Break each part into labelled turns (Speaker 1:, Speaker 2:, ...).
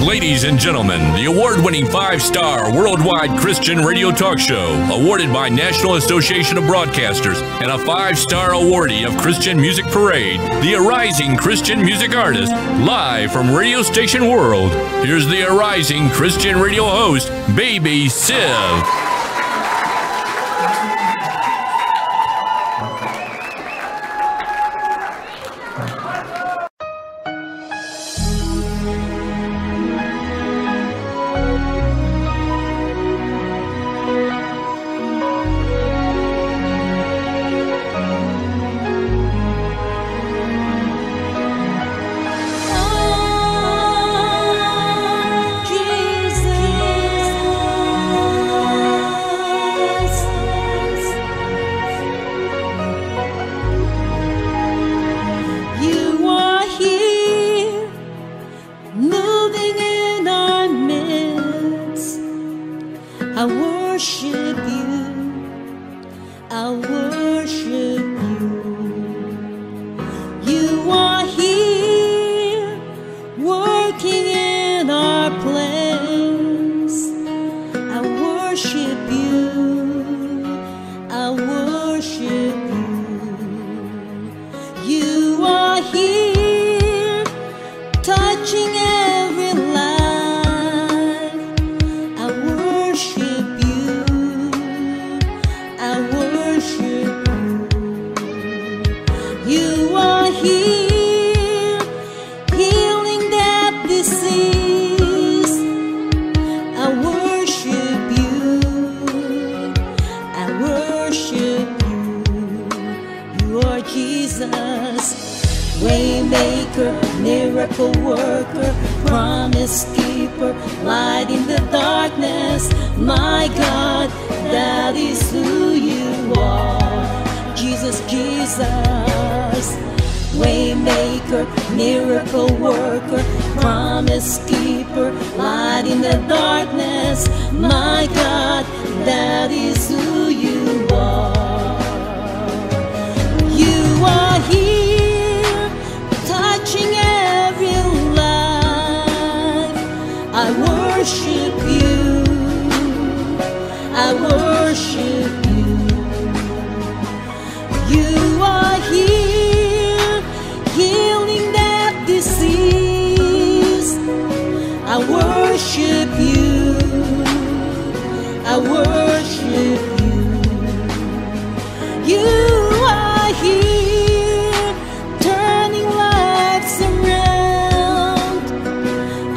Speaker 1: Ladies and gentlemen, the award winning five star worldwide Christian radio talk show, awarded by National Association of Broadcasters, and a five star awardee of Christian Music Parade, the Arising Christian Music Artist, live from Radio Station World. Here's the Arising Christian radio host,
Speaker 2: Bhaby Seve.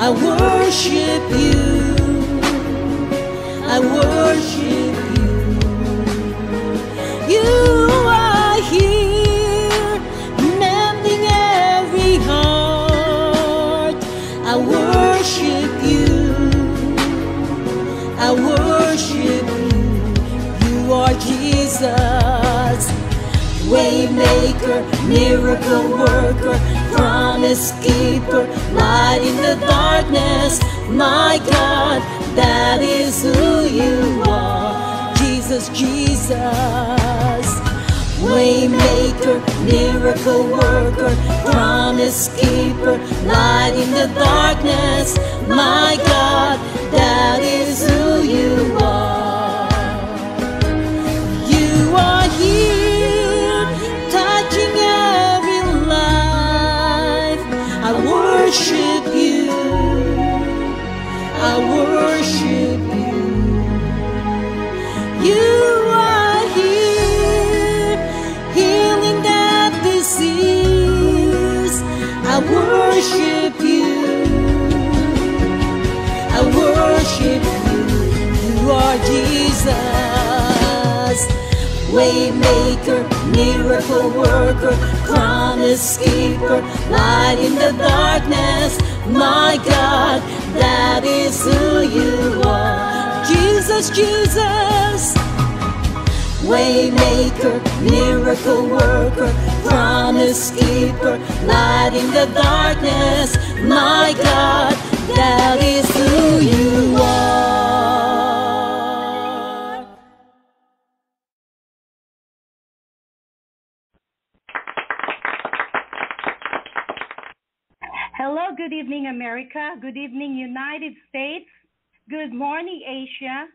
Speaker 2: I worship you. I worship you. You are here, mending every heart. I worship you. I worship you. You are Jesus, waymaker, miracle worker, promise keeper, light in the darkness. My God, that is who you are. Jesus, Jesus, waymaker, miracle worker, promise keeper, light in the darkness. My God, that is who you are. Jesus, waymaker, miracle worker, promise keeper, light in the darkness. My God, that is who you are. Jesus, Jesus. Waymaker, miracle worker, promise keeper, light in the darkness. My God, that is who you are.
Speaker 3: America. Good evening, United States. Good morning, Asia.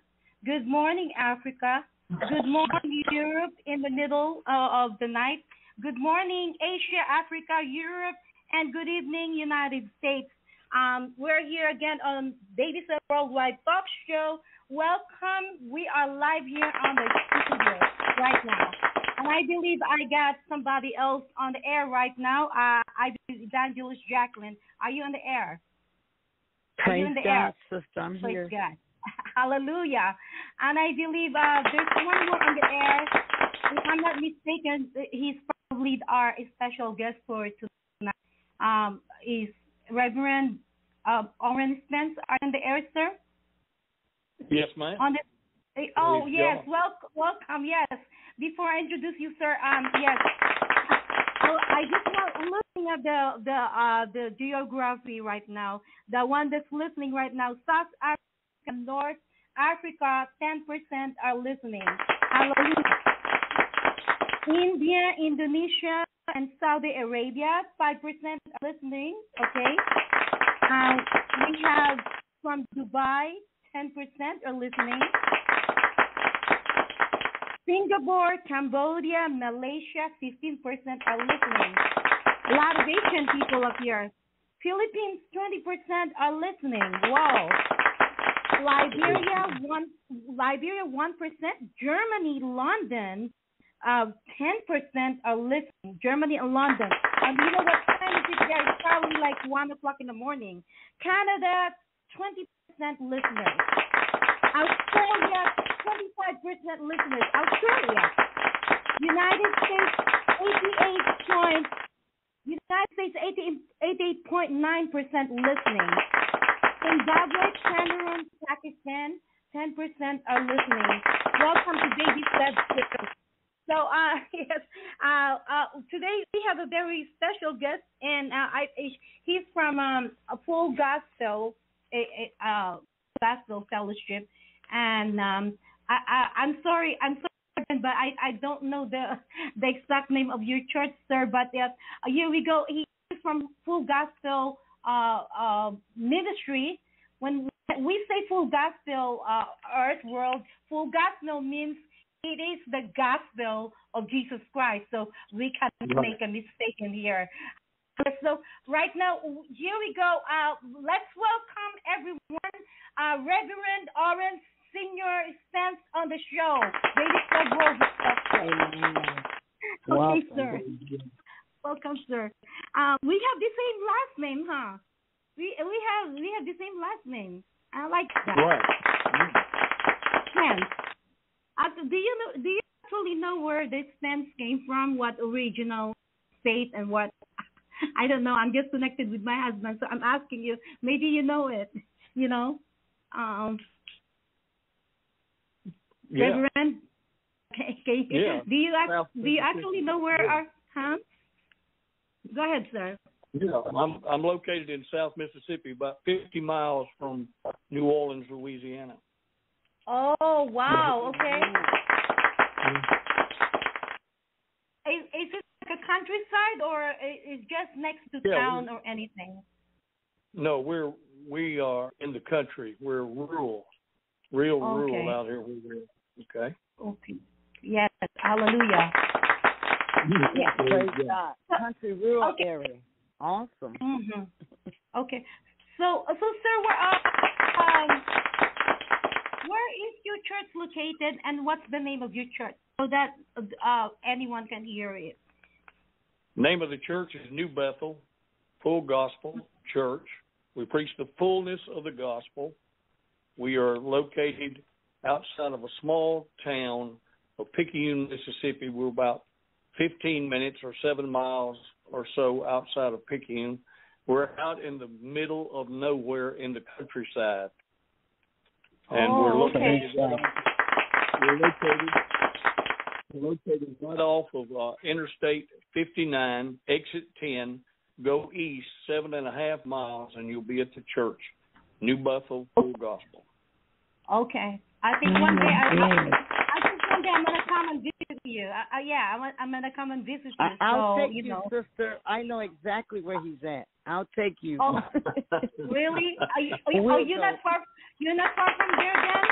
Speaker 3: Good morning, Africa. Good morning, Europe in the middle uh, of the night. Good morning, Asia, Africa, Europe, and good evening, United States. Um, we're here again on Cell Worldwide Talk Show. Welcome. We are live here on the studio right now. And I believe I got somebody else on the air right now. Uh, I believe Evangelist Jacqueline. Are you on the air?
Speaker 4: Are Praise you on the God, air? sister. I'm
Speaker 3: Praise
Speaker 4: here.
Speaker 3: God. Hallelujah. And I believe uh, there's one more on the air. If I'm not mistaken, he's probably our special guest for tonight. Um, is Reverend uh, Oren Spence are in the air, sir?
Speaker 5: Yes, ma'am.
Speaker 3: On the, oh, yes. Welcome, welcome. Yes. Before I introduce you, sir, um, yes. Oh, I just want looking at the the uh the geography right now. The one that's listening right now, South Africa, North Africa, ten percent are listening. India, Indonesia, and Saudi Arabia, five percent are listening. Okay. Um, we have from Dubai, ten percent are listening. Singapore, Cambodia, Malaysia, 15% are listening. A lot of Asian people up here. Philippines, 20% are listening. Wow. Liberia, one, Liberia, 1%. Germany, London, uh, 10% are listening. Germany and London. And you know what time is it there? It's probably like 1 o'clock in the morning. Canada, 20% listeners. Australia, 25% listeners. Australia. United States, 88 point. United States, 88.9% listening. Zimbabwe, Cameroon, Pakistan, 10% are listening. Welcome to Baby Steps. So, uh, yes, uh, uh, today we have a very special guest, and uh, I, he's from um, a full gospel, a, a, uh, gospel fellowship, and um, I, I, I'm sorry, I'm sorry, but I, I don't know the the exact name of your church, sir. But yes, uh, here we go. He is from Full Gospel uh, uh, Ministry. When we say Full Gospel uh, Earth World, Full Gospel means it is the gospel of Jesus Christ. So we cannot make a mistake in here. So right now, here we go. Uh, let's welcome everyone. Uh, Reverend Oren Senior Spence on the show. Ladies and gentlemen. Okay, sir. Welcome, sir. Um, we have the same last name, huh? We we have we have the same last name. I like that.
Speaker 5: Right.
Speaker 3: Spence. Uh, do you know? Do you actually know where this Spence came from? What original state and what? I don't know. I'm just connected with my husband, so I'm asking you. Maybe you know it. You know. Um.
Speaker 5: Yeah.
Speaker 3: Reverend. Okay. okay.
Speaker 5: Yeah.
Speaker 3: Do you act, do you actually know where yeah. our huh? Go ahead, sir.
Speaker 5: Yeah, I'm I'm located in South Mississippi, about 50 miles from New Orleans, Louisiana.
Speaker 3: Oh wow! Okay. Mm-hmm. Is, is it like a countryside, or is just next to
Speaker 5: yeah,
Speaker 3: town, or anything?
Speaker 5: No, we're we are in the country. We're rural, real
Speaker 3: okay.
Speaker 5: rural out here. We're Okay.
Speaker 3: Okay. Yes. Hallelujah.
Speaker 4: Yeah. Praise God. Country rural
Speaker 3: okay.
Speaker 4: area. Awesome.
Speaker 3: Mm-hmm. Okay. So, so sir, where, uh, um, where is your church located, and what's the name of your church, so that uh, anyone can hear it?
Speaker 5: Name of the church is New Bethel Full Gospel Church. We preach the fullness of the gospel. We are located outside of a small town of Picayune, Mississippi. We're about 15 minutes or seven miles or so outside of Picayune. We're out in the middle of nowhere in the countryside, and
Speaker 3: oh,
Speaker 5: we're located.
Speaker 3: Okay.
Speaker 5: we're located. We're located right off of uh, Interstate 59, exit 10. Go east seven and a half miles, and you'll be at the church, New Bethel Full Gospel.
Speaker 3: Okay. I think one day I, I, I think someday I'm gonna come and visit you. Uh, uh, yeah, I'm, I'm gonna come and visit you.
Speaker 4: I, will
Speaker 3: so,
Speaker 4: take
Speaker 3: you,
Speaker 4: you,
Speaker 3: know.
Speaker 4: sister. I know exactly where he's at. I'll take you.
Speaker 3: Oh, really? Are you, are you,
Speaker 4: We'll
Speaker 3: are you not far? You're not far from there, then?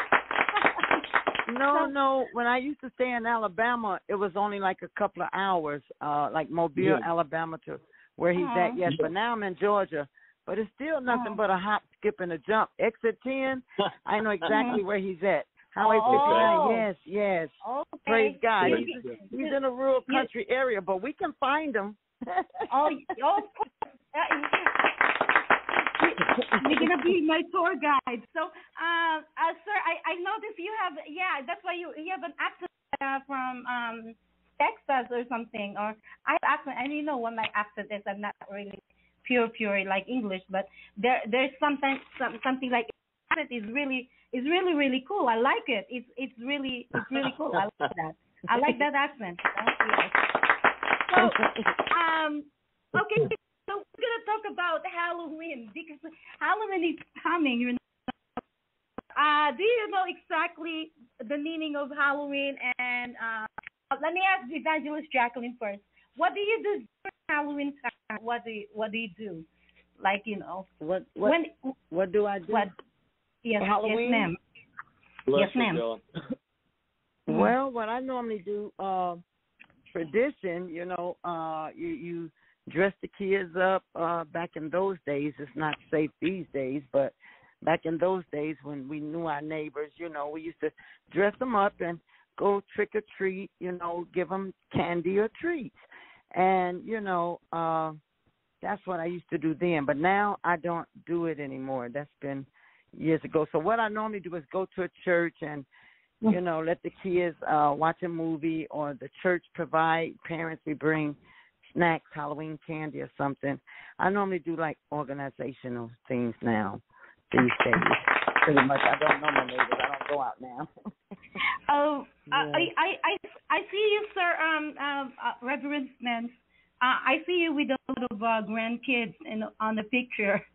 Speaker 4: No,
Speaker 3: So-
Speaker 4: no. When I used to stay in Alabama, it was only like a couple of hours, uh, like Mobile,
Speaker 5: Yeah.
Speaker 4: Alabama, to where he's
Speaker 3: Uh-huh.
Speaker 4: at. Yes, but now I'm in Georgia. But it's still nothing
Speaker 3: Uh-huh.
Speaker 4: but a hop, skip, and a jump. Exit ten. I know exactly where he's at. Highway
Speaker 3: Oh.
Speaker 4: 59. Yes, yes.
Speaker 3: Okay.
Speaker 4: Praise God. He's, he's in a rural
Speaker 3: you-
Speaker 4: country area, but we can find him.
Speaker 3: Oh, oh, You're gonna be my tour guide. So, uh, uh, sir, I I noticed you have yeah. That's why you you have an accent uh, from um Texas or something. Or I have accent. I don't know what my accent is. I'm not really pure pure like English, but there there's sometimes some, something like accent is really is really really cool. I like it. It's it's really it's really cool. I like that. I like that accent. So, um, okay, so we're gonna talk about Halloween because Halloween is coming. You know. Uh, do you know exactly the meaning of Halloween? And uh, let me ask Evangelist Jacqueline first. What do you do during Halloween time? What do you, what do you do? Like you know,
Speaker 4: what what
Speaker 3: when
Speaker 4: what do I do?
Speaker 3: what? Yes,
Speaker 4: Halloween?
Speaker 3: yes, ma'am.
Speaker 5: Bless
Speaker 3: Yes, ma'am.
Speaker 5: God.
Speaker 4: Well, what I normally do, uh, tradition, you know, uh, you you dress the kids up. Uh, back in those days, it's not safe these days, but back in those days when we knew our neighbors, you know, we used to dress them up and go trick or treat. You know, give them candy or treats, and you know, uh, that's what I used to do then. But now I don't do it anymore. That's been years ago. So what I normally do is go to a church and you know, let the kids uh watch a movie or the church provide parents we bring snacks, Halloween candy or something. I normally do like organizational things now these days. Pretty much. I don't know my neighbors. I don't go out now.
Speaker 3: Oh, uh,
Speaker 4: Yeah.
Speaker 3: I, I, I, I see you, sir, um, uh, uh, Reverend Spence. Uh, I see you with a lot of uh, grandkids in on the picture.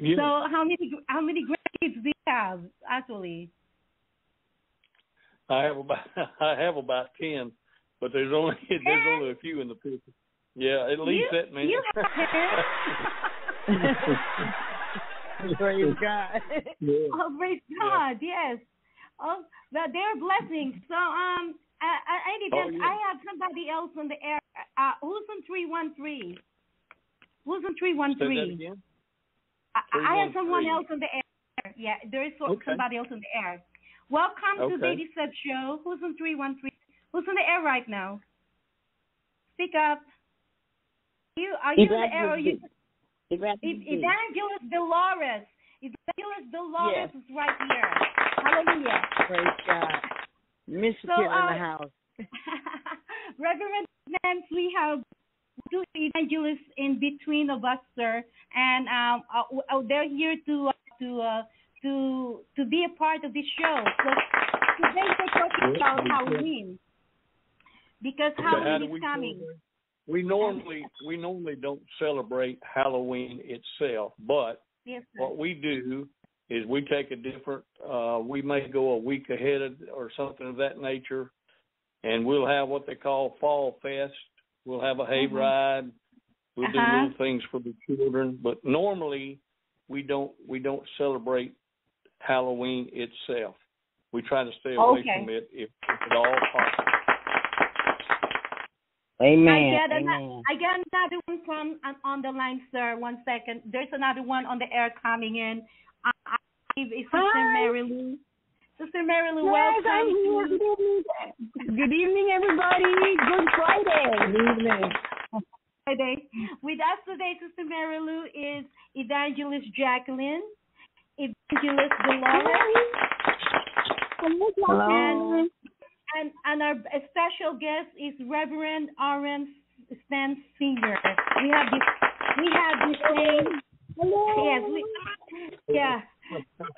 Speaker 5: Yeah.
Speaker 3: So how many how many grandkids do you have actually?
Speaker 5: I have about I have about ten, but there's only there's only a few in the picture. Yeah, at least
Speaker 3: you,
Speaker 5: that many.
Speaker 3: You have ten.
Speaker 4: Praise God.
Speaker 5: yeah.
Speaker 3: Oh, praise God! Yes. Oh, that they're blessings. So um, at, at any
Speaker 5: Oh,
Speaker 3: event,
Speaker 5: yeah.
Speaker 3: I have somebody else on the air. Uh, who's on three one three? Who's on three one
Speaker 5: Say that
Speaker 3: three?
Speaker 5: again.
Speaker 3: I, I have someone else on the air. Yeah, there is
Speaker 5: Okay.
Speaker 3: somebody else on the air. Welcome to Baby Sub Show. Who's on 313? Who's on the air right now? Speak up. You Are you on the air? Or are you,
Speaker 4: Evangelist B.
Speaker 3: Evangelist Dolores. Evangelist Dolores is right here. Hallelujah.
Speaker 4: Praise God. Michigan
Speaker 3: So,
Speaker 4: in
Speaker 3: uh,
Speaker 4: the house.
Speaker 3: Reverend Nance, we have two evangelists in between of us, sir, and um, uh, uh, they're here to uh, to uh, to to be a part of this show. So today we're talking about Halloween because Halloween is coming.
Speaker 5: We normally we normally don't celebrate Halloween itself, but
Speaker 3: Yes,
Speaker 5: what we do is we take a different uh we may go a week ahead of, or something of that nature and we'll have what they call fall fest we'll have a hayride we'll do
Speaker 3: Uh-huh.
Speaker 5: little things for the children but normally we don't we don't celebrate halloween itself we try to stay away
Speaker 3: Okay.
Speaker 5: from it if, if at all possible
Speaker 4: Amen.
Speaker 3: I get, ano-
Speaker 4: Amen.
Speaker 3: I get another one from on, on the line, sir. One second. There's another one on the air coming in. I, I believe it's Sister
Speaker 6: Hi.
Speaker 3: Mary Lou. Sister Mary Lou,
Speaker 6: Yes, I'm
Speaker 3: welcome
Speaker 6: here. Good evening. Good evening, everybody. Good Friday. Good evening.
Speaker 3: Friday. With us today, Sister Mary Lou, is Evangelist Jacqueline, Evangelist Dolores,
Speaker 4: Hello.
Speaker 3: and and and our special guest is Reverend Aaron Spence Senior. We have this. We have the same. Yes, we, yeah,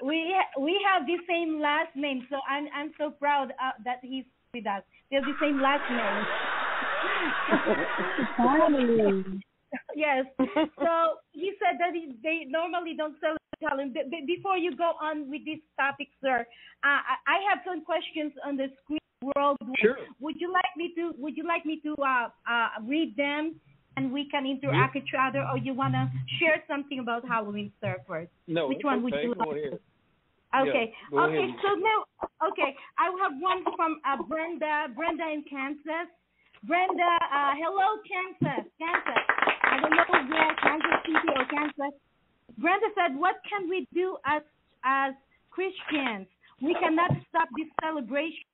Speaker 3: we we have the same last name. So I'm I'm so proud uh, that he's with us. We have the same last name.
Speaker 6: Finally.
Speaker 3: yes. So he said that he, they normally don't celebrate Helen, b- b- before you go on with this topic, sir, uh, I I have some questions on the screen. World.
Speaker 5: Sure.
Speaker 3: Would you like me to? Would you like me to uh, uh, read them and we can interact with each other, or you wanna share something about Halloween, sir, first?
Speaker 5: No,
Speaker 3: Which one would you like?
Speaker 5: ahead.
Speaker 3: Okay.
Speaker 5: Yeah,
Speaker 3: okay.
Speaker 5: ahead.
Speaker 3: So now, okay, I have one from uh, Brenda. Brenda in Kansas. Brenda, uh, hello, Kansas. Kansas. I don't know where Kansas City or Kansas. Brenda said, "What can we do as as Christians? We cannot stop this celebration.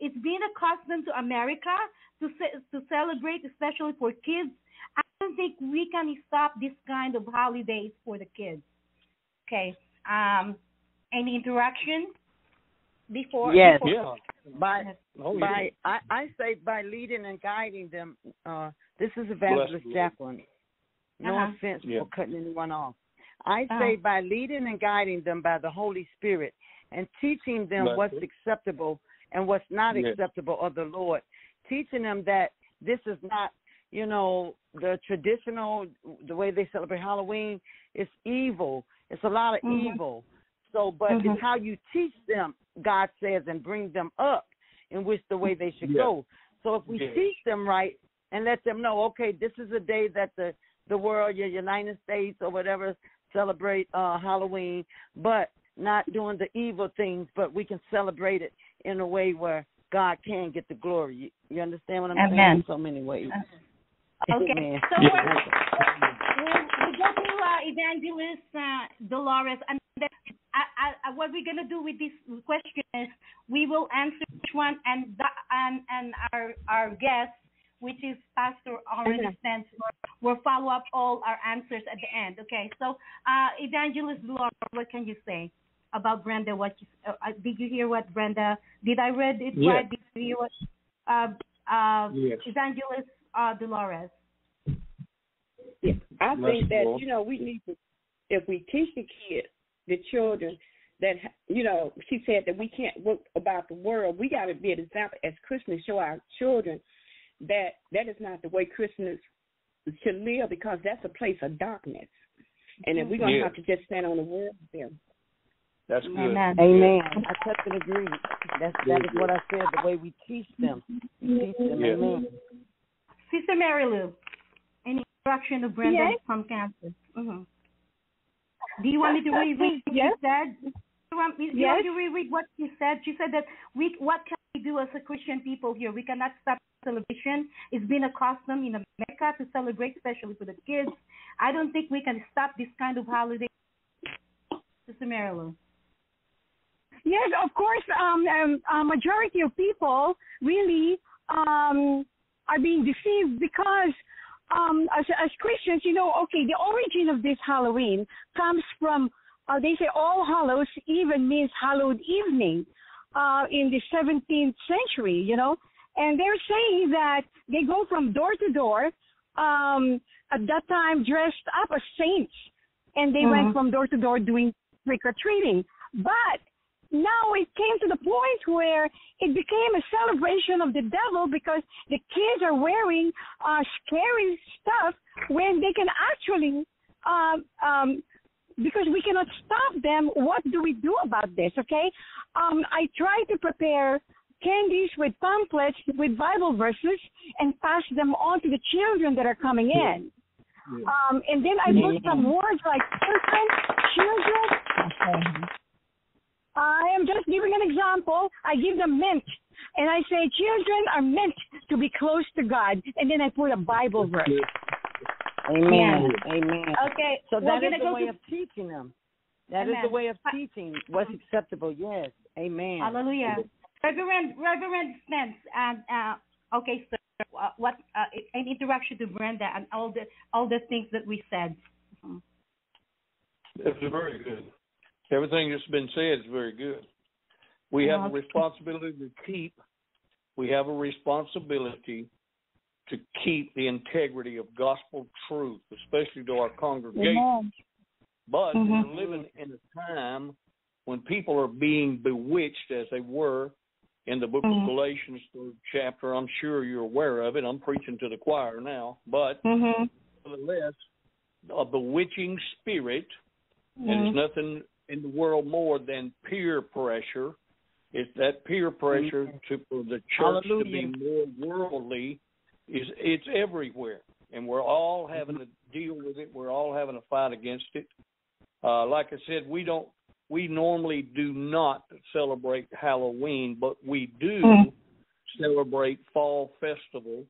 Speaker 3: It's been a custom to America to ce- to celebrate, especially for kids. I don't think we can stop this kind of holidays for the kids." Okay. Um, any interaction before?
Speaker 4: Yes.
Speaker 3: before-
Speaker 5: Yeah.
Speaker 4: By
Speaker 5: Oh,
Speaker 4: by I, I say by leading and guiding them. Uh, this is Evangelist
Speaker 5: Bless.
Speaker 4: Jacqueline. No
Speaker 3: Uh-huh.
Speaker 4: offense
Speaker 5: Yeah.
Speaker 4: for cutting anyone off. I
Speaker 3: Uh-huh.
Speaker 4: say by leading and guiding them by the Holy Spirit and teaching them
Speaker 5: Bless
Speaker 4: what's
Speaker 5: you.
Speaker 4: acceptable and what's not
Speaker 5: Yes.
Speaker 4: acceptable of the Lord. Teaching them that this is not, you know, the traditional the way they celebrate Halloween. It's evil. It's a lot of
Speaker 3: Mhm.
Speaker 4: evil. So, but
Speaker 3: Mhm.
Speaker 4: it's how you teach them, God says, and bring them up in which the way they should
Speaker 5: Yes.
Speaker 4: go. So if we
Speaker 5: Yes.
Speaker 4: teach them right and let them know, okay, this is a day that the the world, your United States or whatever, celebrate uh Halloween, but not doing the evil things, but we can celebrate it in a way where God can get the glory. You, you understand what I'm saying?
Speaker 3: Amen.
Speaker 4: In so many ways.
Speaker 3: Okay.
Speaker 4: Amen.
Speaker 3: So
Speaker 5: Yeah.
Speaker 3: we're, we'll, we go to uh, Evangelist uh, Dolores, and then I, I, what we're gonna do with this question is we will answer each one, and the, and and our our guest, which is Pastor Orange
Speaker 4: Okay.
Speaker 3: Spencer, will follow up all our answers at the end. Okay. So, uh, Evangelist Dolores, what can you say about Brenda? What you, uh, uh, did you hear? What Brenda? Did I read it
Speaker 5: Yeah.
Speaker 3: right? Did you hear what? Uh, uh,
Speaker 5: Yes.
Speaker 3: Evangelist uh, Dolores.
Speaker 6: Yeah, I
Speaker 5: Bless
Speaker 6: think that you know we need to, if we teach the kids, the children, that you know, she said that we can't work about the world. We got to be an example as Christians, show our children that that is not the way Christians should live because that's a place of darkness. And if we're gonna
Speaker 5: Yeah.
Speaker 6: have to just stand on the word of them.
Speaker 5: That's good.
Speaker 3: Amen.
Speaker 4: Amen. I touch and agree. That's that is what I said. The way we teach them, teach them.
Speaker 5: Yeah.
Speaker 4: Amen.
Speaker 3: Sister Mary Lou, any instruction of Brenda
Speaker 6: Yes.
Speaker 3: from Kansas? hmm Do you want me to reread what
Speaker 6: Yes.
Speaker 3: she said? Do you want me, do
Speaker 6: Yes.
Speaker 3: want me to reread what she said? She said that we, what can we do as a Christian people here? We cannot stop celebration. It's been a custom in America to celebrate, especially for the kids. I don't think we can stop this kind of holiday. Sister Mary Lou.
Speaker 7: Yes, of course. Um, um, a majority of people really um, are being deceived because, um, as, as Christians, you know, okay, the origin of this Halloween comes from. Uh, they say All Hallows even means hallowed evening uh, in the 17th century, you know, and they're saying that they go from door to door um, at that time dressed up as saints, and they went
Speaker 3: Mhm.
Speaker 7: from door to door doing trick or treating. But now it came to the point where it became a celebration of the devil because the kids are wearing uh, scary stuff when they can actually, um, um, because we cannot stop them. What do we do about this? Okay, um, I try to prepare candies with pamphlets with Bible verses and pass them on to the children that are coming in. Um, and then I put some words like children, children, I am just giving an example. I give them mint, and I say children are meant to be close to God, and then I put a Bible verse.
Speaker 4: Amen. Amen.
Speaker 3: Okay,
Speaker 4: So
Speaker 3: we're
Speaker 4: that is the
Speaker 3: go
Speaker 4: way
Speaker 3: to
Speaker 4: of teaching them. That is
Speaker 3: Amen.
Speaker 4: the way of teaching what's acceptable. Yes. Amen.
Speaker 3: Hallelujah. Reverend Reverend Spence and uh okay, sir. Uh, what uh, an interaction to Brenda and all the all the things that we said.
Speaker 5: It's very good. Everything that's been said is very good. We have a responsibility to keep. We have a responsibility to keep the integrity of gospel truth, especially to our congregation. But
Speaker 3: Mhm.
Speaker 5: we're living in a time when people are being bewitched as they were in the book
Speaker 3: Mhm.
Speaker 5: of Galatians, third chapter. I'm sure you're aware of it. I'm preaching to the choir now. But
Speaker 3: Mhm.
Speaker 5: nevertheless, a bewitching spirit and it's nothing in the world more than peer pressure. It's that peer pressure to for the church to be more worldly is it's everywhere, and we're all having to deal with it. We're all having to fight against it. Uh, like I said, we don't. We normally do not celebrate Halloween, but we do
Speaker 7: Mm.
Speaker 5: celebrate fall festival,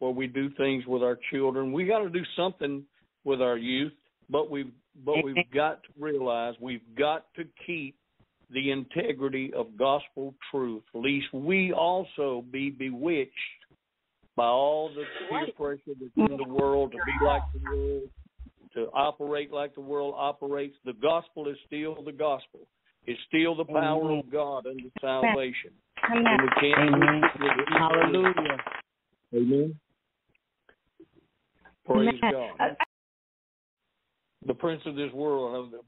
Speaker 5: where we do things with our children. We got to do something with our youth, but we've but we've got to realize we've got to keep the integrity of gospel truth, lest we also be bewitched by all the peer pressure that's in the world to be like the world, to operate like the world operates. The gospel is still the gospel. It's still the power of God unto salvation.
Speaker 3: Amen.
Speaker 5: And we can't
Speaker 4: Amen.
Speaker 5: mix it with anything.
Speaker 4: Hallelujah.
Speaker 5: Amen. Praise
Speaker 3: Amen.
Speaker 5: God.
Speaker 3: Uh,
Speaker 5: The prince of this world of the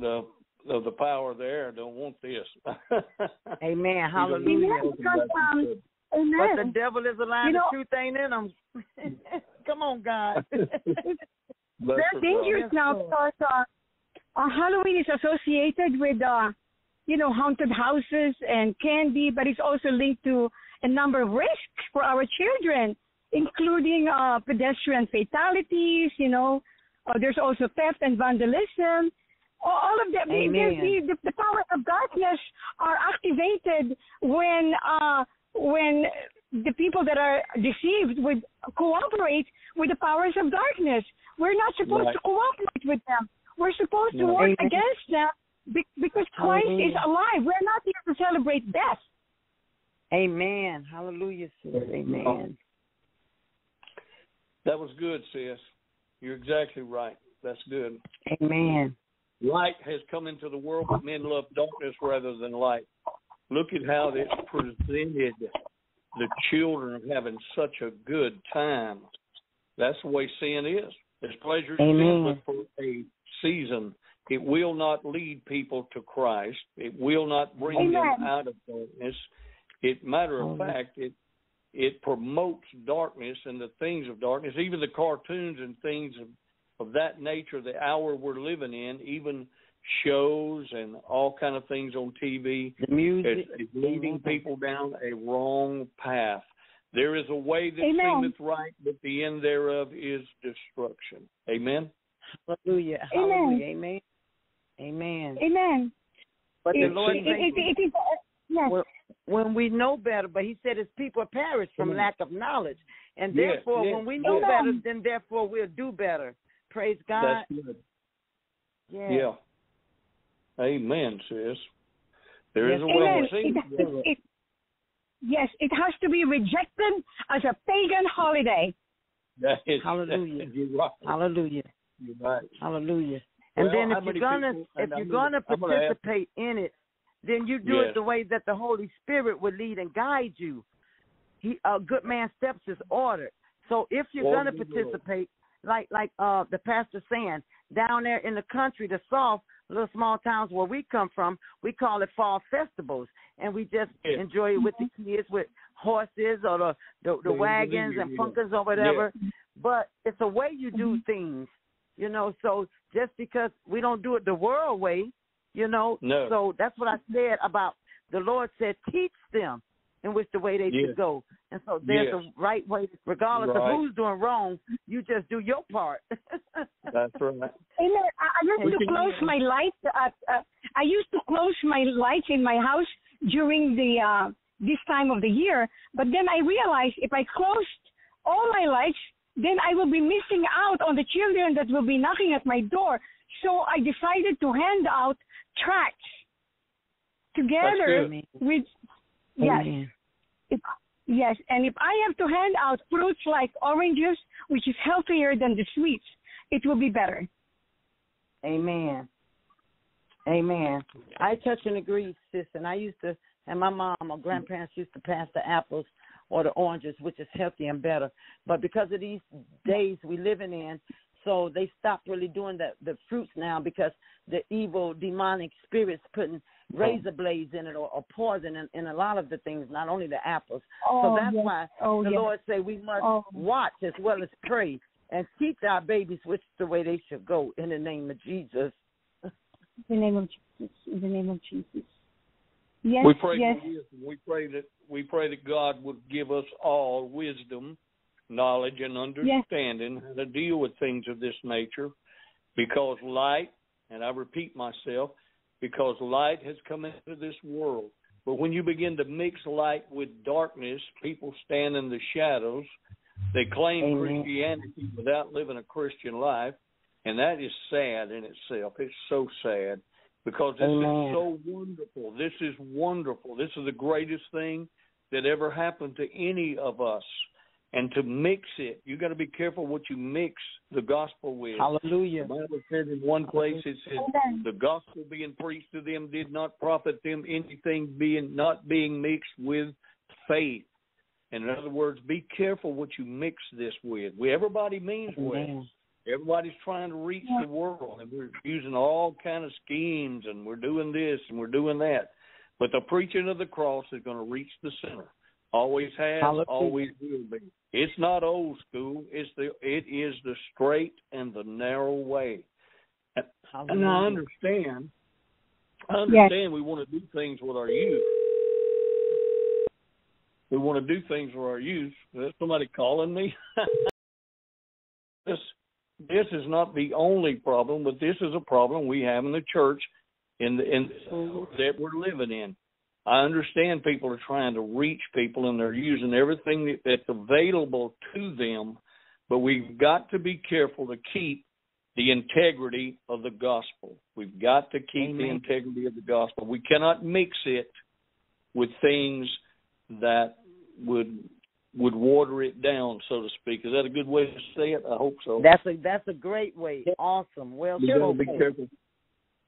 Speaker 5: the of the power of the air don't want this.
Speaker 4: Amen.
Speaker 5: He don't want
Speaker 4: Hallelujah.
Speaker 5: nothing
Speaker 7: Because,
Speaker 5: about these
Speaker 4: But the devil is a lie.
Speaker 7: You know-
Speaker 4: the truth ain't in him. Come on, God.
Speaker 5: Bless
Speaker 7: They're
Speaker 5: her,
Speaker 7: dangerous
Speaker 4: Yes,
Speaker 7: now
Speaker 4: Lord.
Speaker 7: because uh, uh, Halloween is associated with, uh, you know, haunted houses and candy, but it's also linked to a number of risks for our children, including uh, pedestrian fatalities. You know, uh, there's also theft and vandalism. All all of them, the,
Speaker 4: Amen.
Speaker 7: the, the, the powers of darkness are activated when uh, when the people that are deceived would cooperate with the powers of darkness. We're not supposed
Speaker 5: Right.
Speaker 7: to cooperate with them. We're supposed to
Speaker 5: Right.
Speaker 7: work
Speaker 4: Amen.
Speaker 7: against them because Christ is alive. We're not here to celebrate death.
Speaker 4: Amen. Hallelujah, sis. Amen.
Speaker 5: That was good, sis. You're exactly right. That's good.
Speaker 4: Amen.
Speaker 5: Light has come into the world, but men love darkness rather than light. Look at how it's presented the children of having such a good time. That's the way sin is. There's pleasure sin,
Speaker 4: Amen.
Speaker 5: but for a season. It will not lead people to Christ. It will not bring them out of darkness. It matter of
Speaker 4: Amen.
Speaker 5: fact, it it promotes darkness and the things of darkness, even the cartoons and things of, of that nature, the hour we're living in, even shows and all kind of things on TV.
Speaker 4: The music.
Speaker 5: is, it's leading people down a wrong path. There is a way that
Speaker 7: Amen.
Speaker 5: seemeth right, but the end thereof is destruction. Amen.
Speaker 4: Hallelujah.
Speaker 7: Amen.
Speaker 4: Hallelujah. Amen. Amen.
Speaker 7: Amen.
Speaker 4: But the
Speaker 7: It-
Speaker 4: Lord
Speaker 7: it-
Speaker 4: says
Speaker 7: it- it- it is, yes.
Speaker 4: When, when we know better, but he said his people perish from
Speaker 5: Amen.
Speaker 4: lack of knowledge. And
Speaker 5: Yes,
Speaker 4: therefore,
Speaker 5: yes,
Speaker 4: when we oh, know
Speaker 7: yes.
Speaker 4: better, then therefore we'll do better. Praise God.
Speaker 5: That's good.
Speaker 4: Yeah.
Speaker 5: Yeah. Amen, sis. There is
Speaker 4: Yes.
Speaker 5: a way.
Speaker 7: Amen.
Speaker 5: See,
Speaker 7: It- it- yes, it has to be rejected as a pagan holiday.
Speaker 5: that is,
Speaker 4: Hallelujah.
Speaker 5: You're right.
Speaker 4: Hallelujah.
Speaker 5: You're right.
Speaker 4: Hallelujah. And
Speaker 5: Well,
Speaker 4: then if you're gonna
Speaker 5: people-
Speaker 4: if you're
Speaker 5: I'm
Speaker 4: gonna
Speaker 5: gonna- I'm ask-
Speaker 4: participate in it, then you do
Speaker 5: Yes.
Speaker 4: it the way that the Holy Spirit would lead and guide you. He a good man's steps is ordered. So if you're
Speaker 5: Order
Speaker 4: gonna
Speaker 5: of the Lord.
Speaker 4: participate, like like uh the pastor saying, down there in the country, the soft little small towns where we come from, we call it fall festivals, and we just
Speaker 5: Yes.
Speaker 4: enjoy it with the kids with horses or the the, the
Speaker 5: Yeah,
Speaker 4: wagons
Speaker 5: yeah,
Speaker 4: and
Speaker 5: yeah.
Speaker 4: pumpkins or whatever. But it's a way you do things, you know. So just because we don't do it the world way, you know.
Speaker 5: No.
Speaker 4: So that's what I said about the Lord said, teach them in which the way they
Speaker 5: Yes.
Speaker 4: should go. And so there's
Speaker 5: Yes.
Speaker 4: a right way, regardless
Speaker 5: Right.
Speaker 4: of who's doing wrong. You just do your part.
Speaker 5: That's right.
Speaker 7: Amen. I, I used
Speaker 5: We
Speaker 7: to close my lights. At, uh, I used to close my lights in my house during the uh, this time of the year. But then I realized if I closed all my lights, then I will be missing out on the children that will be knocking at my door. So I decided to hand out tracts together with yes.
Speaker 4: Amen.
Speaker 7: If, yes, and if I have to hand out fruits like oranges, which is healthier than the sweets, it will be better.
Speaker 4: Amen. Amen. I touch and agree, sis. And I used to, and my mom or grandparents used to pass the apples or the oranges, which is healthy and better. But because of these days we living in, so they stopped really doing the the fruits now because the evil demonic spirits putting oh. razor blades in it or, or poison in, in a lot of the things, not only the apples.
Speaker 7: Oh,
Speaker 4: so that's
Speaker 7: yes.
Speaker 4: why
Speaker 7: Oh,
Speaker 4: the
Speaker 7: yes.
Speaker 4: Lord say we must
Speaker 7: Oh.
Speaker 4: watch as well as pray and teach our babies which the way they should go in the name of Jesus.
Speaker 7: In the name of Jesus. In the name of Jesus. Yes.
Speaker 5: we pray
Speaker 7: yes.
Speaker 5: for wisdom. We pray that we pray that God would give us all wisdom, knowledge, and understanding how to deal with things of this nature, because light, and I repeat myself, because light has come into this world. But when you begin to mix light with darkness, people stand in the shadows. They claim
Speaker 4: Amen.
Speaker 5: Christianity without living a Christian life, and that is sad in itself. It's so sad because this
Speaker 4: Amen.
Speaker 5: is so wonderful. This is wonderful. This is the greatest thing that ever happened to any of us. And to mix it, you got to be careful what you mix the gospel with.
Speaker 4: Hallelujah.
Speaker 5: The Bible said in one place it said the gospel being preached to them did not profit them anything being not being mixed with faith. And in other words, be careful what you mix this with. We everybody means well. Everybody's trying to reach the world, and we're using all kind of schemes, and we're doing this and we're doing that. But the preaching of the cross is going to reach the sinner. Always has,
Speaker 4: Hallelujah.
Speaker 5: always will be. It's not old school. It's the it is the straight and the narrow way. And I understand. I understand we want to do things with our youth. We want to do things with our youth. There's somebody calling me. this this is not the only problem, but this is a problem we have in the church in the in that we're living in. I understand people are trying to reach people and they're using everything that- that's available to them, but we've got to be careful to keep the integrity of the gospel. We've got to keep the integrity of the gospel. We cannot mix it with things that would would water it down, so to speak. Is that a good way to say it? I hope so.
Speaker 4: That's a that's a great way. Awesome. Well
Speaker 5: You gotta be careful.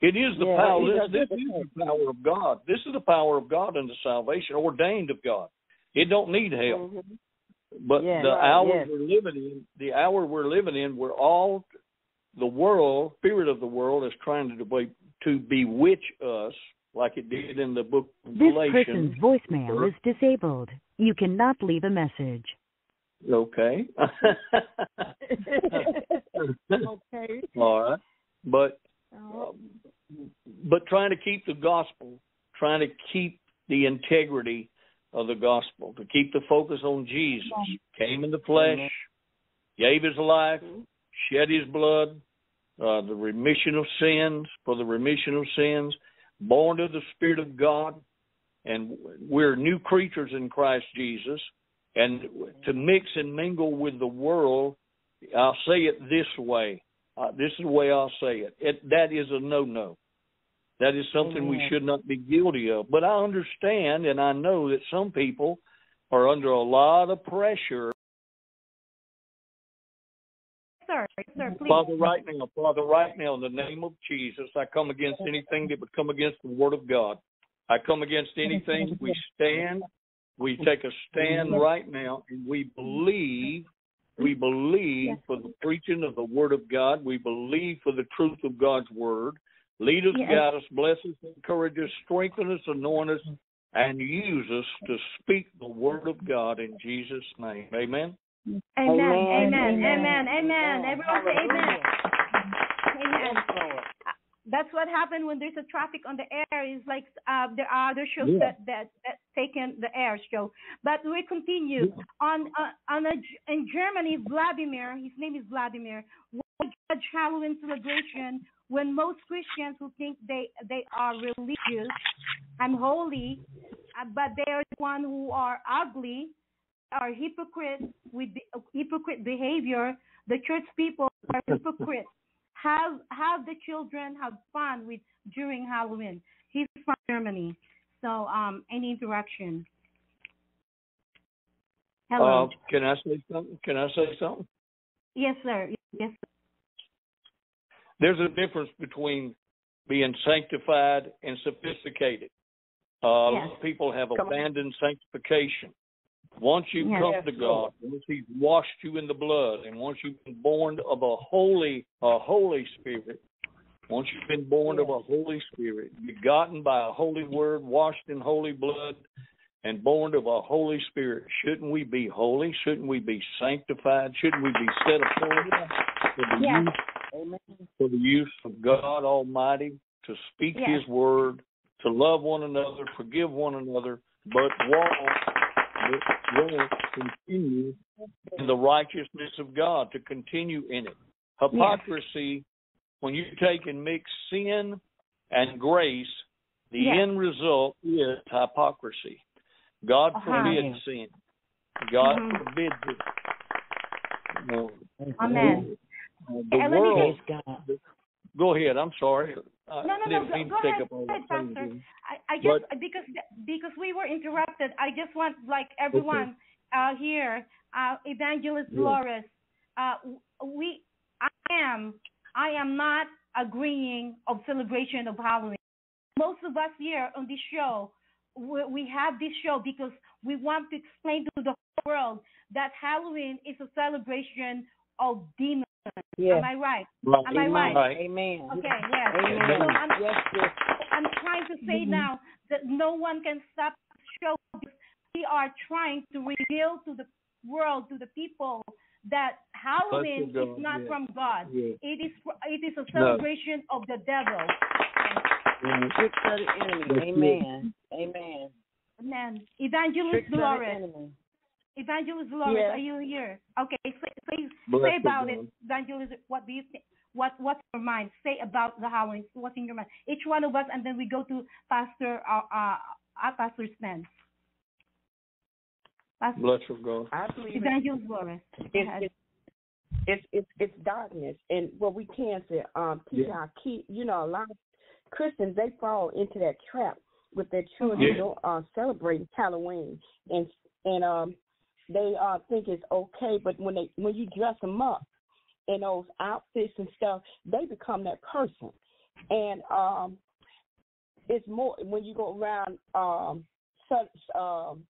Speaker 5: It is the
Speaker 4: Yeah,
Speaker 5: power. This,
Speaker 4: does
Speaker 5: this
Speaker 4: it.
Speaker 5: is the power of God. This is the power of God unto salvation, ordained of God. It don't need help. But
Speaker 4: Yeah,
Speaker 5: the
Speaker 4: right,
Speaker 5: hour
Speaker 4: yes.
Speaker 5: we're living in, the hour we're living in, we're all the world, spirit of the world, is trying to be, to bewitch us, like it did in the book of
Speaker 8: This
Speaker 5: Galatians.
Speaker 8: person's voicemail is disabled. You cannot leave a message.
Speaker 5: Okay.
Speaker 4: okay.
Speaker 5: All right, but um, but trying to keep the gospel, trying to keep the integrity of the gospel, to keep the focus on Jesus, came in the flesh, gave his life, shed his blood, uh, the remission of sins for the remission of sins, born of the Spirit of God, and we're new creatures in Christ Jesus. And to mix and mingle with the world, I'll say it this way. Uh, this is the way I'll say it. it that is a no-no. That is something we should not be guilty of. But I understand and I know that some people are under a lot of pressure
Speaker 3: Sir, sir, please.
Speaker 5: Father, right now, Father, right now, in the name of Jesus, I come against anything that would come against the Word of God. I come against anything. We stand, we take a stand right now, and we believe, we believe for the preaching of the Word of God. We believe for the truth of God's Word. Lead us,
Speaker 3: Yes.
Speaker 5: guide us, bless us, encourage us, strengthen us, anoint us, and use us to speak the Word of God in Jesus' name. Amen.
Speaker 3: Amen,
Speaker 4: Amen,
Speaker 3: amen,
Speaker 4: amen.
Speaker 3: amen, amen. Everyone say amen. Amen. That's what happened when there's a traffic on the air. It's like uh, there are other shows
Speaker 5: Yeah.
Speaker 3: that that that taken the air show. But we continue on uh, on a, in Germany. Vladimir, his name is Vladimir, will judge Halloween celebration when most Christians who think they they are religious and holy, uh, but they are the one who are ugly, are hypocrites with be- hypocrite behavior. The church people are hypocrites. Have have the children have fun with during Halloween. He's from Germany, so um, any interaction? Hello.
Speaker 5: Uh, can I say something? Can I say something?
Speaker 3: yes, sir. Yes. Sir.
Speaker 5: There's a difference between being sanctified and sophisticated. Uh,
Speaker 3: Yes.
Speaker 5: people have
Speaker 4: Come on.
Speaker 5: abandoned sanctification. Once you
Speaker 3: Yes.
Speaker 5: come to God, once He's washed you in the blood, and once you've been born of a holy, a Holy Spirit, once you've been born of a Holy Spirit, begotten by a holy Word, washed in holy blood, and born of a Holy Spirit, shouldn't we be holy? Shouldn't we be sanctified? Shouldn't we be set apart for the
Speaker 3: Yes.
Speaker 5: use
Speaker 4: Amen.
Speaker 5: for the use of God Almighty. to speak
Speaker 3: Yes.
Speaker 5: His word, to love one another, forgive one another, but walk, but walk, continue in the righteousness of God, to continue in it. Hypocrisy, when you take and mix sin and grace, the
Speaker 3: Yes.
Speaker 5: end result is hypocrisy. God
Speaker 3: Uh-huh.
Speaker 5: forbids sin. God
Speaker 3: Mhm.
Speaker 5: forbids it. No.
Speaker 3: Amen.
Speaker 5: The
Speaker 3: And let
Speaker 5: world.
Speaker 4: Praise God.
Speaker 5: Go ahead. I'm sorry. I
Speaker 3: No, no, no. Go, go ahead, go ahead, Pastor. I, I just because because we were interrupted. I just want like everyone uh, here, uh, Evangelist
Speaker 5: Yeah.
Speaker 3: Dolores. Uh, we, I am, I am not agreeing of celebration of Halloween. Most of us here on this show, we, we have this show because we want to explain to the whole world that Halloween is a celebration of demons.
Speaker 4: Yes.
Speaker 3: Am I right?
Speaker 5: Right.
Speaker 3: Am I right?
Speaker 4: Amen.
Speaker 3: Okay, yes.
Speaker 4: Amen.
Speaker 3: So I'm,
Speaker 4: Yes, yes.
Speaker 3: I'm trying to say mm-hmm. now that no one can stop the show. because We are trying to reveal to the world, to the people, that Halloween
Speaker 5: God,
Speaker 3: is not
Speaker 5: yeah.
Speaker 3: from God.
Speaker 5: Yeah.
Speaker 3: It is it is a
Speaker 5: No.
Speaker 3: celebration of the devil.
Speaker 4: Tricks of the enemy.
Speaker 5: That's
Speaker 4: Amen. Amen.
Speaker 3: Amen. Evangelist
Speaker 4: Tricks of the
Speaker 3: Dolores.
Speaker 4: enemy.
Speaker 3: Evangelist Dolores,
Speaker 4: Yes.
Speaker 3: are you here? Okay, say say,
Speaker 5: Bless
Speaker 3: say
Speaker 5: you,
Speaker 3: about it,
Speaker 5: God.
Speaker 3: Evangelist. What do you think? What what's in your mind? Say about the Halloween. What's in your mind? Each one of us, and then we go to Pastor uh, uh, uh Pastor Stan. Pastor
Speaker 5: Bless her, God.
Speaker 6: I believe.
Speaker 3: Evangelist Dolores. Go
Speaker 6: it's,
Speaker 3: ahead.
Speaker 6: it's it's it's it's darkness and what we can say um teach
Speaker 5: Yeah.
Speaker 6: our kids you know a lot of christians they fall into that trap with their children
Speaker 5: Yeah.
Speaker 6: don't uh celebrating halloween and and um they uh think it's okay but when they when you dress them up in those outfits and stuff they become that person and um it's more when you go around um um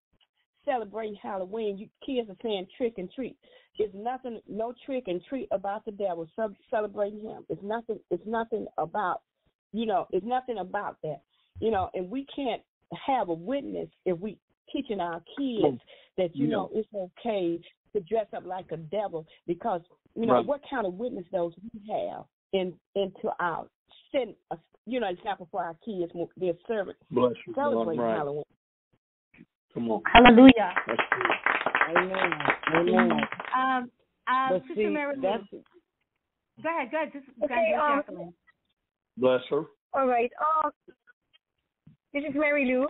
Speaker 6: celebrating Halloween, you kids are saying trick and treat. It's nothing, no trick and treat about the devil. Ce- celebrating him. It's nothing. It's nothing about, you know, it's nothing about that. You know, and we can't have a witness if we teaching our kids that you
Speaker 5: Yeah.
Speaker 6: know it's okay to dress up like a devil because you know
Speaker 5: Right.
Speaker 6: what kind of witness those we have in into our send a you know example for our kids when they're serving
Speaker 5: Bless you, God.
Speaker 6: celebrating
Speaker 5: Right.
Speaker 6: Halloween.
Speaker 5: Come on.
Speaker 3: Hallelujah.
Speaker 4: Amen. Amen.
Speaker 3: Um, uh,
Speaker 4: But
Speaker 3: Sister
Speaker 4: see,
Speaker 3: Mary Lou.
Speaker 4: that's
Speaker 3: Go ahead, go ahead. This is
Speaker 7: Okay,
Speaker 3: Evangelist
Speaker 7: um,
Speaker 5: Bless her.
Speaker 7: All right. Uh, this is Mary Lou.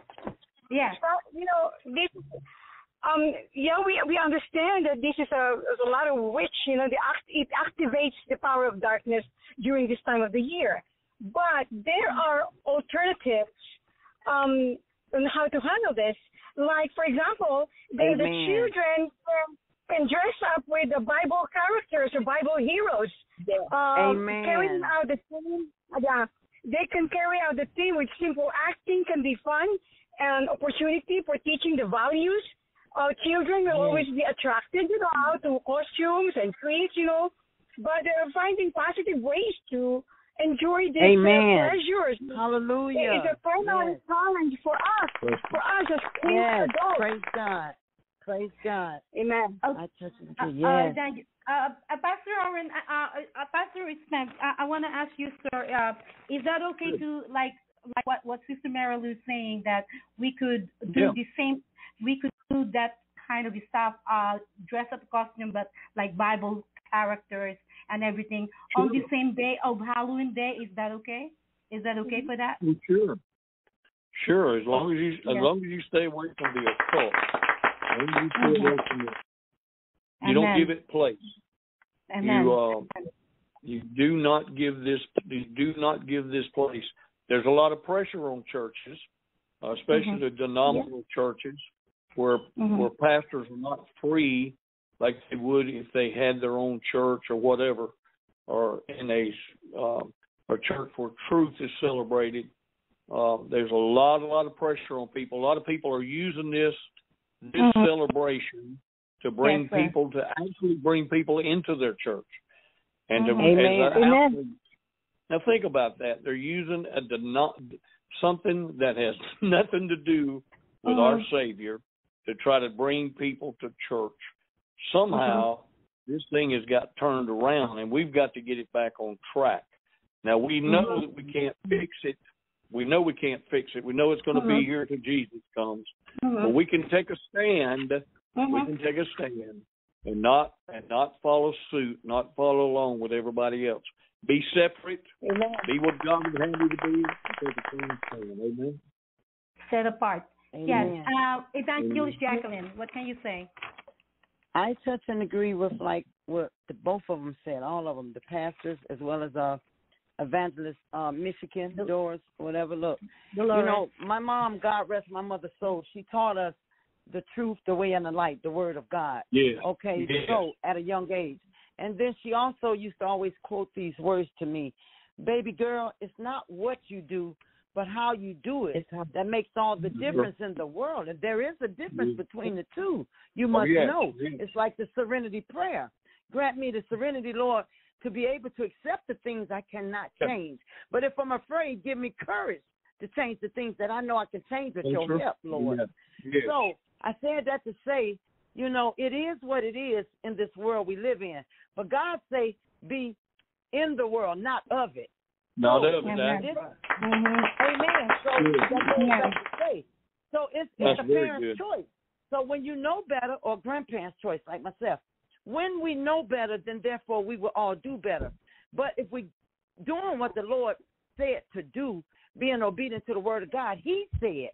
Speaker 3: Yeah.
Speaker 7: Well, you know, this um yeah, we we understand that this is a, a lot of witch, you know, the act, it activates the power of darkness during this time of the year. But there are alternatives um on how to handle this. Like for example, the, the children can, can dress up with the Bible characters or Bible heroes. Um,
Speaker 4: Amen.
Speaker 7: Carrying out the theme, yeah, they can carry out the theme with simple acting can be fun and opportunity for teaching the values. Uh, children will always be attracted, you know, to costumes and treats, you know, but they're finding positive ways to enjoy these uh,
Speaker 4: Amen.
Speaker 7: pleasures.
Speaker 4: Hallelujah.
Speaker 7: It's a permanent
Speaker 4: Yes.
Speaker 7: challenge for us,
Speaker 5: Bless
Speaker 7: for us as Christian
Speaker 4: Yes.
Speaker 7: adults.
Speaker 4: Praise God. Praise God.
Speaker 7: Amen.
Speaker 4: I touch it
Speaker 3: Uh,
Speaker 4: with
Speaker 3: uh,
Speaker 4: you. Yes.
Speaker 3: then, uh, uh, Pastor Aaron, uh, uh, uh, Pastor Smith, I, I want to ask you, sir, uh, is that okay to like like what what Sister Mary Lou is saying that we could do
Speaker 5: Yeah.
Speaker 3: the same, we could do that kind of stuff, uh, dress up costume, but like Bible characters and everything on the same day of Halloween day. Is that okay? Is that okay for that?
Speaker 5: Sure. Sure, as long as you as long as you stay away from the occult. As long as you stay away from it. You don't give it place.
Speaker 3: Amen.
Speaker 5: You uh, you do not give this you do not give this place. There's a lot of pressure on churches, uh, especially the denominational churches, where
Speaker 3: Mhm.
Speaker 5: where pastors are not free like they would if they had their own church or whatever, or in a um, a church where truth is celebrated. Uh, there's a lot, a lot of pressure on people. A lot of people are using this this
Speaker 3: Mhm.
Speaker 5: celebration to bring
Speaker 3: Yes,
Speaker 5: people to actually bring people into their church and to
Speaker 3: Mhm.
Speaker 5: as
Speaker 4: Amen.
Speaker 7: Amen.
Speaker 5: outreach. Now think about that. They're using a deno- something that has nothing to do with our
Speaker 3: Mhm.
Speaker 5: Savior to try to bring people to church. Somehow
Speaker 3: Mm-hmm.
Speaker 5: this thing has got turned around, and we've got to get it back on track. Now we know
Speaker 3: Mhm.
Speaker 5: that we can't fix it. We know we can't fix it. We know it's going to be
Speaker 3: Mhm.
Speaker 5: here until Jesus comes. But we can take a stand. We can take a stand and not and not follow suit, not follow along with everybody else. Be separate.
Speaker 6: Amen.
Speaker 5: Be what God would have you to be. and Take a clean stand. Amen.
Speaker 3: Set apart.
Speaker 4: Amen.
Speaker 3: Yes. Uh, Evangelist Jacqueline, what can you say?
Speaker 4: I touch and agree with like what the, both of them said, all of them, the pastors as well as uh evangelist uh Michigan Doors, whatever. Look,
Speaker 3: Dolores.
Speaker 4: you know, my mom, God rest my mother's soul, she taught us the truth, the way, and the light, the word of God.
Speaker 5: Yeah.
Speaker 4: Okay,
Speaker 5: Yeah.
Speaker 4: so at a young age. And then she also used to always quote these words to me Baby girl, it's not what you do, but how you do it that makes all the mm-hmm. difference in the world. And there is a difference mm-hmm. between the two. You oh, must
Speaker 5: yes,
Speaker 4: know. It's like the serenity prayer. Grant me the serenity, Lord, to be able to accept the things I cannot change. But if I'm afraid, give me courage to change the things that I know I can change with your
Speaker 5: True.
Speaker 4: help, Lord.
Speaker 5: Yeah. Yeah.
Speaker 4: So I said that to say, you know, it is what it is in this world we live in. But God say, be in the world, not of it.
Speaker 5: Not
Speaker 4: So,
Speaker 5: of it.
Speaker 3: Amen.
Speaker 5: That's
Speaker 4: this-
Speaker 5: right.
Speaker 3: Mhm.
Speaker 4: Amen. So
Speaker 5: Good.
Speaker 4: that's what
Speaker 3: Amen.
Speaker 4: I'm to say. So it's,
Speaker 5: That's
Speaker 4: it's a
Speaker 5: very
Speaker 4: parent's
Speaker 5: good.
Speaker 4: choice. So when you know better, or grandparents' choice, like myself, when we know better, then therefore we will all do better. But if we doing what the Lord said to do, being obedient to the word of God, He said,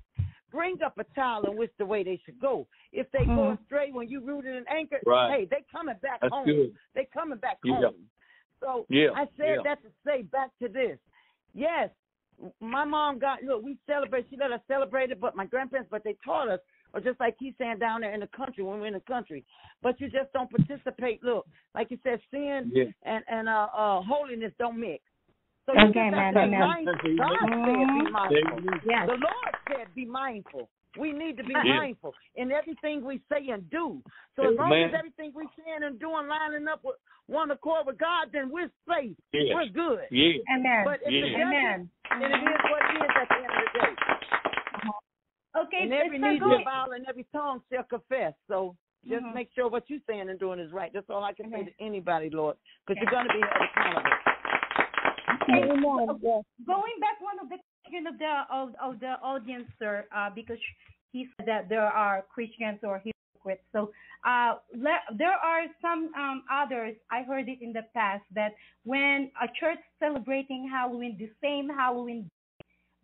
Speaker 4: bring up a child in which the way they should go. If they go
Speaker 3: Mhm.
Speaker 4: astray when you rooted and anchored,
Speaker 5: Right.
Speaker 4: hey, they coming back
Speaker 5: That's
Speaker 4: home.
Speaker 5: good.
Speaker 4: They coming back
Speaker 5: Yeah.
Speaker 4: home. So
Speaker 5: Yeah,
Speaker 4: I said
Speaker 5: yeah.
Speaker 4: that to say back to this. Yes, my mom got look, we celebrate she let us celebrate it, but my grandparents but they taught us or just like he's saying down there in the country when we're in the country. But you just don't participate. Look, like you said, sin
Speaker 5: Yeah.
Speaker 4: and, and uh uh holiness don't mix. So you
Speaker 3: Okay,
Speaker 4: just have
Speaker 3: man,
Speaker 4: to be mindful. God said be mindful.
Speaker 3: Yes.
Speaker 4: The Lord said be mindful. We need to be
Speaker 5: Yeah.
Speaker 4: mindful in everything we say and do. So as long
Speaker 5: Amen.
Speaker 4: as everything we saying and doing lining up with one accord with God, then we're safe.
Speaker 5: Yes.
Speaker 4: We're good.
Speaker 5: Yeah.
Speaker 3: Amen.
Speaker 4: But if
Speaker 5: Yeah.
Speaker 3: Amen.
Speaker 4: then it is what it is at the end of the day.
Speaker 3: Okay,
Speaker 4: And every knee shall bow and every tongue shall confess. So just
Speaker 3: Mhm.
Speaker 4: make sure what you're saying and doing is right. That's all I can say to anybody, Lord, because you're going to be held accountable.
Speaker 3: Okay,
Speaker 6: Amen.
Speaker 3: so going back one of the of the of, of the audience, sir, uh, because he said that there are Christians or hypocrites. So uh, le- there are some um, others. I heard it in the past that when a church celebrating Halloween, the same Halloween,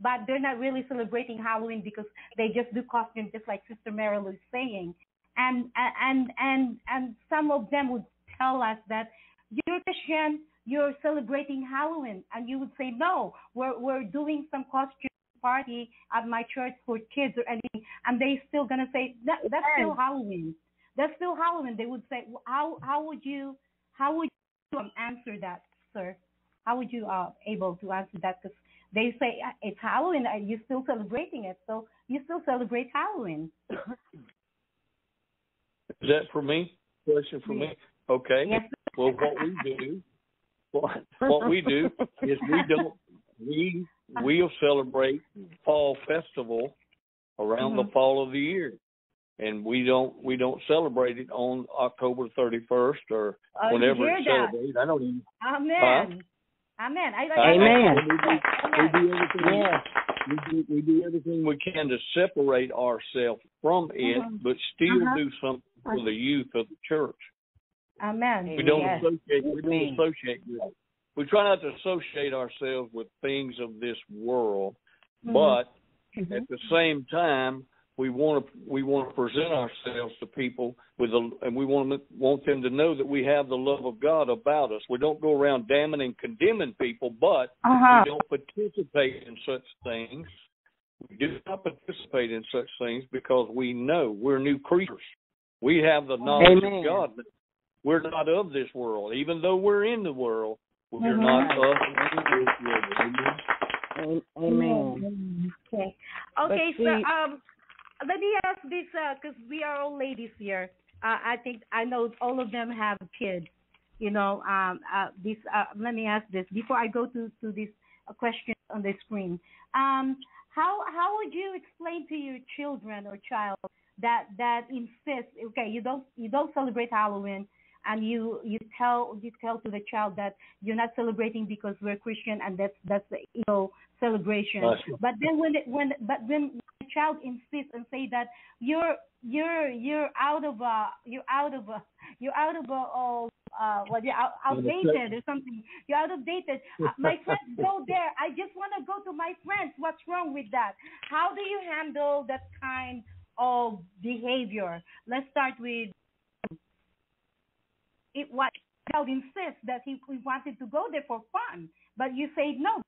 Speaker 3: but they're not really celebrating Halloween because they just do costumes, just like Sister Meryl is saying. And and and and some of them would tell us that you're Christian, you're celebrating Halloween, and you would say no, we're we're doing some costume party at my church for kids or anything, and they still gonna say that that's still Halloween. That's still Halloween. They would say how how would you how would you um, answer that, sir? How would you uh able to answer that? Because they say uh, it's Halloween, and you're still celebrating it, so you still celebrate Halloween.
Speaker 5: Is that for me? Question for me? Okay.
Speaker 3: Yes.
Speaker 5: Well, what we do, what, what we do is we don't we we'll celebrate fall festival around the
Speaker 3: Mhm.
Speaker 5: fall of the year, and we don't we don't celebrate it on October thirty first or
Speaker 3: you
Speaker 5: whenever it's celebrated. I don't even.
Speaker 3: Amen. Amen. I, I-
Speaker 4: Amen.
Speaker 5: We do, we do everything.
Speaker 4: Yeah.
Speaker 5: We do, we do everything we can to separate ourselves from it,
Speaker 3: Mhm.
Speaker 5: but still
Speaker 3: Uh-huh.
Speaker 5: do something for the youth of the church.
Speaker 3: Amen.
Speaker 5: We don't
Speaker 3: Yes.
Speaker 5: associate. We don't
Speaker 4: Amen.
Speaker 5: associate with. We try not to associate ourselves with things of this world,
Speaker 3: Mhm.
Speaker 5: but
Speaker 3: Mhm.
Speaker 5: at the same time, we want to we want to present ourselves to people with a, and we want to, want them to know that we have the love of God about us. We don't go around damning and condemning people, but
Speaker 3: Uh-huh.
Speaker 5: we don't participate in such things. We do not participate in such things because we know we're new creatures. We have the knowledge
Speaker 4: Amen.
Speaker 5: of God. We're not of this world, even though we're in the world. We're
Speaker 3: Mhm.
Speaker 5: not of this world. Amen.
Speaker 4: Amen.
Speaker 3: Okay. Okay,
Speaker 4: But
Speaker 3: so um, let me ask this because we are all ladies here. Uh, I think I know all of them have kids. You know, um, uh, this. Uh, let me ask this before I go to to this uh, question on the screen. Um, how how would you explain to your children or child that that insists? Okay, you don't you don't celebrate Halloween, and you you tell you tell to the child that you're not celebrating because we're Christian and that's that's the you know celebration. But then when it, when but when the child insists and say that you're you're you're out of uh you're out of uh, you're out of uh, oh, uh what you're out, outdated or something. You're out of dated. Uh, my friends go there. I just want to go to my friends. What's wrong with that? How do you handle that kind of behavior? Let's start with it what child insists that he, he wanted to go there for fun but you say no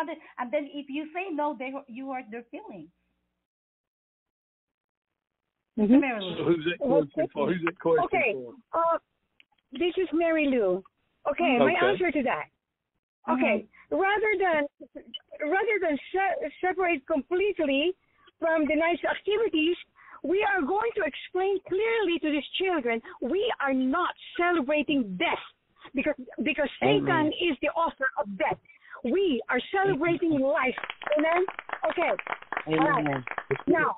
Speaker 3: and then if you say no they you hurt their feelings
Speaker 7: Mhm.
Speaker 3: Mary Lou.
Speaker 5: So who's that question for? Who's that question
Speaker 7: Okay.
Speaker 5: for?
Speaker 7: Uh, this is Mary Lou. Okay, my answer to that. Okay, rather than rather than se- separate completely from the nice activities, we are going to explain clearly to these children we are not celebrating death because because Satan is the author of death. We are celebrating life. Amen. Okay. All right.
Speaker 4: Amen.
Speaker 7: Now,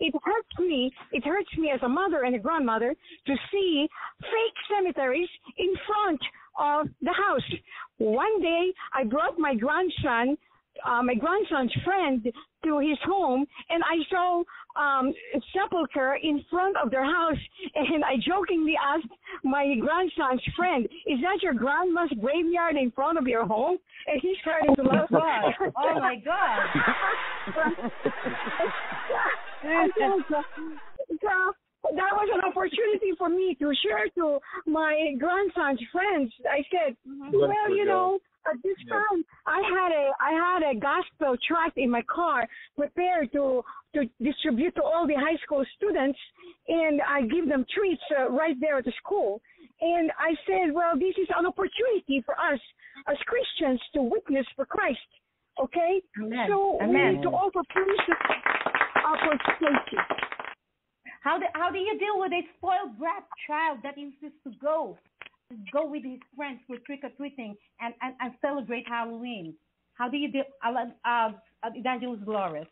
Speaker 7: it hurts me, it hurts me as a mother and a grandmother to see fake cemeteries in front of the house. One day, I brought my grandson, uh, my grandson's friend, to his home, and I saw um, a sepulcher in front of their house, and I jokingly asked my grandson's friend, "Is that your grandma's graveyard in front of your home?" And he started to laugh.
Speaker 3: Oh my God.
Speaker 7: So, so that was an opportunity for me to share to my grandson's friends. I said, well, you know, at this time I had a I had a gospel tract in my car prepared to to distribute to all the high school students, and I give them treats uh, right there at the school. And I said, well, this is an opportunity for us as Christians to witness for Christ. Okay,
Speaker 3: Amen.
Speaker 7: so we need to offer please opportunity.
Speaker 3: How do how do you deal with a spoiled brat child that insists to go go with his friends for trick or treating and, and, and celebrate Halloween? How do you deal, uh, uh, Evangelist Dolores?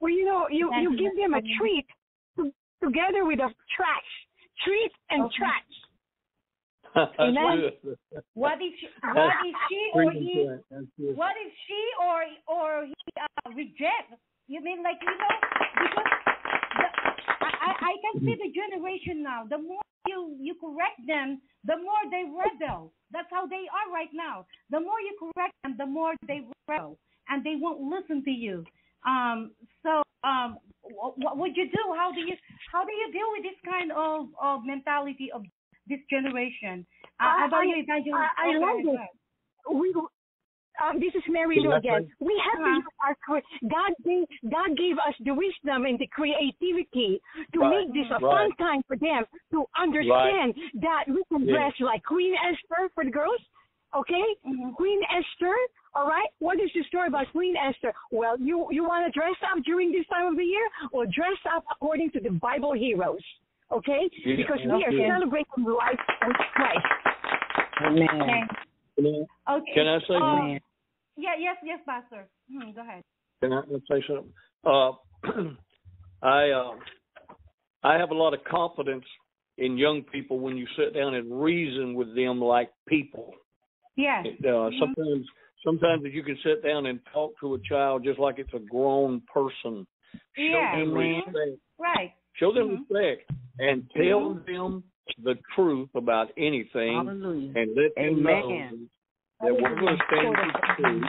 Speaker 7: Well, you know, you you give them a treat to, together with a trash, treat and
Speaker 3: Okay.
Speaker 7: trash. Amen.
Speaker 5: good.
Speaker 3: What she, what if she or he
Speaker 5: That's good.
Speaker 3: what if she or or he uh, reject? You mean like you know because the, I I I can see the generation now. The more you you correct them, the more they rebel. That's how they are right now. The more you correct them, the more they rebel, and they won't listen to you. Um. So um, wh- what would you do? How do you how do you deal with this kind of of mentality of this generation? Uh,
Speaker 7: I-
Speaker 3: how about
Speaker 7: I-
Speaker 3: you, Evangelist?
Speaker 7: I- I
Speaker 3: Okay,
Speaker 7: love
Speaker 3: go
Speaker 7: it. We, um, this is Mary Lou
Speaker 5: Yeah,
Speaker 7: again. We have to
Speaker 3: Uh-huh.
Speaker 7: use our God gave God gave us the wisdom and the creativity to
Speaker 5: Right.
Speaker 7: make this a
Speaker 5: Right.
Speaker 7: fun time for them to understand that we can
Speaker 5: Yeah.
Speaker 7: dress like Queen Esther for the girls. Okay,
Speaker 3: Mhm.
Speaker 7: Queen Esther. All right. What is the story about Queen Esther? Well, you you want to dress up during this time of the year, or dress up according to the Bible heroes. Okay,
Speaker 5: Yeah,
Speaker 7: because we are
Speaker 5: okay.
Speaker 7: celebrating life with Christ.
Speaker 4: Amen.
Speaker 3: Okay.
Speaker 5: Can I-
Speaker 3: Okay.
Speaker 5: Can I say
Speaker 3: Uh,
Speaker 4: Amen.
Speaker 3: Yeah, yes, yes, Pastor. Hmm, go ahead.
Speaker 5: Can I say something? Uh, I uh, I have a lot of confidence in young people when you sit down and reason with them like people.
Speaker 3: Yes.
Speaker 5: Uh, Sometimes sometimes you can sit down and talk to a child just like it's a grown person. Show
Speaker 3: Yeah.
Speaker 5: them respect.
Speaker 3: Right.
Speaker 5: Show them
Speaker 3: Mhm.
Speaker 5: respect and tell them the truth about anything
Speaker 4: Hallelujah.
Speaker 5: and let them know
Speaker 4: Amen.
Speaker 5: That we're going to stand for truth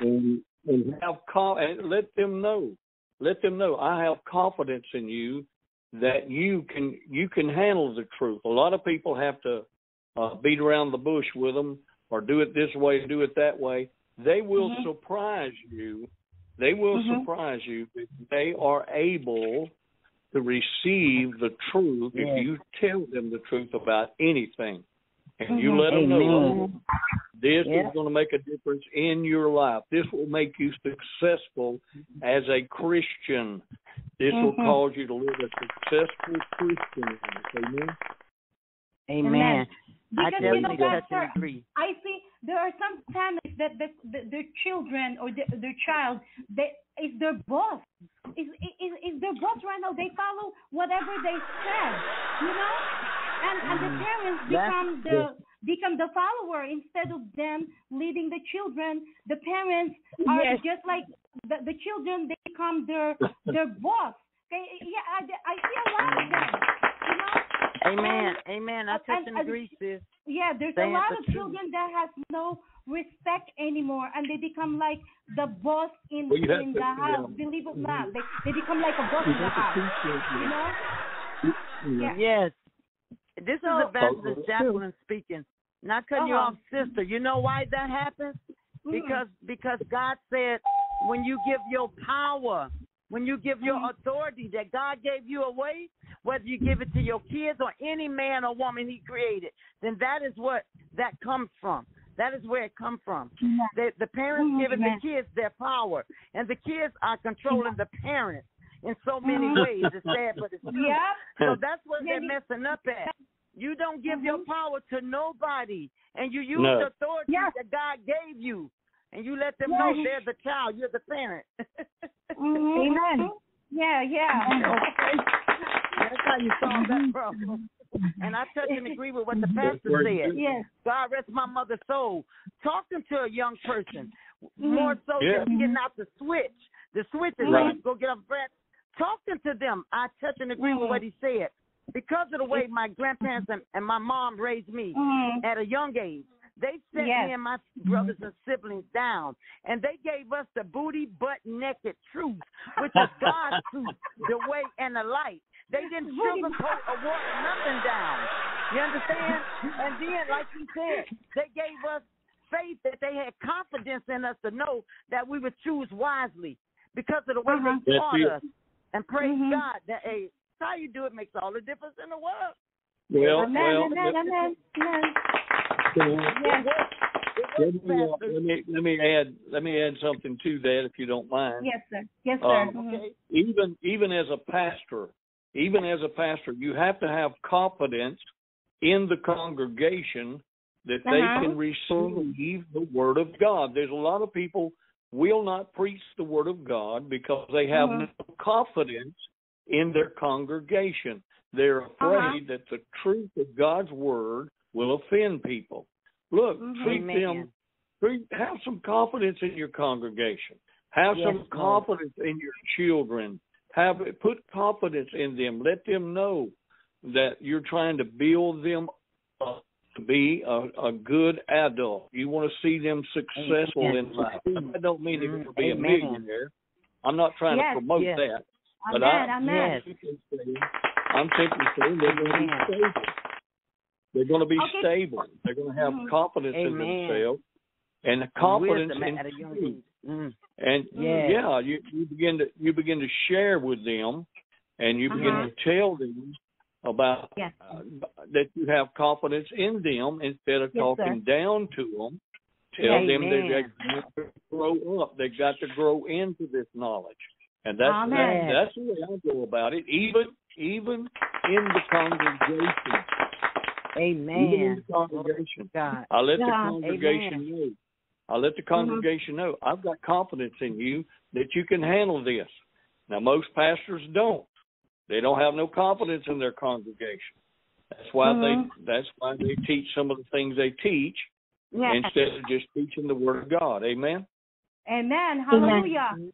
Speaker 5: and, and have con- and let them know, let them know I have confidence in you that you can you can handle the truth. A lot of people have to uh, beat around the bush with them or do it this way, do it that way. They will
Speaker 3: Mhm.
Speaker 5: surprise you. They will
Speaker 3: Mhm.
Speaker 5: surprise you that they are able to receive the truth
Speaker 4: Yes.
Speaker 5: if you tell them the truth about anything. And you
Speaker 3: Mhm.
Speaker 5: let them know, this
Speaker 4: Yeah.
Speaker 5: is going to make a difference in your life. This will make you successful as a Christian. This will
Speaker 3: Mhm.
Speaker 5: cause you to live a successful Christian life. Amen.
Speaker 4: Amen. I
Speaker 3: Because you know,
Speaker 4: definitely touch
Speaker 3: Pastor,
Speaker 4: agree.
Speaker 3: I see there are some families that the, the, their children or the, their child they is their boss. is is, is their boss right now. They follow whatever they said, you know, and and the mm, parents
Speaker 4: That's
Speaker 3: become the become the follower instead of them leading the children. The parents are
Speaker 6: Yes.
Speaker 3: just like the, the children. They become their their boss. Okay, yeah, I, I see a lot of them. You know.
Speaker 4: Amen.
Speaker 3: And-
Speaker 4: Amen. I touch and
Speaker 3: and-
Speaker 4: agree, sis.
Speaker 3: yeah, there's
Speaker 4: Saying
Speaker 3: a lot
Speaker 4: the
Speaker 3: of
Speaker 4: truth.
Speaker 3: children that has no respect anymore, and they become like the boss in
Speaker 5: Well,
Speaker 3: in the house.
Speaker 5: yeah.
Speaker 3: Believe it or not, they they become like a boss in the house. You know? Yeah.
Speaker 4: Yes. This is
Speaker 3: So-
Speaker 4: Evangelist Jacqueline speaking. Not cutting you
Speaker 3: Uh-huh.
Speaker 4: off, sister. You know why that happens? Mm. Because because God said when you give your power, when you give your mm-hmm. authority that God gave you away, whether you give it to your kids or any man or woman He created, then that is what that comes from. That is where it comes from. Mm-hmm. The, the parents
Speaker 3: Mhm,
Speaker 4: giving
Speaker 3: amen.
Speaker 4: the kids their power, and the kids are controlling mm-hmm. the parents in so many ways. It's sad, but it's true.
Speaker 3: Yep.
Speaker 4: So that's where
Speaker 3: Yeah,
Speaker 4: they're
Speaker 3: you-
Speaker 4: messing up at. You don't give your mm-hmm. power to nobody, and you use
Speaker 5: No.
Speaker 4: the authority
Speaker 3: Yes.
Speaker 4: that God gave you, and you let them
Speaker 3: Yes.
Speaker 4: know they're the child, you're the parent.
Speaker 3: Mhm.
Speaker 7: Amen.
Speaker 3: Yeah, yeah.
Speaker 4: That's how you solve that mm-hmm. problem. And I touch and agree with what the mm-hmm. pastor said.
Speaker 3: yes.
Speaker 4: God rest my mother's soul. Talking to a young person,
Speaker 3: Mm-hmm.
Speaker 4: more so
Speaker 5: Yeah.
Speaker 4: than getting out the switch. The switch is
Speaker 5: Right.
Speaker 4: go get off breath. Talking to them, I touch and agree with what he said. Because of the way my grandparents and, and my mom raised me
Speaker 3: Mhm.
Speaker 4: at a young age, they set
Speaker 3: Yes.
Speaker 4: me and my brothers and siblings down, and they gave us the booty butt naked truth, which is God's truth, the way and the light. They didn't sugarcoat or water nothing down. You understand? And then, like you said, they gave us faith that they had confidence in us to know that we would choose wisely because of the way
Speaker 3: Uh-huh.
Speaker 4: they taught
Speaker 5: it.
Speaker 4: us. And praise
Speaker 3: Mhm.
Speaker 4: God that hey, how you do it makes all the difference in the world.
Speaker 5: Well,
Speaker 3: Amen,
Speaker 5: well,
Speaker 3: amen, amen, amen.
Speaker 5: let,
Speaker 3: Yes.
Speaker 4: It
Speaker 5: me, uh, let me let me add let me add something to that if you don't mind.
Speaker 3: Yes, sir. Yes, sir.
Speaker 5: Um,
Speaker 3: Mhm.
Speaker 4: Okay.
Speaker 5: even even as a pastor, even as a pastor, you have to have confidence in the congregation that they
Speaker 3: Uh-huh.
Speaker 5: can receive the word of God. There's a lot of people will not preach the word of God because they have
Speaker 3: Uh-huh.
Speaker 5: no confidence in their congregation. They're afraid that the truth of God's word will offend people. Look,
Speaker 3: Mhm.
Speaker 5: treat
Speaker 4: Amen.
Speaker 5: them treat, have some confidence in your congregation. Have
Speaker 4: Yes,
Speaker 5: some
Speaker 4: Lord.
Speaker 5: confidence in your children. Have put confidence in them. Let them know that you're trying to build them up to be a, a good adult. You want to see them successful
Speaker 4: Amen.
Speaker 5: in life. I don't mean they're going to be a millionaire. I'm not trying
Speaker 3: Yes,
Speaker 5: to promote
Speaker 4: yes.
Speaker 5: that. But
Speaker 3: Amen,
Speaker 5: I,
Speaker 3: amen.
Speaker 5: Simply I'm simply saying they're going to be stable. They're going to be
Speaker 3: Okay.
Speaker 5: stable. They're going to have
Speaker 3: Mhm.
Speaker 5: confidence in
Speaker 4: Amen.
Speaker 5: themselves and the confidence
Speaker 4: Wisdom
Speaker 5: in
Speaker 4: at a young
Speaker 5: truth.
Speaker 4: Mm.
Speaker 5: And
Speaker 4: Yes.
Speaker 5: yeah, you, you begin to you begin to share with them, and you begin
Speaker 3: Uh-huh.
Speaker 5: to tell them about
Speaker 3: Yes.
Speaker 5: uh, that you have confidence in them instead of
Speaker 3: Yes,
Speaker 5: talking down to them. Tell them that they
Speaker 4: Amen.
Speaker 5: got to grow up. They got to grow into this knowledge, and that's
Speaker 3: Amen.
Speaker 5: that, that's the way I go about it. Even even in the congregation, even in the congregation.
Speaker 4: God.
Speaker 5: I let the
Speaker 3: Yeah.
Speaker 5: congregation know. I let the congregation know I've got confidence in you that you can handle this. Now most pastors don't. They don't have no confidence in their congregation. That's why
Speaker 3: Mhm.
Speaker 5: they that's why they teach some of the things they teach
Speaker 3: Yes.
Speaker 5: instead of just teaching the word of God. Amen.
Speaker 3: Amen. Hallelujah.
Speaker 4: Amen.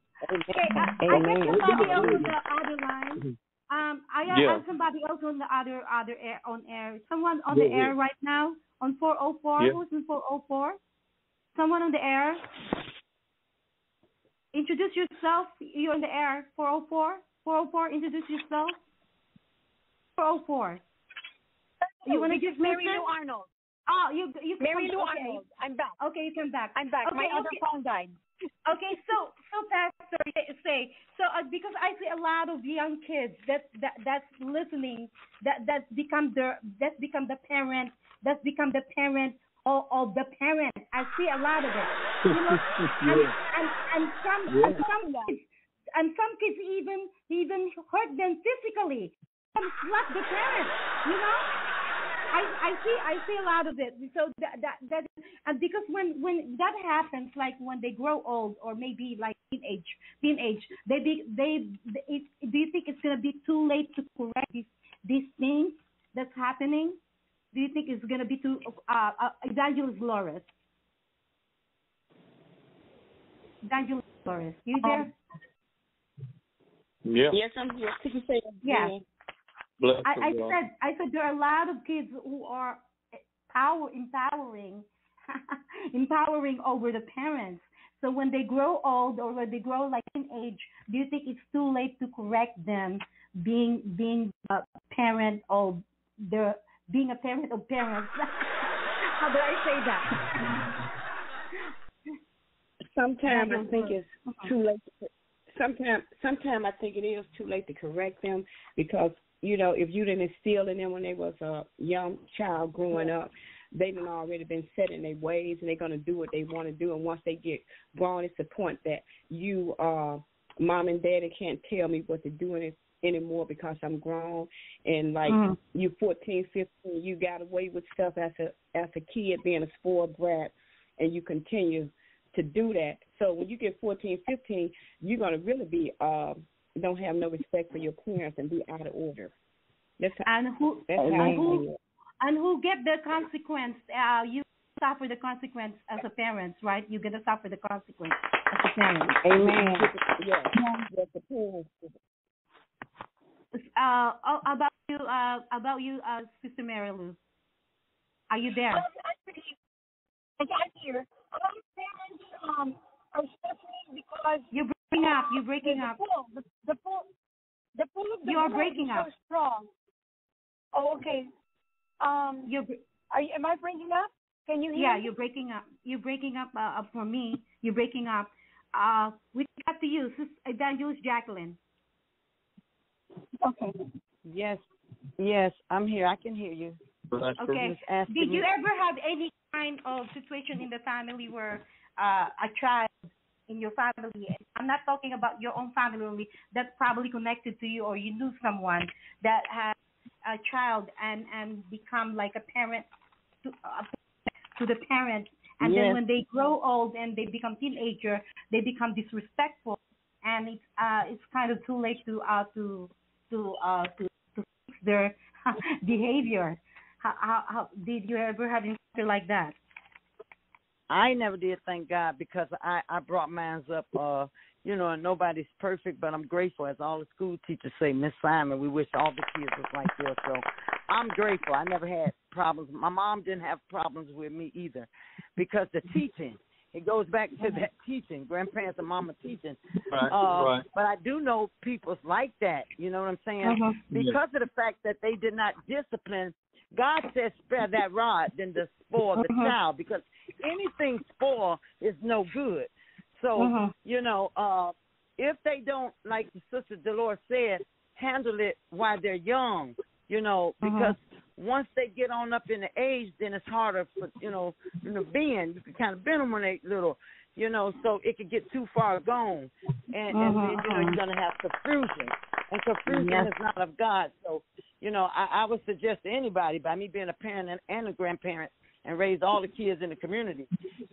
Speaker 3: Okay, I, I get somebody else on the other line. Um, I have
Speaker 5: Yeah.
Speaker 3: somebody else on the other other air on air. Someone on
Speaker 5: Go
Speaker 3: the air
Speaker 5: ahead.
Speaker 3: right now on four oh four.
Speaker 5: Yeah.
Speaker 3: Who's in four oh four? Someone on the air. Introduce yourself. You're on the air. Four oh four. Four oh four. Introduce yourself. Four oh four. You want to
Speaker 7: This
Speaker 3: just
Speaker 7: is Mary? Lou Arnold.
Speaker 3: Oh, you you
Speaker 7: Mary Lou
Speaker 3: okay.
Speaker 7: Arnold. I'm back.
Speaker 3: Okay, you come back.
Speaker 7: I'm back. My
Speaker 3: Okay,
Speaker 7: other phone died.
Speaker 3: Okay, so so pastor say so uh, because I see a lot of young kids that that that's listening that that's become the that's become the parent that's become the parent of, of the parent. I see a lot of it. You know, and, and and some and some kids and some kids even even hurt them physically. Some slap the parents. You know. I I see I see a lot of it. So that that that and because when when that happens, like when they grow old or maybe like teenage teenage, they be they, they it, do you think it's gonna be too late to correct these these things that's happening? Do you think it's gonna be too uh, uh Evangelist Loris? Evangelist Loris, you there?
Speaker 6: Um,
Speaker 5: Yeah.
Speaker 6: Yes, I'm here. Could you say
Speaker 3: Yeah.
Speaker 6: Again?
Speaker 5: Bless
Speaker 3: I, I said I said there are a lot of kids who are power empowering empowering over the parents. So when they grow old or when they grow like in age, do you think it's too late to correct them being being a parent of the being a parent of parents? How do I say that?
Speaker 6: Sometimes I think it's too late. Sometimes, sometimes I think it is too late to correct them because you know if you didn't instill in them when they was a young child growing up, they done already been set in their ways and they're gonna do what they want to do. And once they get grown, it's the point that you, uh, mom and daddy, can't tell me what to do any, anymore because I'm grown. And like
Speaker 3: Mhm.
Speaker 6: you, 14, 15, you got away with stuff as a as a kid, being a spoiled brat, and you continue to do that. So when you get 14, 15, you're going to really be uh, don't have no respect for your parents and be out of order. That's how,
Speaker 3: And who
Speaker 6: that's
Speaker 3: and
Speaker 6: see
Speaker 3: who and who get the consequence? Uh, you suffer the consequence as a parent, right? You're gonna suffer the consequence as a parent.
Speaker 6: Amen. Yes, yes, the parents.
Speaker 3: Uh, oh, about you, uh, about you, uh, Sister Mary Lou. Are you there?
Speaker 7: I got here. A lot of parents um, are suffering because
Speaker 3: You're breaking up. You're breaking
Speaker 7: the
Speaker 3: up.
Speaker 7: pull, the, the pull, the pull of the
Speaker 3: You are breaking up.
Speaker 7: so strong. Oh, okay. Um,
Speaker 3: You're,
Speaker 7: are you, am I breaking up? Can you hear
Speaker 3: yeah,
Speaker 7: me?
Speaker 3: you're breaking up. You're breaking up. Uh, uh, for me, you're breaking up. Uh, we got to you, Sister Evangelist Jacqueline.
Speaker 7: Okay.
Speaker 4: Yes, yes, I'm here. I can hear you.
Speaker 3: Okay. Did you ever have any kind of situation in the family where uh, a child in your family, I'm not talking about your own family only, that's probably connected to you or you knew someone that had a child and and become like a parent to, uh, to the parent and
Speaker 4: Yes.
Speaker 3: then when they grow old and they become teenager, they become disrespectful and it's uh it's kind of too late to uh to to uh to, to fix their behavior. How, how, how did you ever have anything like that?
Speaker 4: I never did, thank God, because I I brought mines up. uh You know, and nobody's perfect, but I'm grateful. As all the school teachers say, Miss Simon, we wish all the kids was like this. So I'm grateful. I never had problems. My mom didn't have problems with me either, because the teaching. It goes back to that teaching, grandparents and mama teaching.
Speaker 5: Right,
Speaker 4: Uh,
Speaker 5: right.
Speaker 4: But I do know people's like that. You know what I'm saying?
Speaker 3: Uh-huh.
Speaker 4: Because of the fact that they did not discipline, God says, "Spare that rod than to spoil the
Speaker 3: Uh-huh.
Speaker 4: child," because anything spoil is no good. So
Speaker 3: Uh-huh.
Speaker 4: you know, uh, if they don't, like the sister Dolores said, handle it while they're young, you know,
Speaker 3: Uh-huh.
Speaker 4: because once they get on up in the age, then it's harder for you know, you know, being you can kind of bend them when they little, you know, so it could get too far gone, and and then, you know you're gonna have confusion, and confusion
Speaker 3: Yes.
Speaker 4: is not of God. So you know, I, I would suggest to anybody, by me being a parent and, and a grandparent, and raise all the kids in the community,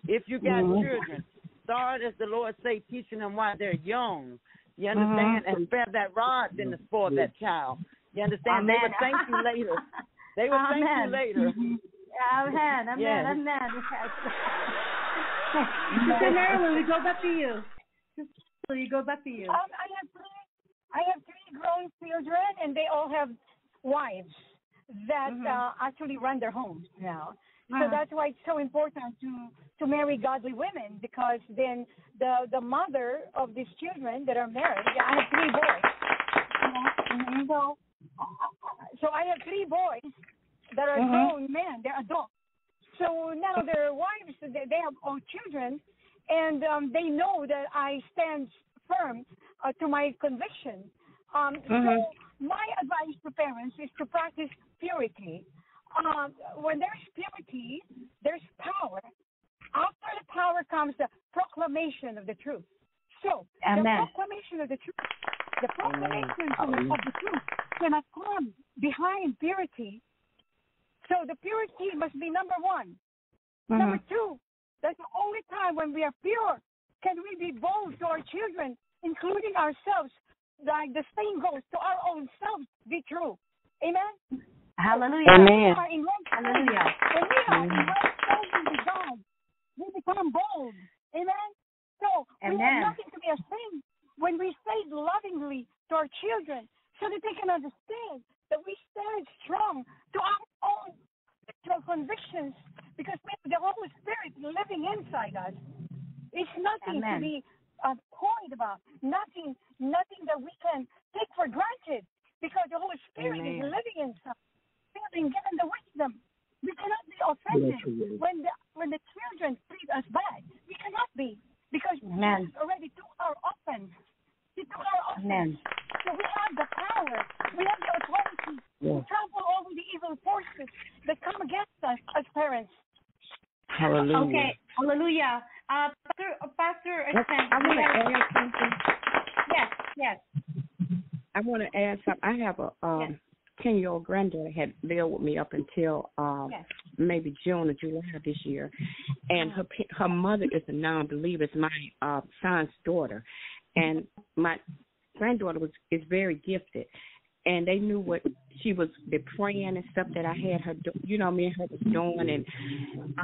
Speaker 4: if you got
Speaker 3: Mhm.
Speaker 4: children, start as the Lord say, teaching them while they're young. You
Speaker 3: Mm-hmm.
Speaker 4: understand, and spare that rod than to spoil that child. You understand? They
Speaker 3: Amen.
Speaker 4: will thank you later. They will thank you
Speaker 3: Amen.
Speaker 4: later.
Speaker 3: Amen. Amen.
Speaker 4: Yes.
Speaker 3: Amen. Sister Marilyn, we go back to you. Sister we go back to you.
Speaker 7: Um, I have three. I have three grown children, and they all have wives that
Speaker 3: Mhm.
Speaker 7: uh, actually run their homes now. So
Speaker 3: Uh-huh.
Speaker 7: that's why it's so important to to marry godly women because then the the mother of these children that are married. I have three boys. You know? So so I have three boys that are
Speaker 3: Mhm.
Speaker 7: grown men. They're adults. So now their wives, they, they have all children, and um, they know that I stand firm uh, to my conviction. Um,
Speaker 3: Mhm.
Speaker 7: So my advice to parents is to practice purity. Um, when there's purity, there's power. After the power comes the proclamation of the truth. So the proclamation of the truth, the proclamation of the truth cannot come behind purity. So So the purity must be number one.
Speaker 3: Mm-hmm.
Speaker 7: Number two, that's the only time when we are pure can we be bold to our children, including ourselves. Like the saying goes, to our own selves, be true. Amen.
Speaker 3: Hallelujah.
Speaker 7: When
Speaker 6: Amen.
Speaker 7: we are in right
Speaker 3: Hallelujah.
Speaker 7: When we are in right standing with God, we become bold. Amen. So we have nothing to be ashamed when we say lovingly to our children, so that they can understand that we stand strong to our own spiritual convictions because we have the Holy Spirit living inside us. It's nothing
Speaker 3: Amen.
Speaker 7: to be uh, coy about. Nothing, nothing that we can take for granted because the Holy Spirit is living inside. We have been given the wisdom. We cannot be offended when the when the children treat us bad. We cannot be because
Speaker 3: Amen.
Speaker 7: Jesus already took our offense. He took our offense.
Speaker 3: Amen.
Speaker 7: So we have the power. We have the authority to trample over the evil forces that come against us as parents.
Speaker 6: Hallelujah.
Speaker 3: Okay. Hallelujah. Uh, Pastor, uh, Pastor,
Speaker 6: I,
Speaker 3: Ascent,
Speaker 6: I want
Speaker 3: we have-
Speaker 6: to add something.
Speaker 3: yes, yes.
Speaker 6: I want to add something. I have a um,
Speaker 3: Yes.
Speaker 6: ten year old granddaughter had lived with me up until um,
Speaker 3: Yes.
Speaker 6: maybe June or July of this year, and her her mother is a non believer. It's my uh, son's daughter, and my granddaughter was is very gifted, and they knew what she was the praying and stuff that I had her, do, you know, me and her was doing, and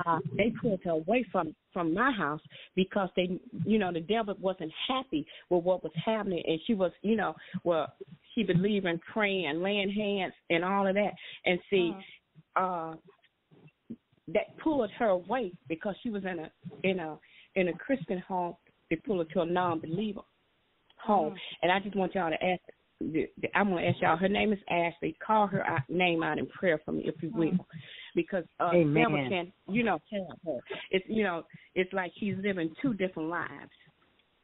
Speaker 6: uh, they pulled her away from from my house because they, you know, the devil wasn't happy with what was happening, and she was, you know, well, she believed in praying, laying hands, and all of that, and see, uh, that pulled her away because she was in a in a in a Christian home. They pulled her to a non-believer home, and I just want y'all to ask. the- the- I'm gonna ask y'all. Her name is Ashley. Call her name out in prayer for me, if you will, because uh,
Speaker 4: Amen.
Speaker 6: devil can, you know, tell her. It's you know, it's like she's living two different lives.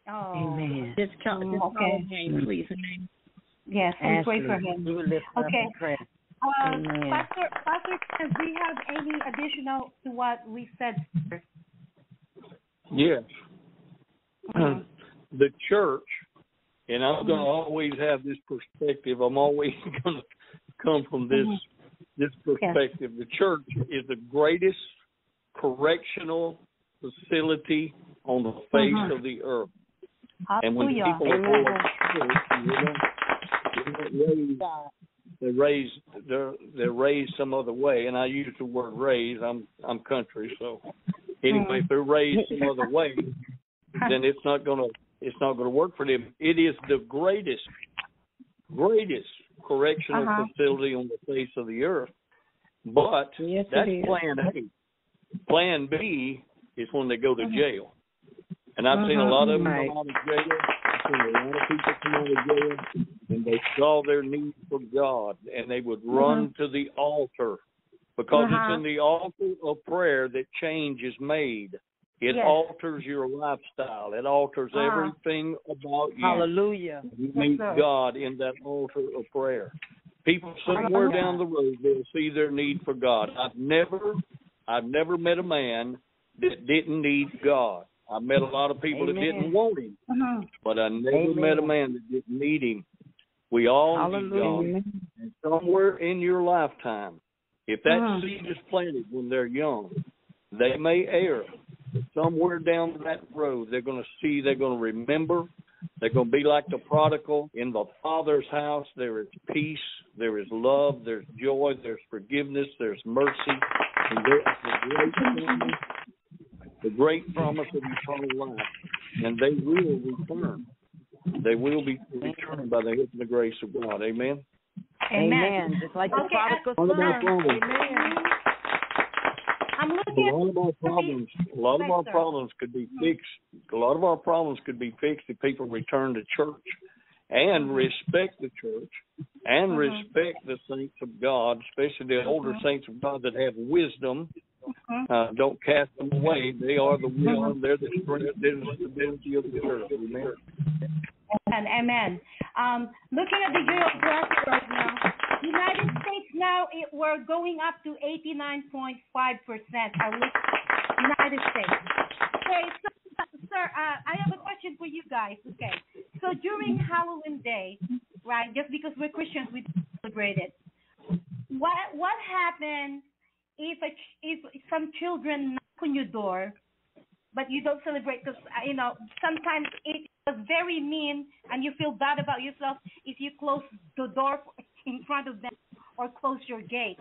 Speaker 3: Oh.
Speaker 4: Amen.
Speaker 6: Just call, just
Speaker 3: Mm,
Speaker 6: call
Speaker 3: okay.
Speaker 6: her name, please.
Speaker 3: Yes, and pray for him.
Speaker 4: We will lift her up
Speaker 3: Okay.
Speaker 4: in prayer.
Speaker 3: Uh, Pastor, Pastor, Ken, do you have any additional to what we said? sir?
Speaker 5: Yes.
Speaker 3: Mhm.
Speaker 5: the church, and I'm going to always have this perspective. I'm always going to come from this this perspective. The church is the greatest correctional facility on the face
Speaker 3: Mhm.
Speaker 5: of the earth. And when people are going to church, they don't, they raise, they're raised they're they're raised some other way. And I use the word raised. I'm I'm country, so anyway, if they're raised some other way, then it's not gonna it's not gonna work for them. It is the greatest greatest correctional
Speaker 3: Uh-huh.
Speaker 5: facility on the face of the earth. But
Speaker 6: Yes,
Speaker 5: that's plan A. Plan B is when they go to
Speaker 3: Mhm.
Speaker 5: jail. And I've seen a lot of them
Speaker 6: Right.
Speaker 5: come out of jail. I've seen a lot of people come out of jail and they saw their need for God and they would run to the altar because
Speaker 3: Uh-huh.
Speaker 5: it's in the altar of prayer that change is made. It
Speaker 3: Yes.
Speaker 5: alters your lifestyle. It alters
Speaker 3: Uh-huh.
Speaker 5: everything about you.
Speaker 6: Hallelujah.
Speaker 5: You meet
Speaker 3: sir.
Speaker 5: God in that altar of prayer. People somewhere
Speaker 3: Hallelujah.
Speaker 5: down the road they'll see their need for God. I've never I've never met a man that didn't need God. I met a lot of people that didn't want him,
Speaker 3: Mhm.
Speaker 5: but I never
Speaker 4: Amen.
Speaker 5: met a man that didn't need him. We all need God. And somewhere in your lifetime, if that
Speaker 3: Mhm.
Speaker 5: seed is planted when they're young, they may err. But somewhere down that road, they're going to see, they're going to remember. They're going to be like the prodigal in the Father's house. There is peace, there is love, there's joy, there's forgiveness, there's mercy, and there is the great promise, the great promise of eternal life. And they will return. They will be returned by the help and the grace of God. Amen.
Speaker 3: Amen.
Speaker 4: Just like the
Speaker 3: Okay,
Speaker 4: prodigal son.
Speaker 5: problems?
Speaker 3: I'm
Speaker 5: A
Speaker 3: looking
Speaker 5: lot of our problems, a lot of our problems could be mm-hmm. fixed. A lot of our problems could be fixed if people return to church and mm-hmm. respect the church and mm-hmm. respect the saints of God, especially the older saints of God that have wisdom. Uh, don't cast them away. They are the wisdom. They're the strength. They're the stability of the church. Amen.
Speaker 3: Amen. Amen. Um, looking at the geography right now, United States now it, we're going up to 89.5 percent. United States. Okay, so, sir, uh, I have a question for you guys. Okay, so during Halloween Day, right? Just because we're Christians, we celebrate it. What what happened if a, if some children knock on your door, but you don't celebrate because you know sometimes it was very mean and you feel bad about yourself if you close the door in front of them or close your gate.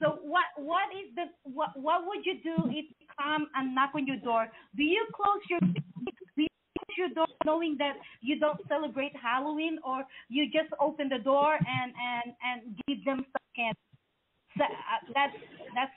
Speaker 3: So what what is the what what would you do if they come and knock on your door? Do you close your do you close your door knowing that you don't celebrate Halloween, or you just open the door and and and give them some candy? So, uh, that's that's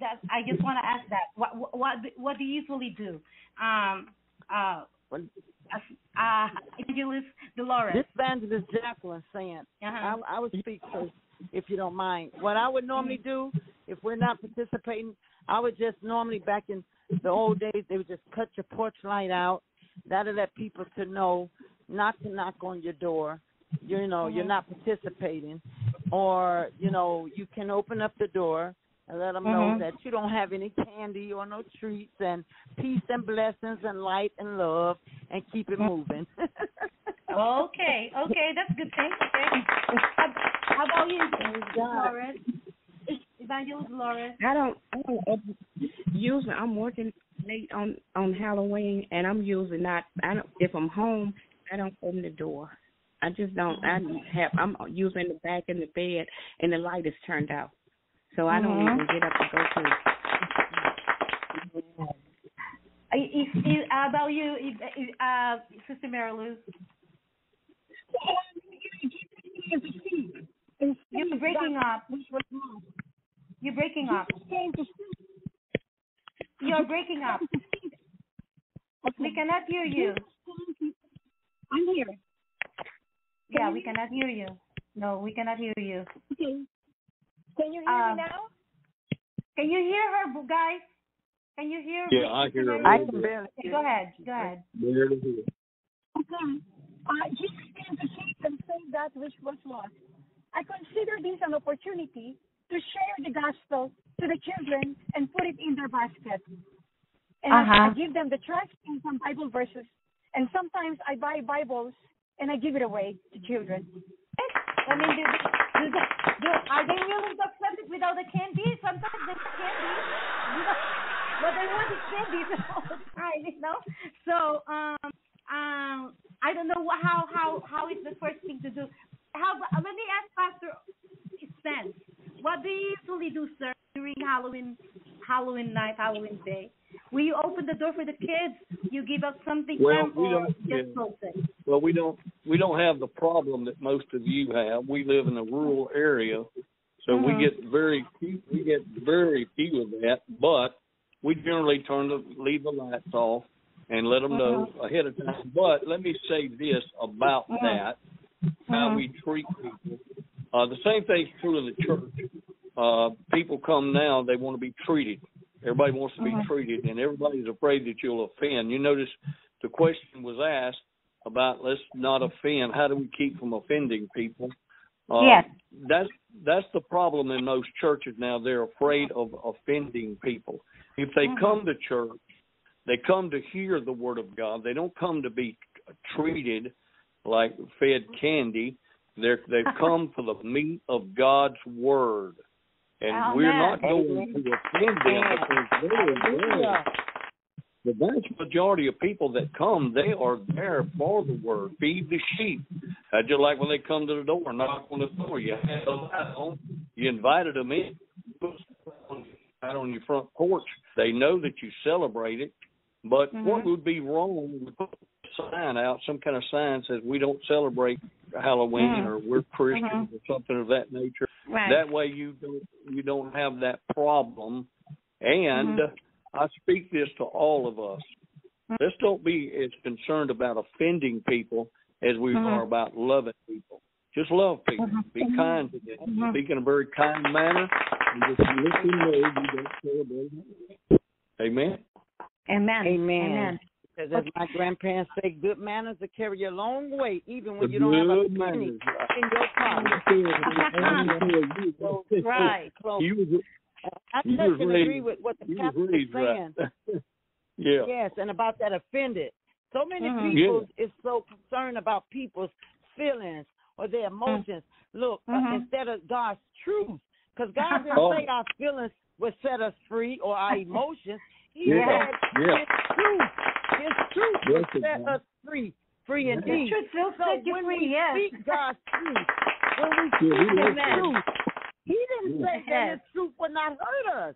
Speaker 3: that's. I just want to ask that. What what what do you usually do? Um. Uh. Uh. Evangelist Dolores.
Speaker 4: This evangelist Jacqueline saying,
Speaker 3: Uh-huh.
Speaker 4: I, I would speak first, if you don't mind. What I would normally do, if we're not participating, I would just normally back in the old days, they would just cut your porch light out. That'll let people to know not to knock on your door. You know, you're not participating, or you know, you can open up the door and let them know
Speaker 3: Mhm.
Speaker 4: that you don't have any candy or no treats, and peace and blessings and light and love, and keep it moving.
Speaker 3: Okay, okay, that's a good thing. Okay. How, how about you, Dolores? Evangelist Dolores.
Speaker 6: I don't. I don't usually I'm working late on on Halloween, and I'm usually not. I don't. If I'm home, I don't open the door. I just don't. I have. I'm usually in the back in the bed, and the light is turned out, so I don't
Speaker 3: Mhm.
Speaker 6: even get up to go to.
Speaker 3: Is, is, how about you, is, is, uh, Sister Mary Lou? You're breaking up. You're breaking up. You're breaking up. We cannot hear you.
Speaker 7: I'm here.
Speaker 3: Yeah, we cannot hear you. No, we cannot hear you.
Speaker 7: Okay. Can you hear
Speaker 3: Um,
Speaker 7: me now?
Speaker 3: Can you hear her, guys? Can you hear? Me?
Speaker 5: Yeah, I hear her.
Speaker 4: I can barely.
Speaker 3: Okay, Go ahead. Go ahead.
Speaker 5: Barely hear.
Speaker 7: Okay. Uh, Jesus came to seek and save that which was lost. I consider this an opportunity to share the gospel to the children and put it in their basket. And I- I
Speaker 3: Uh-huh.
Speaker 7: give them the tract and some Bible verses. And sometimes I buy Bibles and I give it away to children.
Speaker 3: I mean, do, do, are they willing to without the candy? Sometimes want candy, you know, but they want the candy all the time, you know. So, um, um, I don't know how how how is the first thing to do. How let me ask Pastor Spence, what do you usually do, sir, during Halloween Halloween night, Halloween day? Will you open the door for the kids? You give out something
Speaker 5: Well, we don't- yeah. Well, we don't we don't have the problem that most of you have. We live in a rural area, so
Speaker 3: Mhm.
Speaker 5: we get very few, we get very few of that. But we generally turn the leave the lights off and let them know ahead of time. But let me say this about
Speaker 3: Mhm.
Speaker 5: that: how we treat people. Uh, the same thing's true in the church. Uh, people come now; they want to be treated. Everybody wants to be
Speaker 3: Mhm.
Speaker 5: treated, and everybody's afraid that you'll offend. You notice the question was asked about let's not offend. How do we keep from offending people? Uh,
Speaker 3: Yes.
Speaker 5: That's that's the problem in most churches now. They're afraid of offending people. If they
Speaker 3: Mhm.
Speaker 5: come to church, they come to hear the word of God. They don't come to be treated like fed candy. They're they've come for the meat of God's word. And
Speaker 3: Amen.
Speaker 5: we're not going to offend them because they're there the vast majority of people that come, they are there for the word. Feed the sheep. Uh, just like when they come to the door, knock on the door, you had the light on, you invited them in, put out on your front porch. They know that you celebrate it. But what
Speaker 3: Mhm.
Speaker 5: would be wrong with sign out, some kind of sign says we don't celebrate Halloween
Speaker 3: Mhm.
Speaker 5: or we're Christians or something of that nature.
Speaker 3: Right.
Speaker 5: That way you don't you don't have that problem. And
Speaker 3: Mhm.
Speaker 5: I speak this to all of us. Let's don't be as concerned about offending people as we
Speaker 3: Mhm.
Speaker 5: are about loving people. Just love people.
Speaker 3: Mhm.
Speaker 5: Be kind to them. Speak in a very kind manner. And just let them know you don't celebrate it. Amen.
Speaker 3: Amen.
Speaker 4: Amen.
Speaker 3: Amen.
Speaker 4: Because as my grandparents say, good manners will carry you a long way, even when you don't have a penny
Speaker 5: manners.
Speaker 4: in your pocket. So,
Speaker 3: Right.
Speaker 4: So
Speaker 5: You was,
Speaker 4: I
Speaker 5: you
Speaker 4: touch and
Speaker 5: raised-
Speaker 4: agree with what the
Speaker 5: you
Speaker 4: pastor
Speaker 5: was
Speaker 4: was saying.
Speaker 5: right. yeah.
Speaker 4: Yes, and about that offended. So many
Speaker 3: Mhm.
Speaker 4: people is so concerned about people's feelings or their emotions. Look, uh,
Speaker 3: Mhm.
Speaker 4: instead of God's truth, because God didn't
Speaker 5: Oh.
Speaker 4: say our feelings will set us free or our emotions. He
Speaker 5: Yeah,
Speaker 4: said
Speaker 5: yeah.
Speaker 4: his truth, his truth will
Speaker 5: it
Speaker 4: set
Speaker 5: does.
Speaker 4: us free, free
Speaker 5: Yeah.
Speaker 4: indeed.
Speaker 3: truth will
Speaker 4: So
Speaker 3: set you
Speaker 4: when
Speaker 3: free,
Speaker 4: we
Speaker 3: yes.
Speaker 4: speak God's truth, when we speak
Speaker 5: he
Speaker 4: His
Speaker 5: loves
Speaker 4: truth, He didn't say that His truth would not hurt us.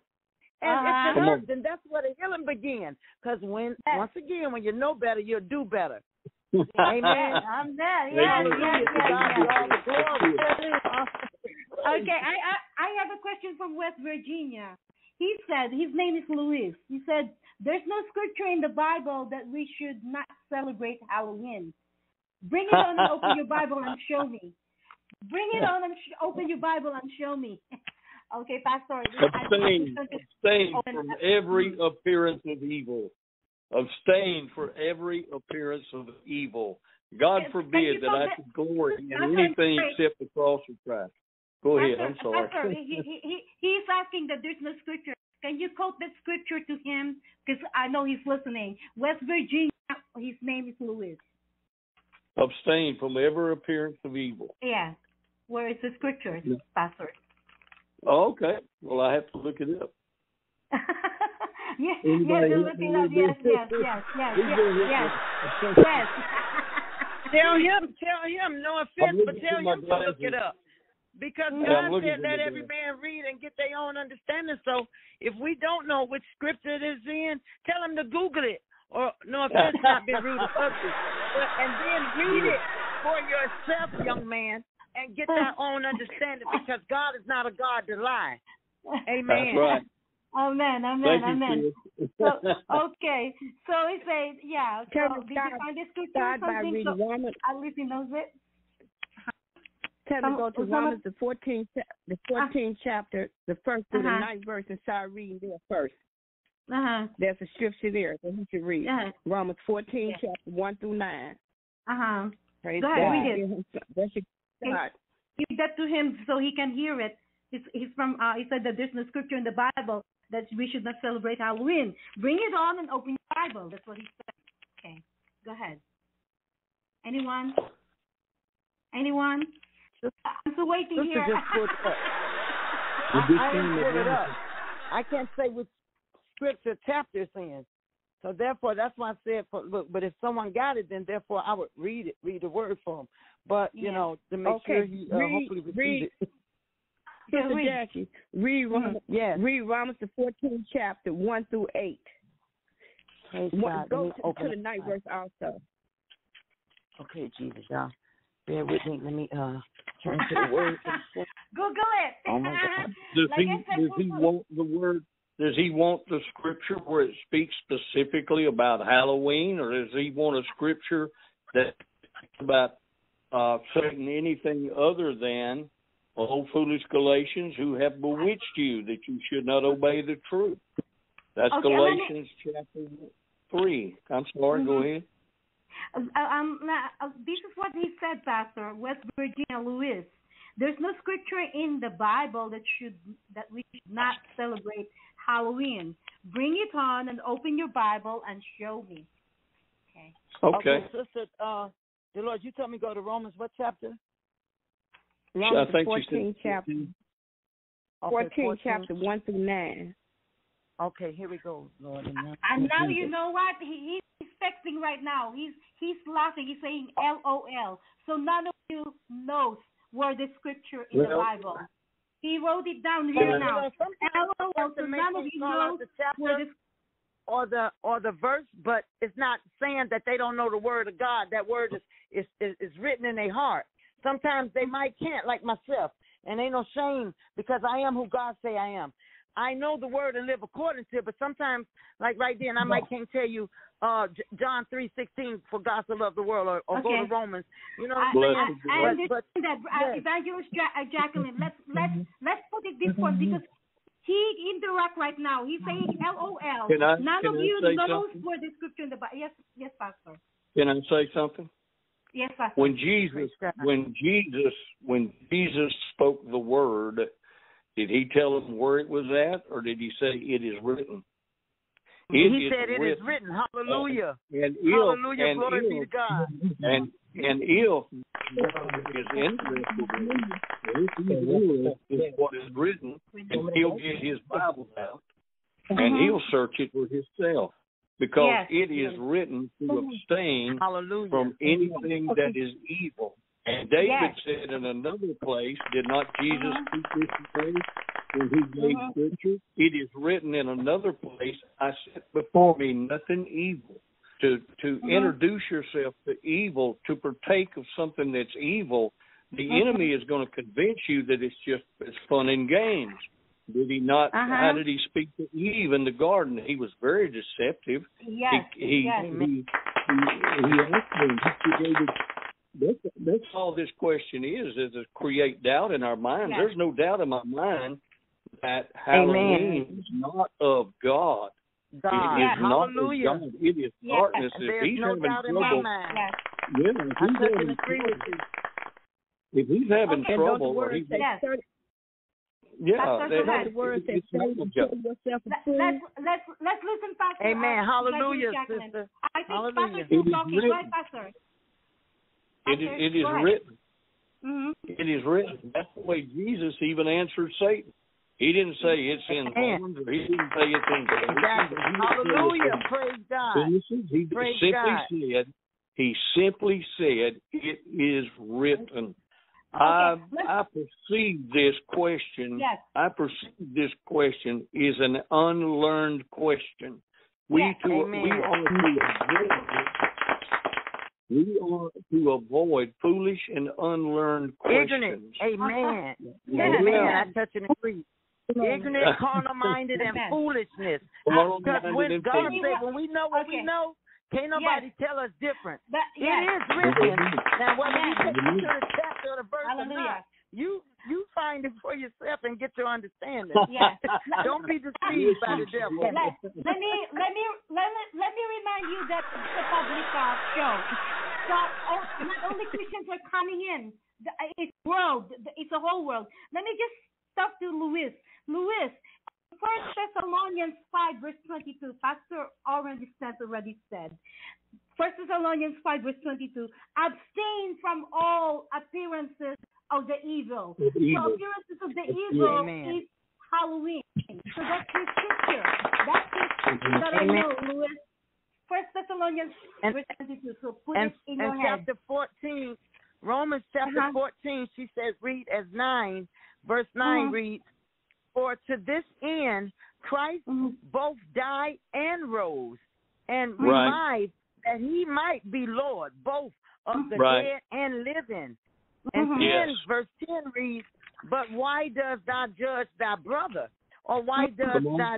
Speaker 4: And
Speaker 3: Uh-huh.
Speaker 4: if it hurts, then that's where the healing begins. Because when
Speaker 3: Yes.
Speaker 4: once again, when you know better, you'll do better. Amen.
Speaker 3: I'm there.
Speaker 5: Yes.
Speaker 3: Okay, I, I I have a question from West Virginia. He said his name is Luis. He said there's no scripture in the Bible that we should not celebrate Halloween. Bring it on and open your Bible and show me. Bring it on and sh- open your Bible and show me. okay, Pastor.
Speaker 5: Abstain, abstain
Speaker 3: oh,
Speaker 5: from uh, every mm. appearance of evil. Abstain for every appearance of evil. God forbid that I should glory in anything except the cross of Christ. Go ahead. I'm sorry.
Speaker 3: He, he, he, he's asking that there's no scripture. Can you quote that scripture to him? Because I know he's listening. West Virginia, his name is Louis.
Speaker 5: Abstain from every appearance of evil.
Speaker 3: Yeah. Where is the scripture,
Speaker 5: Yeah.
Speaker 3: Pastor?
Speaker 5: Oh, okay. Well, I have to look it up.
Speaker 3: yes, yes,
Speaker 5: Anybody-
Speaker 3: you're looking up. Yes, yes, yes, yes,
Speaker 5: He's
Speaker 3: yes, yes, yes.
Speaker 4: Tell him, tell him, no offense, but tell him to look it up. Because God
Speaker 5: looking
Speaker 4: said,
Speaker 5: through
Speaker 4: let every man read and get their own understanding. So if we don't know which scripture it is in, tell him to Google it. Or, no offense, not be rude or ugly. But, and then read it for yourself, young man, and get that own understanding because God is not a God to lie. Amen.
Speaker 5: That's right.
Speaker 3: Amen, amen,
Speaker 5: Thank
Speaker 3: amen.
Speaker 5: you,
Speaker 3: So, okay, so he said, yeah. So did you find the scripture or something? So at least he knows it.
Speaker 7: Tell me
Speaker 3: Some-
Speaker 7: go to Romans the 14th, cha- the 14th chapter, the first through
Speaker 3: Uh-huh.
Speaker 7: the ninth verse, and start reading there first.
Speaker 3: Uh huh.
Speaker 7: There's a scripture there that he should read. Romans 14,
Speaker 3: Yeah.
Speaker 7: chapter 1 through 9.
Speaker 3: Uh huh.
Speaker 7: Praise
Speaker 3: Go ahead,
Speaker 7: God.
Speaker 3: read it.
Speaker 7: That's your
Speaker 3: Okay.
Speaker 7: start.
Speaker 3: Give that to him so he can hear it. He's, he's from. Uh, he said that there's no scripture in the Bible that we should not celebrate Halloween. Bring it on and open your Bible. That's what he said. Okay, go ahead. Anyone? Anyone? I'm still waiting
Speaker 4: Sister
Speaker 3: here.
Speaker 4: just put up. I, I didn't put it up. I can't say which scripture chapter it's in. So therefore, that's why I said. For, look, but if someone got it, then therefore I would read it, read the word for him. But you
Speaker 3: Yeah.
Speaker 4: know, to make
Speaker 7: Okay,
Speaker 4: sure he uh,
Speaker 7: read-
Speaker 4: hopefully receives
Speaker 7: read-
Speaker 4: it.
Speaker 3: Yeah,
Speaker 7: Sister
Speaker 3: read.
Speaker 7: Jackie, read Romans,
Speaker 4: Yes.
Speaker 7: read Romans the 14th chapter 1 through 8.
Speaker 4: Praise
Speaker 7: One,
Speaker 4: God.
Speaker 7: go to, to the
Speaker 4: night
Speaker 7: ninth verse also.
Speaker 4: Okay, Jesus, y'all. Bear with me. Let me uh turn to the word.
Speaker 3: Google it.
Speaker 4: Oh, my God.
Speaker 5: Does
Speaker 3: like
Speaker 5: he
Speaker 3: I said,
Speaker 5: does he want the word? Does he want the scripture where it speaks specifically about Halloween, or does he want a scripture that speaks about uh, saying anything other than "O foolish Galatians, who have bewitched you that you should not obey the truth"? That's
Speaker 3: Okay, let me-
Speaker 5: Galatians chapter three. I'm sorry. Go
Speaker 3: Mhm.
Speaker 5: ahead.
Speaker 3: Uh, um, uh, this is what he said, Pastor West Virginia Lewis. There's no scripture in the Bible that should that we should not celebrate Halloween. Bring it on and open your Bible and show me. Okay.
Speaker 5: Okay.
Speaker 4: sister. Uh, Dolores, you tell me go to Romans. What chapter?
Speaker 7: Romans
Speaker 5: I think
Speaker 7: the
Speaker 5: you said
Speaker 7: 14th chapter,
Speaker 4: 14.
Speaker 7: chapter 1 through 9.
Speaker 4: Okay, here we go, Lord. And now-
Speaker 3: And now you know what he, he's texting right now. He's he's laughing. He's saying LOL. So none of you knows where the scripture in the Bible. He wrote it down here now. LOL.
Speaker 4: to
Speaker 3: So none of you knows
Speaker 4: the
Speaker 3: where the
Speaker 4: or the or the verse, but it's not saying that they don't know the word of God. That word is is is, is written in their heart. Sometimes they mm-hmm. might can't, like myself, and ain't no shame because I am who God say I am. I know the word and live according to it, but sometimes, like right then, I might can't tell you uh John three sixteen for God to love the world, or, or go to Romans. You know what
Speaker 3: I,
Speaker 4: I'm saying?
Speaker 5: you,
Speaker 3: I, I
Speaker 5: Lord.
Speaker 3: understand
Speaker 4: But-
Speaker 3: that, uh,
Speaker 4: yes.
Speaker 3: Evangelist ja- uh, Jacqueline. Let's let's let's put it this way because he interact right now. He's saying LOL.
Speaker 5: Can I-
Speaker 3: None
Speaker 5: can
Speaker 3: of
Speaker 5: I
Speaker 3: you
Speaker 5: say
Speaker 3: knows
Speaker 5: something?
Speaker 3: where the scripture in the Bible. Yes, yes, Pastor.
Speaker 5: Can I say something?
Speaker 3: Yes, Pastor.
Speaker 5: when Jesus when Jesus when Jesus spoke the word, did he tell them where it was at, or did he say it is written?
Speaker 4: He
Speaker 5: It is
Speaker 4: said it is written. Hallelujah.
Speaker 5: And if,
Speaker 4: Hallelujah.
Speaker 5: and
Speaker 4: Glory be to God.
Speaker 5: and And if is interested in it, if he's interested in what is written, and he'll get his Bible out and mm-hmm. he'll search it for himself because
Speaker 3: Yes.
Speaker 5: it is written to abstain
Speaker 4: Hallelujah.
Speaker 5: from anything that is evil. And David
Speaker 3: Yes.
Speaker 5: said in another place, did not Jesus uh-huh. speak this place when he gave uh-huh. scripture? It is written in another place, I set before me nothing evil. To to uh-huh. introduce yourself to evil, to partake of something that's evil, the enemy is going to convince you that it's just it's fun and games. Did he not?
Speaker 3: Uh-huh.
Speaker 5: How did he speak to Eve in the garden? He was very deceptive.
Speaker 3: Yes.
Speaker 5: He he
Speaker 3: yes.
Speaker 5: he, he, he asked them. He created. That's that's all this question is is to create doubt in our minds.
Speaker 3: Yes.
Speaker 5: There's no doubt in my mind that Halloween is not of God.
Speaker 4: God.
Speaker 5: It is not of
Speaker 4: Hallelujah.
Speaker 5: God. It is
Speaker 3: Yes.
Speaker 5: darkness.
Speaker 4: And
Speaker 5: If
Speaker 4: there's
Speaker 5: he's
Speaker 4: no
Speaker 5: having
Speaker 4: doubt in my
Speaker 5: trouble,
Speaker 4: mind.
Speaker 3: Yes.
Speaker 5: yeah, if
Speaker 4: I
Speaker 5: he's
Speaker 4: touch and
Speaker 5: having
Speaker 4: agree with
Speaker 5: trouble,
Speaker 4: you.
Speaker 5: if he's having
Speaker 3: Okay.
Speaker 6: And don't the
Speaker 5: trouble, or he's
Speaker 3: Yes.
Speaker 5: yeah,
Speaker 3: Pastor,
Speaker 5: that-
Speaker 3: go ahead.
Speaker 6: don't the word say,
Speaker 5: it's not
Speaker 6: study
Speaker 5: of
Speaker 6: to show
Speaker 5: God.
Speaker 6: yourself
Speaker 3: Let,
Speaker 6: approved?
Speaker 3: let's let's let's listen, Pastor.
Speaker 4: Amen. Hallelujah, sister.
Speaker 3: I think
Speaker 4: Hallelujah.
Speaker 3: Pastor
Speaker 5: is
Speaker 3: talking, right, Pastor?
Speaker 5: It it is written.
Speaker 3: Mm-hmm.
Speaker 5: It is written. That's the way Jesus even answered Satan. He didn't say it's in Romans or he didn't say it's in
Speaker 4: Exactly. Hallelujah. Praise God.
Speaker 5: He
Speaker 4: Praise
Speaker 5: simply
Speaker 4: God.
Speaker 5: said, he simply said, it is written. I I perceive this question.
Speaker 3: Yes.
Speaker 5: I perceive this question is an unlearned question. We
Speaker 3: Yes.
Speaker 5: to
Speaker 4: Amen.
Speaker 5: we are to we are to avoid foolish and unlearned
Speaker 4: Ignorant.
Speaker 5: questions.
Speaker 4: Amen.
Speaker 3: Yes.
Speaker 4: Amen. I touch and agree. Ignorant, carnal minded, and foolishness. Because when God
Speaker 5: foolish.
Speaker 4: said, when we know what we know, can't nobody tell us different.
Speaker 3: That,
Speaker 4: It
Speaker 3: yes.
Speaker 4: is written. Now, whether you
Speaker 3: Yes.
Speaker 4: take it to the chapter or the verse or
Speaker 3: Hallelujah.
Speaker 4: not, you you find it for yourself and get your understanding.
Speaker 3: Yes.
Speaker 4: Don't be deceived by the devil.
Speaker 3: Let, let me let me let let me remind you that it's a public uh, show. So oh, not only Christians are coming in. The, it's world. It's a whole world. Let me just talk to Louis. Louis, First Thessalonians five verse twenty two. Pastor already said already said. First Thessalonians five verse twenty two. Abstain from all appearances of the evil.
Speaker 5: Of evil.
Speaker 3: So appearances of the evil
Speaker 4: Amen.
Speaker 3: is Halloween. So that's the scripture. That's the scripture that I know, Louis. First Thessalonians
Speaker 4: And-
Speaker 3: verse 22. So put
Speaker 4: and,
Speaker 3: it in
Speaker 4: and
Speaker 3: your head.
Speaker 4: chapter 14, Romans chapter
Speaker 3: Uh-huh.
Speaker 4: 14, she says, read as 9. Verse 9
Speaker 3: Uh-huh.
Speaker 4: reads, For to this end Christ
Speaker 3: Mhm.
Speaker 4: both died and rose, and
Speaker 5: Right.
Speaker 4: revived that he might be Lord, both of the
Speaker 5: Right.
Speaker 4: dead and living. And
Speaker 3: Mhm.
Speaker 4: 10,
Speaker 5: Yes.
Speaker 4: verse 10 reads, But why does thou judge thy brother? Or why does
Speaker 5: Come
Speaker 4: thou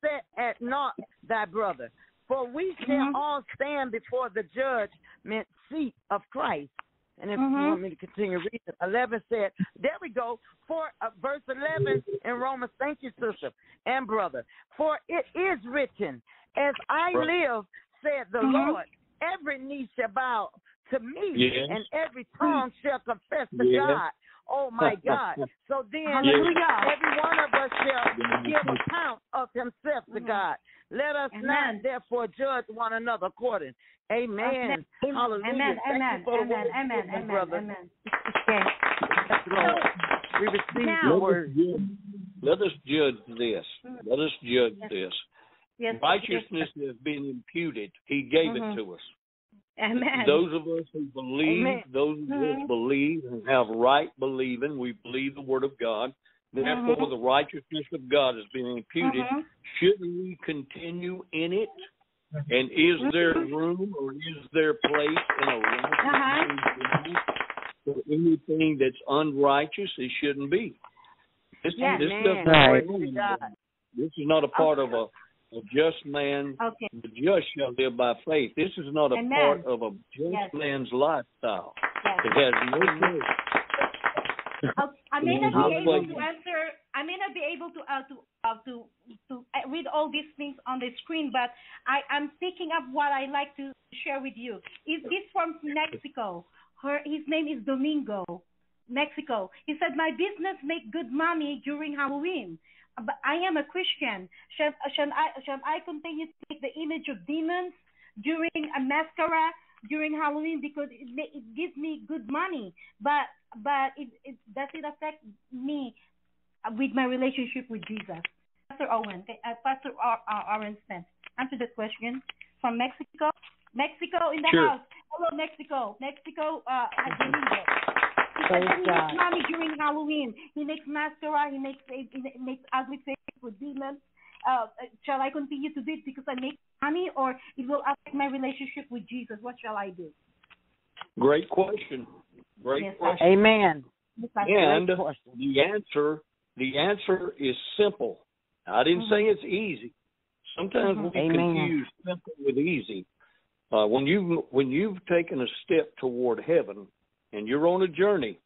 Speaker 4: set at naught thy brother? For we shall
Speaker 3: Mhm.
Speaker 4: all stand before the judgment seat of Christ. And if you
Speaker 3: Mhm.
Speaker 4: want me to continue reading, 11 said, there we go, for uh, verse 11 in Romans, thank you, sister and brother. For it is written, as I live, said the
Speaker 3: Mhm.
Speaker 4: Lord, every knee shall bow to me,
Speaker 5: Yes.
Speaker 4: and every tongue shall confess to
Speaker 5: Yes.
Speaker 4: God. Oh my God. So then
Speaker 3: Hallelujah.
Speaker 4: every one of us shall give account of himself to
Speaker 3: Mhm.
Speaker 4: God. Let us
Speaker 3: Amen.
Speaker 4: not therefore judge one another according. Amen.
Speaker 3: Amen.
Speaker 4: Hallelujah.
Speaker 3: Amen.
Speaker 4: Thank
Speaker 3: Amen.
Speaker 4: you for the
Speaker 3: Amen.
Speaker 4: word,
Speaker 3: Amen.
Speaker 4: sister,
Speaker 3: Amen.
Speaker 4: brother.
Speaker 3: Amen. Okay.
Speaker 4: Yes, Lord. We receive
Speaker 3: Now-
Speaker 4: your
Speaker 5: Let us,
Speaker 4: word.
Speaker 5: judge, let us judge this. Let us judge
Speaker 3: Yes.
Speaker 5: this.
Speaker 3: Yes.
Speaker 5: Righteousness has been imputed. He gave
Speaker 3: Mhm.
Speaker 5: it to us.
Speaker 3: Amen.
Speaker 5: Those of us who believe,
Speaker 4: Amen.
Speaker 5: those of us
Speaker 3: Mhm.
Speaker 5: believe and have right believing, we believe the word of God. Therefore,
Speaker 3: Mhm.
Speaker 5: the righteousness of God has been imputed.
Speaker 3: Mhm.
Speaker 5: Shouldn't we continue in it? And is there room or is there place in a righteous for anything that's unrighteous? It shouldn't be. This,
Speaker 3: Yes.
Speaker 5: this
Speaker 4: Amen.
Speaker 5: doesn't
Speaker 4: Right.
Speaker 5: belong
Speaker 4: To
Speaker 5: in
Speaker 4: God.
Speaker 5: God. This is not a part of a, a just man.
Speaker 3: Okay.
Speaker 5: The just shall live by faith. This is not a
Speaker 3: Amen.
Speaker 5: part of a just
Speaker 3: Yes.
Speaker 5: man's lifestyle.
Speaker 3: Yes.
Speaker 5: It has no place.
Speaker 3: Okay, I may not be able to answer. I may not be able to uh, to uh, to to uh, read all these things on the screen, but I am picking up what I like to share with you. Is this from Mexico? Her his name is Domingo, Mexico. He said, "My business make good money during Halloween." But I am a Christian. Shall, shall I shall I continue to take the image of demons during a mascara during Halloween because it it gives me good money. But but it, it does it affect me with my relationship with Jesus? Pastor Owen, uh, Pastor Owen Spence, answer the question from Mexico. Mexico in the
Speaker 5: Sure.
Speaker 3: house. Hello, Mexico. Mexico, uh, Domingo. He said
Speaker 4: Praise
Speaker 3: that he
Speaker 4: God.
Speaker 3: makes money during Halloween. He makes mascara. He makes he makes ugly face with demons. Uh, shall I continue to do it because I make money, or it will affect my relationship with Jesus? What shall I do?
Speaker 5: Great question. Great
Speaker 3: Yes,
Speaker 5: question.
Speaker 4: Amen.
Speaker 5: And
Speaker 4: question.
Speaker 5: the answer, the answer is simple. I didn't say it's easy. Sometimes we
Speaker 4: Amen.
Speaker 5: confuse simple with easy. Uh, when you when you've taken a step toward heaven, and you're on a journey,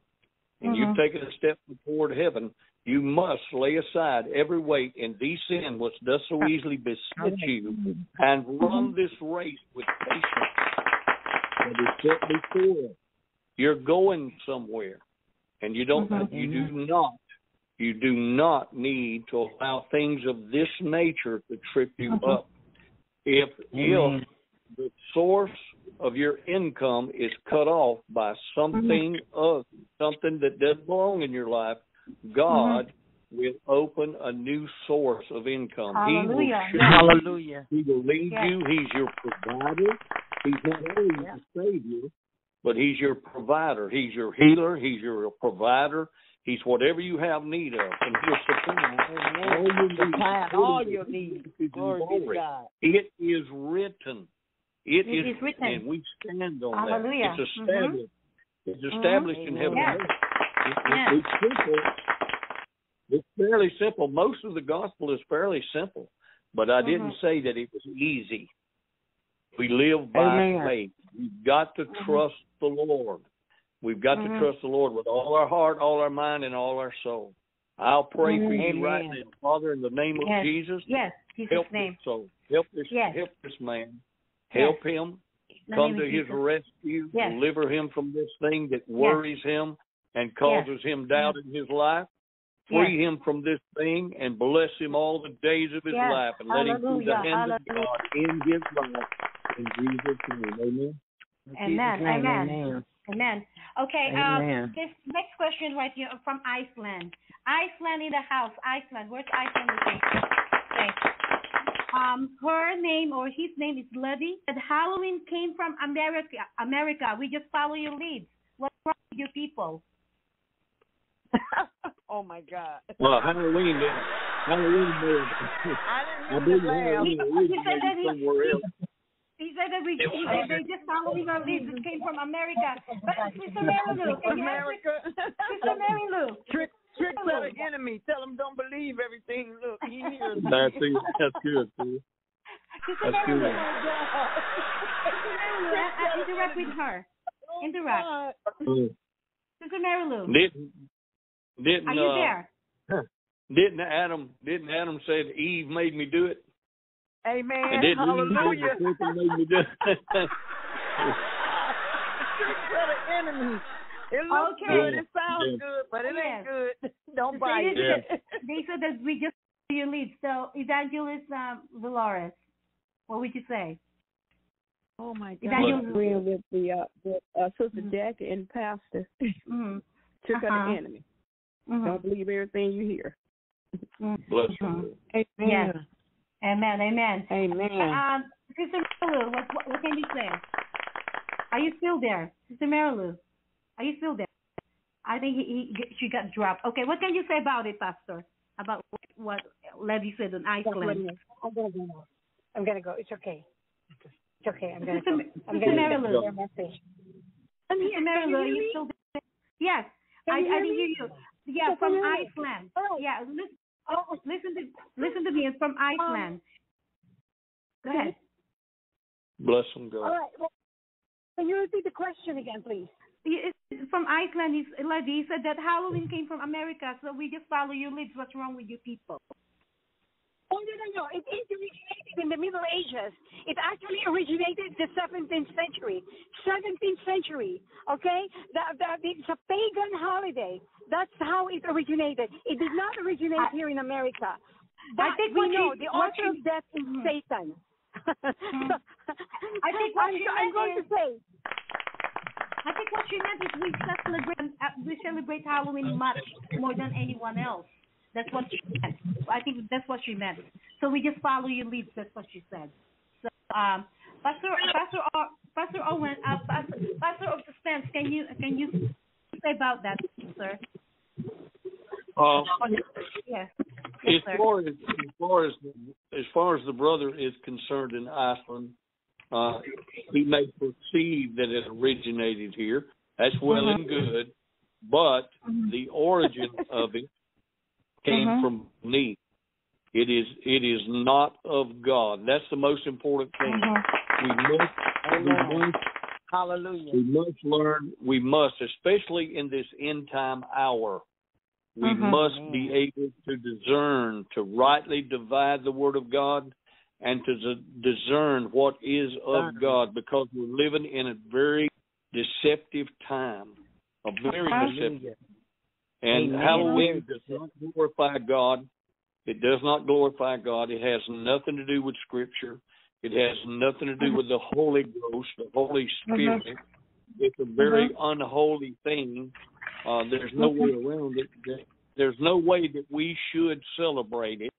Speaker 5: and you've mm-hmm. taken a step toward heaven, you must lay aside every weight and descend which does so easily beset you, and mm-hmm. run this race with patience that is set before. You're going somewhere, and you don't. Mm-hmm. You do not. You do not need to allow things of this nature to trip you up. If if the source of your income is cut off by something mm-hmm. of something that doesn't belong in your life, God mm-hmm. will open a new source of income.
Speaker 3: Hallelujah.
Speaker 5: He will show
Speaker 4: Hallelujah.
Speaker 5: he will lead
Speaker 3: Yes.
Speaker 5: you. He's your provider. He's not only the savior, but he's your provider. He's your healer. He's your provider. He's whatever you have need of, and he'll supply all your needs.
Speaker 4: Supplying all your needs. Glory to. God.
Speaker 5: It is written.
Speaker 3: It is written.
Speaker 5: and we stand on
Speaker 3: Hallelujah.
Speaker 5: that. It's
Speaker 3: Mhm.
Speaker 5: established. It's established in heaven.
Speaker 3: Yes.
Speaker 5: It- it-
Speaker 3: Yes.
Speaker 5: It's simple. It's fairly simple. Most of the gospel is fairly simple, but I didn't
Speaker 3: Mm-hmm.
Speaker 5: say that it was easy. We live by
Speaker 4: Amen.
Speaker 5: faith. We've got to
Speaker 3: Mm-hmm.
Speaker 5: trust the Lord. We've got to trust the Lord with all our heart, all our mind, and all our soul. I'll pray for you
Speaker 4: Amen.
Speaker 5: right now, Father, in the name of Jesus.
Speaker 3: Yes, Jesus'
Speaker 5: Help
Speaker 3: name.
Speaker 5: soul. Help this.
Speaker 3: Yes.
Speaker 5: Help this man.
Speaker 3: Yes.
Speaker 5: Help him
Speaker 3: In the
Speaker 5: come
Speaker 3: name
Speaker 5: to his
Speaker 3: Jesus.
Speaker 5: rescue,
Speaker 3: Yes.
Speaker 5: deliver him from this thing that worries him and causes him doubt in his life. Free him from this thing and bless him all the days of his
Speaker 3: Yes.
Speaker 5: life and let him see the
Speaker 3: Hallelujah.
Speaker 5: hand of God in his life. In Jesus' name, amen.
Speaker 4: In
Speaker 3: Amen. Amen.
Speaker 4: Amen.
Speaker 3: Amen. Okay,
Speaker 4: Amen.
Speaker 3: um, this next question right here from Iceland. Iceland in the house. Iceland. Where's Iceland? located? Okay. Um, her name or his name is Levy. Said Halloween came from America. America. We just follow your leads. What's wrong with your people?
Speaker 4: oh my God.
Speaker 5: Well, Halloween, Halloween,
Speaker 4: I
Speaker 5: I
Speaker 4: didn't
Speaker 5: believe
Speaker 4: mean to laugh.
Speaker 5: Halloween
Speaker 3: He said that
Speaker 5: originated
Speaker 3: he- He said that we he said they just following our leads. It came from America. But Sister Mary Lou, can you answer?
Speaker 4: America.
Speaker 3: Sister Mary Lou.
Speaker 4: Trick, tricks of the enemy. Tell them don't believe everything. Look, he hears.
Speaker 5: That's it. That's good. Too. That's good.
Speaker 3: Sister Mary Lou, interact with her. Interact.
Speaker 5: Uh,
Speaker 3: Sister Mary Lou,
Speaker 5: Didn't didn't
Speaker 3: are you
Speaker 5: uh,
Speaker 3: there?
Speaker 5: didn't Adam didn't Adam say that Eve made me do it?
Speaker 4: Amen.
Speaker 5: And didn't
Speaker 4: Hallelujah.
Speaker 5: the serpent made me do it?
Speaker 4: Tricks of the enemy. It looks
Speaker 3: Okay.
Speaker 4: good. It sounds
Speaker 5: Yeah.
Speaker 4: good, but it
Speaker 3: Yes.
Speaker 4: ain't good. Don't buy it.
Speaker 3: that- They said that we just follow your lead. So, Evangelist um, Dolores, what would you say?
Speaker 4: Oh my God.
Speaker 3: Evangelist.
Speaker 6: agreeing with the uh, with, uh, Sister Jackie and Pastor.
Speaker 3: Mm-hmm.
Speaker 6: Trick
Speaker 3: Uh-huh.
Speaker 6: the enemy.
Speaker 3: Mm-hmm.
Speaker 6: Don't believe everything you hear.
Speaker 5: Bless
Speaker 3: Mhm.
Speaker 5: you.
Speaker 3: Yes. Amen. Amen.
Speaker 4: Amen.
Speaker 3: Um, Sister Marilu, what, what, what can you say? Are you still there, Sister Marilu? Are you still there? I think he, he she got dropped. Okay, what can you say about it, Pastor? About what, what Levy said on Iceland.
Speaker 7: I'm gonna go now. I'm gonna go. It's okay. It's okay. I'm gonna
Speaker 3: Sister,
Speaker 7: go. I'm
Speaker 3: Sister
Speaker 7: gonna
Speaker 3: Marilu.
Speaker 7: your message.
Speaker 3: Sister Marilu, are you still there? Yes,
Speaker 7: Can
Speaker 3: I,
Speaker 7: you
Speaker 3: I
Speaker 7: hear
Speaker 3: didn't
Speaker 7: me?
Speaker 3: hear you. Yeah,
Speaker 7: Sister
Speaker 3: from Iceland.
Speaker 7: Oh.
Speaker 3: Yeah, listen, oh, listen to listen to me. It's from um, Iceland. Go ahead.
Speaker 5: Bless them, God.
Speaker 7: right. Well, can you repeat the question again, please?
Speaker 3: From Iceland. He's, he said that Halloween came from America, so we just follow your leads. What's wrong with your people?
Speaker 7: Oh no no no! It, originated in the Middle Ages. It actually originated the 17th century. 17th century. Okay, that that it's a pagan holiday. That's how it originated. It did not originate
Speaker 3: I-
Speaker 7: here in America.
Speaker 3: I think
Speaker 7: we know
Speaker 3: she-
Speaker 7: the author of that is
Speaker 3: Mhm.
Speaker 7: Satan.
Speaker 3: I think what
Speaker 7: I'm, I'm going to say
Speaker 3: she meant is we celebrate uh, we celebrate Halloween much more than anyone else. That's what she meant. I think that's what she meant. So we just follow your leads. That's what she said. So, um, Pastor Pastor Pastor Owen, uh, Pastor, Pastor Owen Spence, can you can you say about that, sir?
Speaker 5: Uh,
Speaker 3: Yes. Yes,
Speaker 5: far as as far as as far as the brother is concerned in Iceland, uh, he may perceive that it originated here. That's well and good, but
Speaker 3: Mhm.
Speaker 5: the origin of it came
Speaker 3: Mhm.
Speaker 5: from me. It is it is not of God. That's the most important thing. We must we must
Speaker 4: Hallelujah.
Speaker 5: we must learn. We must, especially in this end time hour, we must be able to discern, to rightly divide the word of God, and to discern what is of
Speaker 4: uh-huh.
Speaker 5: God, because we're living in a very deceptive time, a very deceptive.
Speaker 4: Hallelujah.
Speaker 5: And
Speaker 4: Amen.
Speaker 5: Halloween does not glorify God. It does not glorify God. It has nothing to do with Scripture. It has nothing to do with the Holy Ghost, the Holy uh-huh. Spirit. It's a very uh-huh. unholy thing. Uh, there's no way around it. There's no way that we should celebrate it.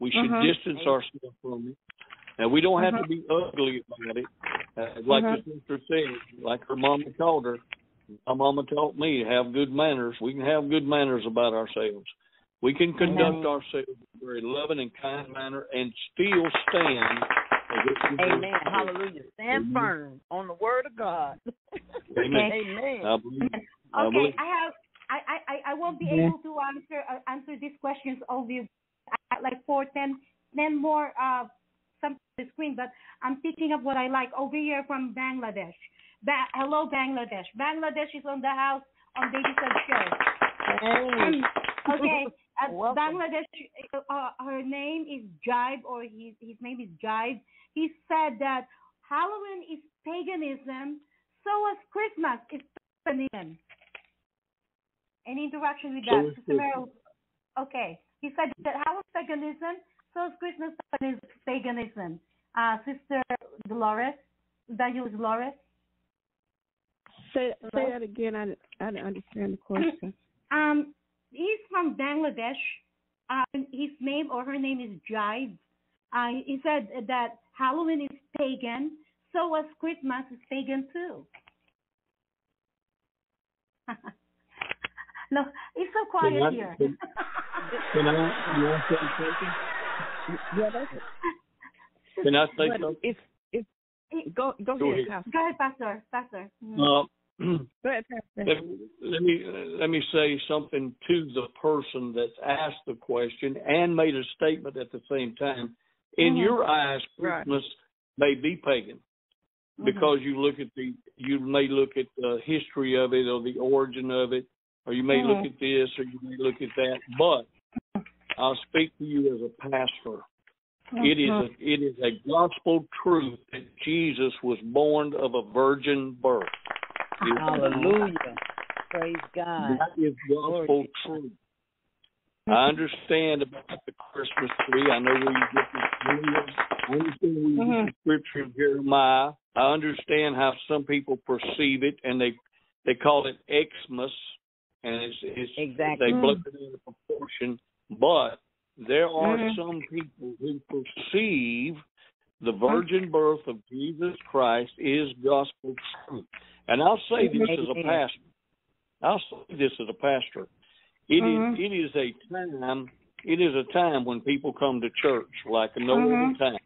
Speaker 5: We should
Speaker 3: Mhm.
Speaker 5: distance ourselves from it. And we don't have to be ugly about it. Uh, like
Speaker 3: Mhm.
Speaker 5: the sister said, like her mama taught her, my mama taught me to have good manners. We can have good manners about ourselves. We can conduct ourselves in a very loving and kind manner and still stand. as if we were-
Speaker 4: Amen. Hallelujah. Stand
Speaker 5: Amen.
Speaker 4: firm on the word of God.
Speaker 5: Amen.
Speaker 4: Amen.
Speaker 5: I believe. I
Speaker 3: Okay,
Speaker 5: believe.
Speaker 3: I have. I, I, I- won't be able to answer uh, answer these questions all the I got like four, ten, ten more uh something on the screen, but I'm thinking of what I like over here from Bangladesh. Ba- Hello, Bangladesh. Bangladesh is on the house on Baby Show.
Speaker 4: Hey.
Speaker 3: okay, uh, Bangladesh. Uh, her name is Jive, or his his name is Jive. He said that Halloween is paganism, so is Christmas is paganism. Any interaction with
Speaker 5: So
Speaker 3: Sister Meryl? Okay, he said that Halloween is paganism, so is Christmas paganism. paganism. Uh, Sister Dolores, Evangelist Dolores.
Speaker 6: Say say that again. I I didn't understand the question.
Speaker 3: Um, he's from Bangladesh. Uh, his name or her name is Jive. Uh, he said that Halloween is pagan, so was Christmas is pagan too. no, it's so quiet
Speaker 5: Can I-
Speaker 3: here.
Speaker 5: can- Can I, can I say something?
Speaker 6: yeah, that's
Speaker 5: Can I say
Speaker 6: but
Speaker 5: something?
Speaker 6: if if go go,
Speaker 5: Go
Speaker 6: ahead,
Speaker 5: ahead.
Speaker 6: Pastor.
Speaker 3: Go ahead, Pastor. Pastor. Mm.
Speaker 5: Uh,
Speaker 6: Go ahead, Pastor.
Speaker 5: let, let me let me say something to the person that's asked the question and made a statement at the same time. In
Speaker 3: Mhm.
Speaker 5: your eyes,
Speaker 6: Right.
Speaker 5: Christmas may be pagan
Speaker 3: Mhm.
Speaker 5: because you look at the you may look at the history of it or the origin of it, or you may
Speaker 3: Mhm.
Speaker 5: look at this or you may look at that. But I'll speak to you as a pastor. It is a, it is a gospel truth that Jesus was born of a virgin birth.
Speaker 4: Hallelujah. Praise God.
Speaker 5: That is gospel truth. I understand about the Christmas tree. I know where you get the I understand where you get the scripture in Jeremiah. I understand how some people perceive it and they they call it Xmas and it's it's
Speaker 4: Exactly.
Speaker 5: they blow it into proportion. But there are
Speaker 3: Mhm.
Speaker 5: some people who perceive the virgin birth of Jesus Christ is gospel truth. And I'll say this as a pastor. I'll say this as a pastor. It is
Speaker 3: Mhm.
Speaker 5: it is a time it is a time when people come to church like no
Speaker 3: Mhm.
Speaker 5: other time.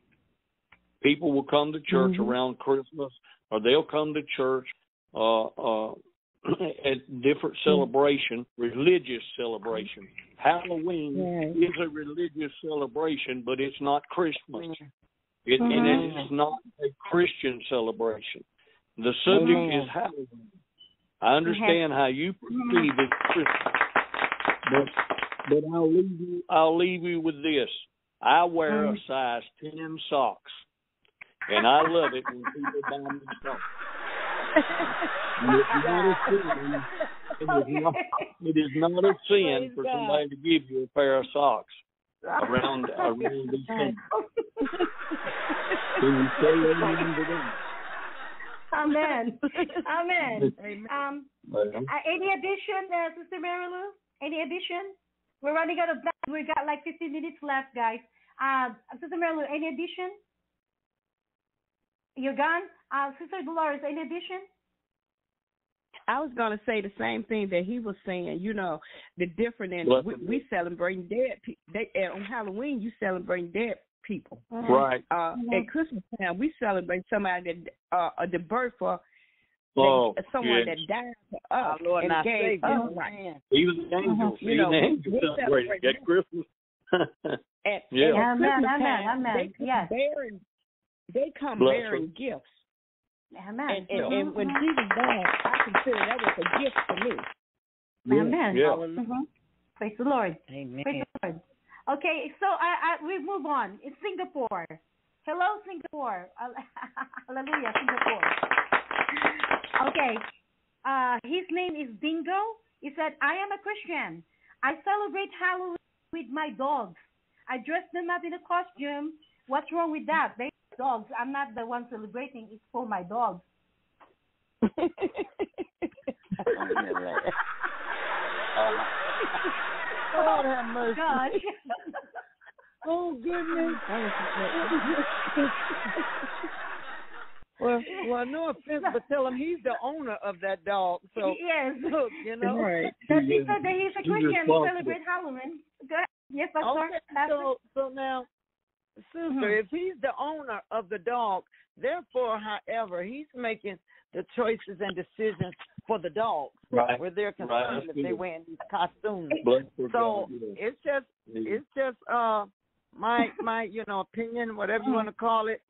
Speaker 5: People will come to church
Speaker 3: Mhm.
Speaker 5: around Christmas or they'll come to church uh uh at different celebration, religious celebration. Halloween
Speaker 6: Right.
Speaker 5: is a religious celebration, but it's not Christmas. It, And
Speaker 3: Mhm.
Speaker 5: it's not a Christian celebration. The subject is Halloween. I understand how you perceive it Christmas, but but I'll leave you I'll leave you with this. I wear a size ten socks, and I love it when people buy me socks. And it's not a sin. It is not, it is not a sin
Speaker 4: Praise
Speaker 5: for
Speaker 4: God.
Speaker 5: somebody to give you a pair of socks around around these things. Can you say amen to that?
Speaker 3: Amen. Amen.
Speaker 4: Amen.
Speaker 3: Um, uh, any addition, uh, Sister Lou? Any addition? We're running out of time. We got like 15 minutes left, guys. Uh, Sister Marilu, any addition? You're gone. Uh, Sister Dolores, any addition?
Speaker 6: I was gonna say the same thing that he was saying. You know, the different in
Speaker 5: Bless
Speaker 6: we,
Speaker 5: him.
Speaker 6: we celebrating dead. Pe- they and on Halloween you celebrating dead people.
Speaker 5: Right.
Speaker 6: Uh, At Christmas time we celebrate somebody that uh, uh the birth for
Speaker 5: Oh,
Speaker 6: that, someone
Speaker 5: yes.
Speaker 6: that died for
Speaker 4: Our
Speaker 6: us
Speaker 4: Lord
Speaker 6: and
Speaker 4: and our
Speaker 6: gave
Speaker 4: Savior.
Speaker 6: us life.
Speaker 4: Amen.
Speaker 5: Even the angels,
Speaker 6: You
Speaker 5: even
Speaker 6: know,
Speaker 5: the angels
Speaker 6: we
Speaker 5: celebrate
Speaker 6: celebrate
Speaker 5: at Christmas.
Speaker 6: At,
Speaker 5: Yeah.
Speaker 6: at
Speaker 3: Amen,
Speaker 6: Christmas
Speaker 3: amen,
Speaker 6: time,
Speaker 3: amen.
Speaker 6: They come
Speaker 3: Yes.
Speaker 6: bearing, they come
Speaker 5: Bless
Speaker 6: bearing gifts.
Speaker 3: Amen.
Speaker 6: And, and,
Speaker 3: Mhm,
Speaker 6: and when. Jesus died, I consider that was a gift for me.
Speaker 3: Amen.
Speaker 5: Yeah.
Speaker 3: Mhm. Praise the Lord.
Speaker 4: Amen.
Speaker 3: Praise the Lord. Okay, so I, I we move on. It's Singapore. Hello, Singapore. Hallelujah, Singapore. Okay. Uh, his name is Dingo. He said, I am a Christian. I celebrate Halloween with my dogs. I dress them up in a costume. What's wrong with that? They dogs. I'm not the one celebrating. It's for my dogs.
Speaker 4: Lord have mercy.
Speaker 3: Gosh.
Speaker 4: Oh goodness. well, well, no offense, but tell him he's the owner of that dog. So
Speaker 3: yes.
Speaker 4: look, you know.
Speaker 6: Right.
Speaker 3: That he said that he's a Christian. He celebrate Halloween. Go ahead. Yes, Pastor.
Speaker 4: Okay,
Speaker 3: Pastor.
Speaker 4: so so now, sister,
Speaker 3: Mhm.
Speaker 4: if he's the owner of the dog, therefore, however, he's making the choices and decisions for the dogs,
Speaker 5: Right.
Speaker 4: where they're concerned
Speaker 5: that's
Speaker 4: if they
Speaker 5: good.
Speaker 4: wearing these costumes.
Speaker 5: Bless
Speaker 4: So it's just it's just uh my my you know opinion, whatever you want to call it.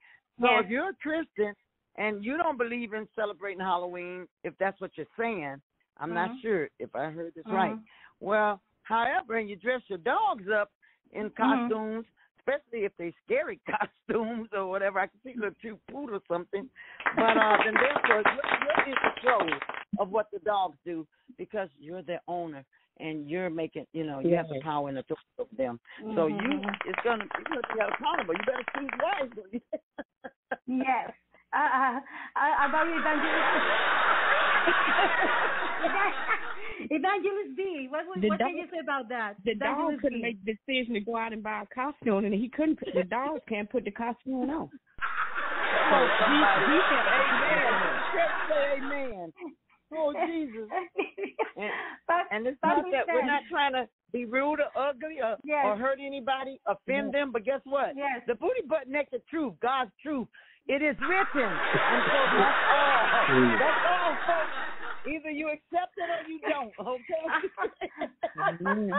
Speaker 4: So
Speaker 3: Yes.
Speaker 4: if you're a Christian and you don't believe in celebrating Halloween, if that's what you're saying, I'm not
Speaker 3: Mhm.
Speaker 4: sure if I heard this right.
Speaker 3: Mhm.
Speaker 4: Well, however, and you dress your dogs up in costumes, especially if they scary costumes or whatever. I can see little cute poodle or something. But uh, then therefore you're, you're in control of what the dogs do because you're their owner and you're making, you know, you have the power and authority of them. So you, it's gonna, you're gonna be accountable. You better choose wisely.
Speaker 3: Yes. Uh, uh, uh, about you, Evangelist. Evangelist B. What, what,
Speaker 6: The
Speaker 3: what can you say about that?
Speaker 6: The dog
Speaker 3: Evangelist
Speaker 6: couldn't
Speaker 3: B.
Speaker 6: make the decision to go out and buy a costume, and he couldn't. Put, the dogs can't put the costume on.
Speaker 4: Oh, so somebody,
Speaker 6: he said,
Speaker 4: amen. Church say amen. Oh Jesus. And,
Speaker 3: But-
Speaker 4: and it's not that we're not trying to be rude or ugly or,
Speaker 3: Yes.
Speaker 4: or hurt anybody, offend them. But guess what?
Speaker 3: Yes.
Speaker 4: The booty butt naked truth, God's truth, it is written. And so that's all. That's all, folks. Either you accept it or you don't. Okay.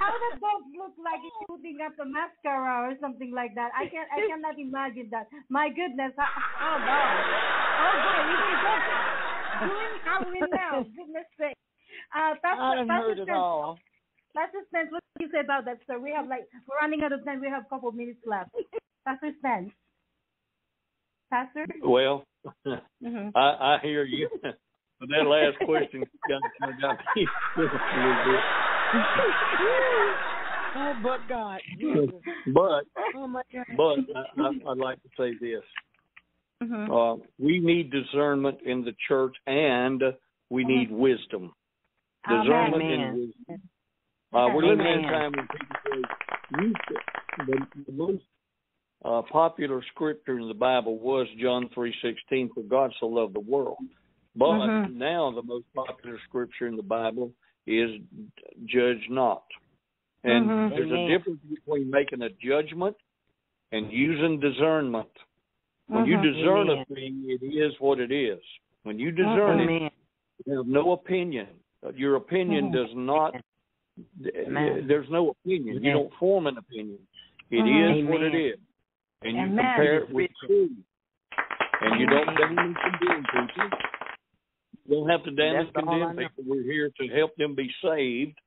Speaker 3: How does dog look like it's putting up a mascara or something like that? I can I cannot imagine that. My goodness. I, oh no. Oh boy, you can go doing Halloween now. Goodness sake. Uh, Pastor,
Speaker 4: I done
Speaker 3: Pastor
Speaker 4: heard it all.
Speaker 3: Pastor Spence, what do you say about that, sir? We have like we're running out of time. We have a couple of minutes left. Pastor Spence. Pastor.
Speaker 5: Well,
Speaker 3: Mm-hmm.
Speaker 5: I, I hear you. But that last question got, got me a little bit.
Speaker 4: Oh, but God.
Speaker 5: But
Speaker 4: Oh, my God.
Speaker 5: but I, I, I'd like to say this:
Speaker 3: Mm-hmm.
Speaker 5: uh, we need discernment in the church, and we need wisdom. Discernment
Speaker 4: Amen.
Speaker 5: and wisdom. Uh, we're living in a
Speaker 4: Amen.
Speaker 5: time when people say you, the, the most uh, popular scripture in the Bible was John three sixteen, for God so loved the world. But
Speaker 3: Mhm.
Speaker 5: now the most popular scripture in the Bible is judge not. And
Speaker 3: Mhm.
Speaker 5: there's
Speaker 4: Amen.
Speaker 5: a difference between making a judgment and using discernment. When you
Speaker 3: Mhm.
Speaker 5: discern
Speaker 4: Amen.
Speaker 5: a thing, it is what it is. When you discern it, you have no opinion. Your opinion does not.
Speaker 4: Amen.
Speaker 5: There's no opinion. You don't form an opinion. It is what it
Speaker 4: Amen.
Speaker 5: is, and you
Speaker 3: Amen.
Speaker 5: compare it with truth. And you don't damn and condemn people. You don't have to damn and
Speaker 4: That's all I
Speaker 5: condemn people. We're here to help them be saved,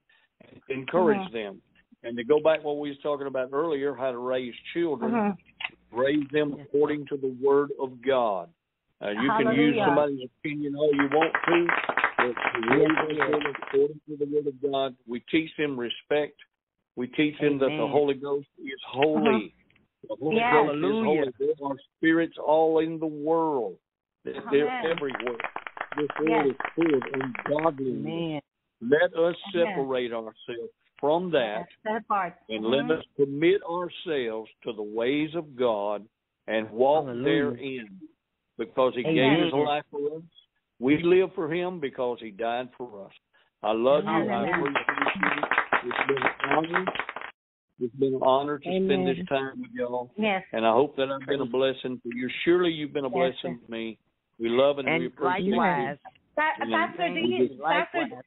Speaker 5: and encourage
Speaker 3: Mhm.
Speaker 5: them, and to go back to what we was talking about earlier, how to raise children
Speaker 3: Mhm.
Speaker 5: raise them according to the word of God. Uh, you can use somebody's opinion all you want to, but to raise children according to the word of God. We teach them respect. We teach them that the Holy Ghost is holy. Holy
Speaker 3: Yes.
Speaker 4: Hallelujah.
Speaker 5: holy. There are spirits all in the world. They're, they're everywhere. This world
Speaker 3: Yes.
Speaker 5: is full of ungodliness.
Speaker 4: Man.
Speaker 5: Let us
Speaker 3: Amen.
Speaker 5: separate ourselves from that
Speaker 3: That part.
Speaker 5: and
Speaker 3: Mhm.
Speaker 5: let us commit ourselves to the ways of God and walk
Speaker 4: Hallelujah.
Speaker 5: therein because He
Speaker 3: Amen.
Speaker 5: gave His life for us. We live for Him because He died for us. I love you. I appreciate you. It's been an honor. It's been an honor to spend this time with y'all.
Speaker 3: Yes.
Speaker 5: And I hope that I've been a blessing to you. Surely you've been a
Speaker 3: Yes,
Speaker 5: blessing to me. We love and, we
Speaker 4: And
Speaker 5: appreciate
Speaker 4: likewise.
Speaker 3: Pa-
Speaker 5: Amen.
Speaker 3: Pastor, do you,
Speaker 4: you.
Speaker 3: Pastor,
Speaker 4: Likewise.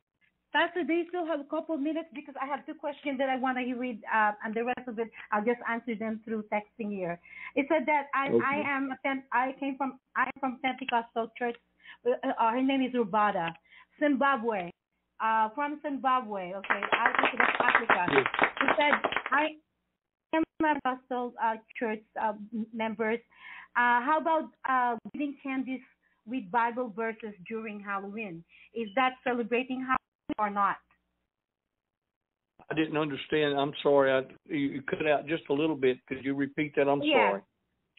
Speaker 3: Pastor, do you still have a couple of minutes? Because I have two questions that I want to read, uh, and the rest of it I'll just answer them through texting here. It said that I,
Speaker 5: Okay.
Speaker 3: I am a Pen- I came from I am from Pentecostal church. Uh, uh, her name is Rubada, Zimbabwe. Uh, from Zimbabwe. Okay, out of Africa. It said I am a Pentecostal uh, church uh, members. Uh, how about uh, giving candies with Bible verses during Halloween? Is that celebrating Halloween or not?
Speaker 5: I didn't understand. I'm sorry. I you cut out just a little bit. Could you repeat that? I'm
Speaker 3: Yeah.
Speaker 5: sorry.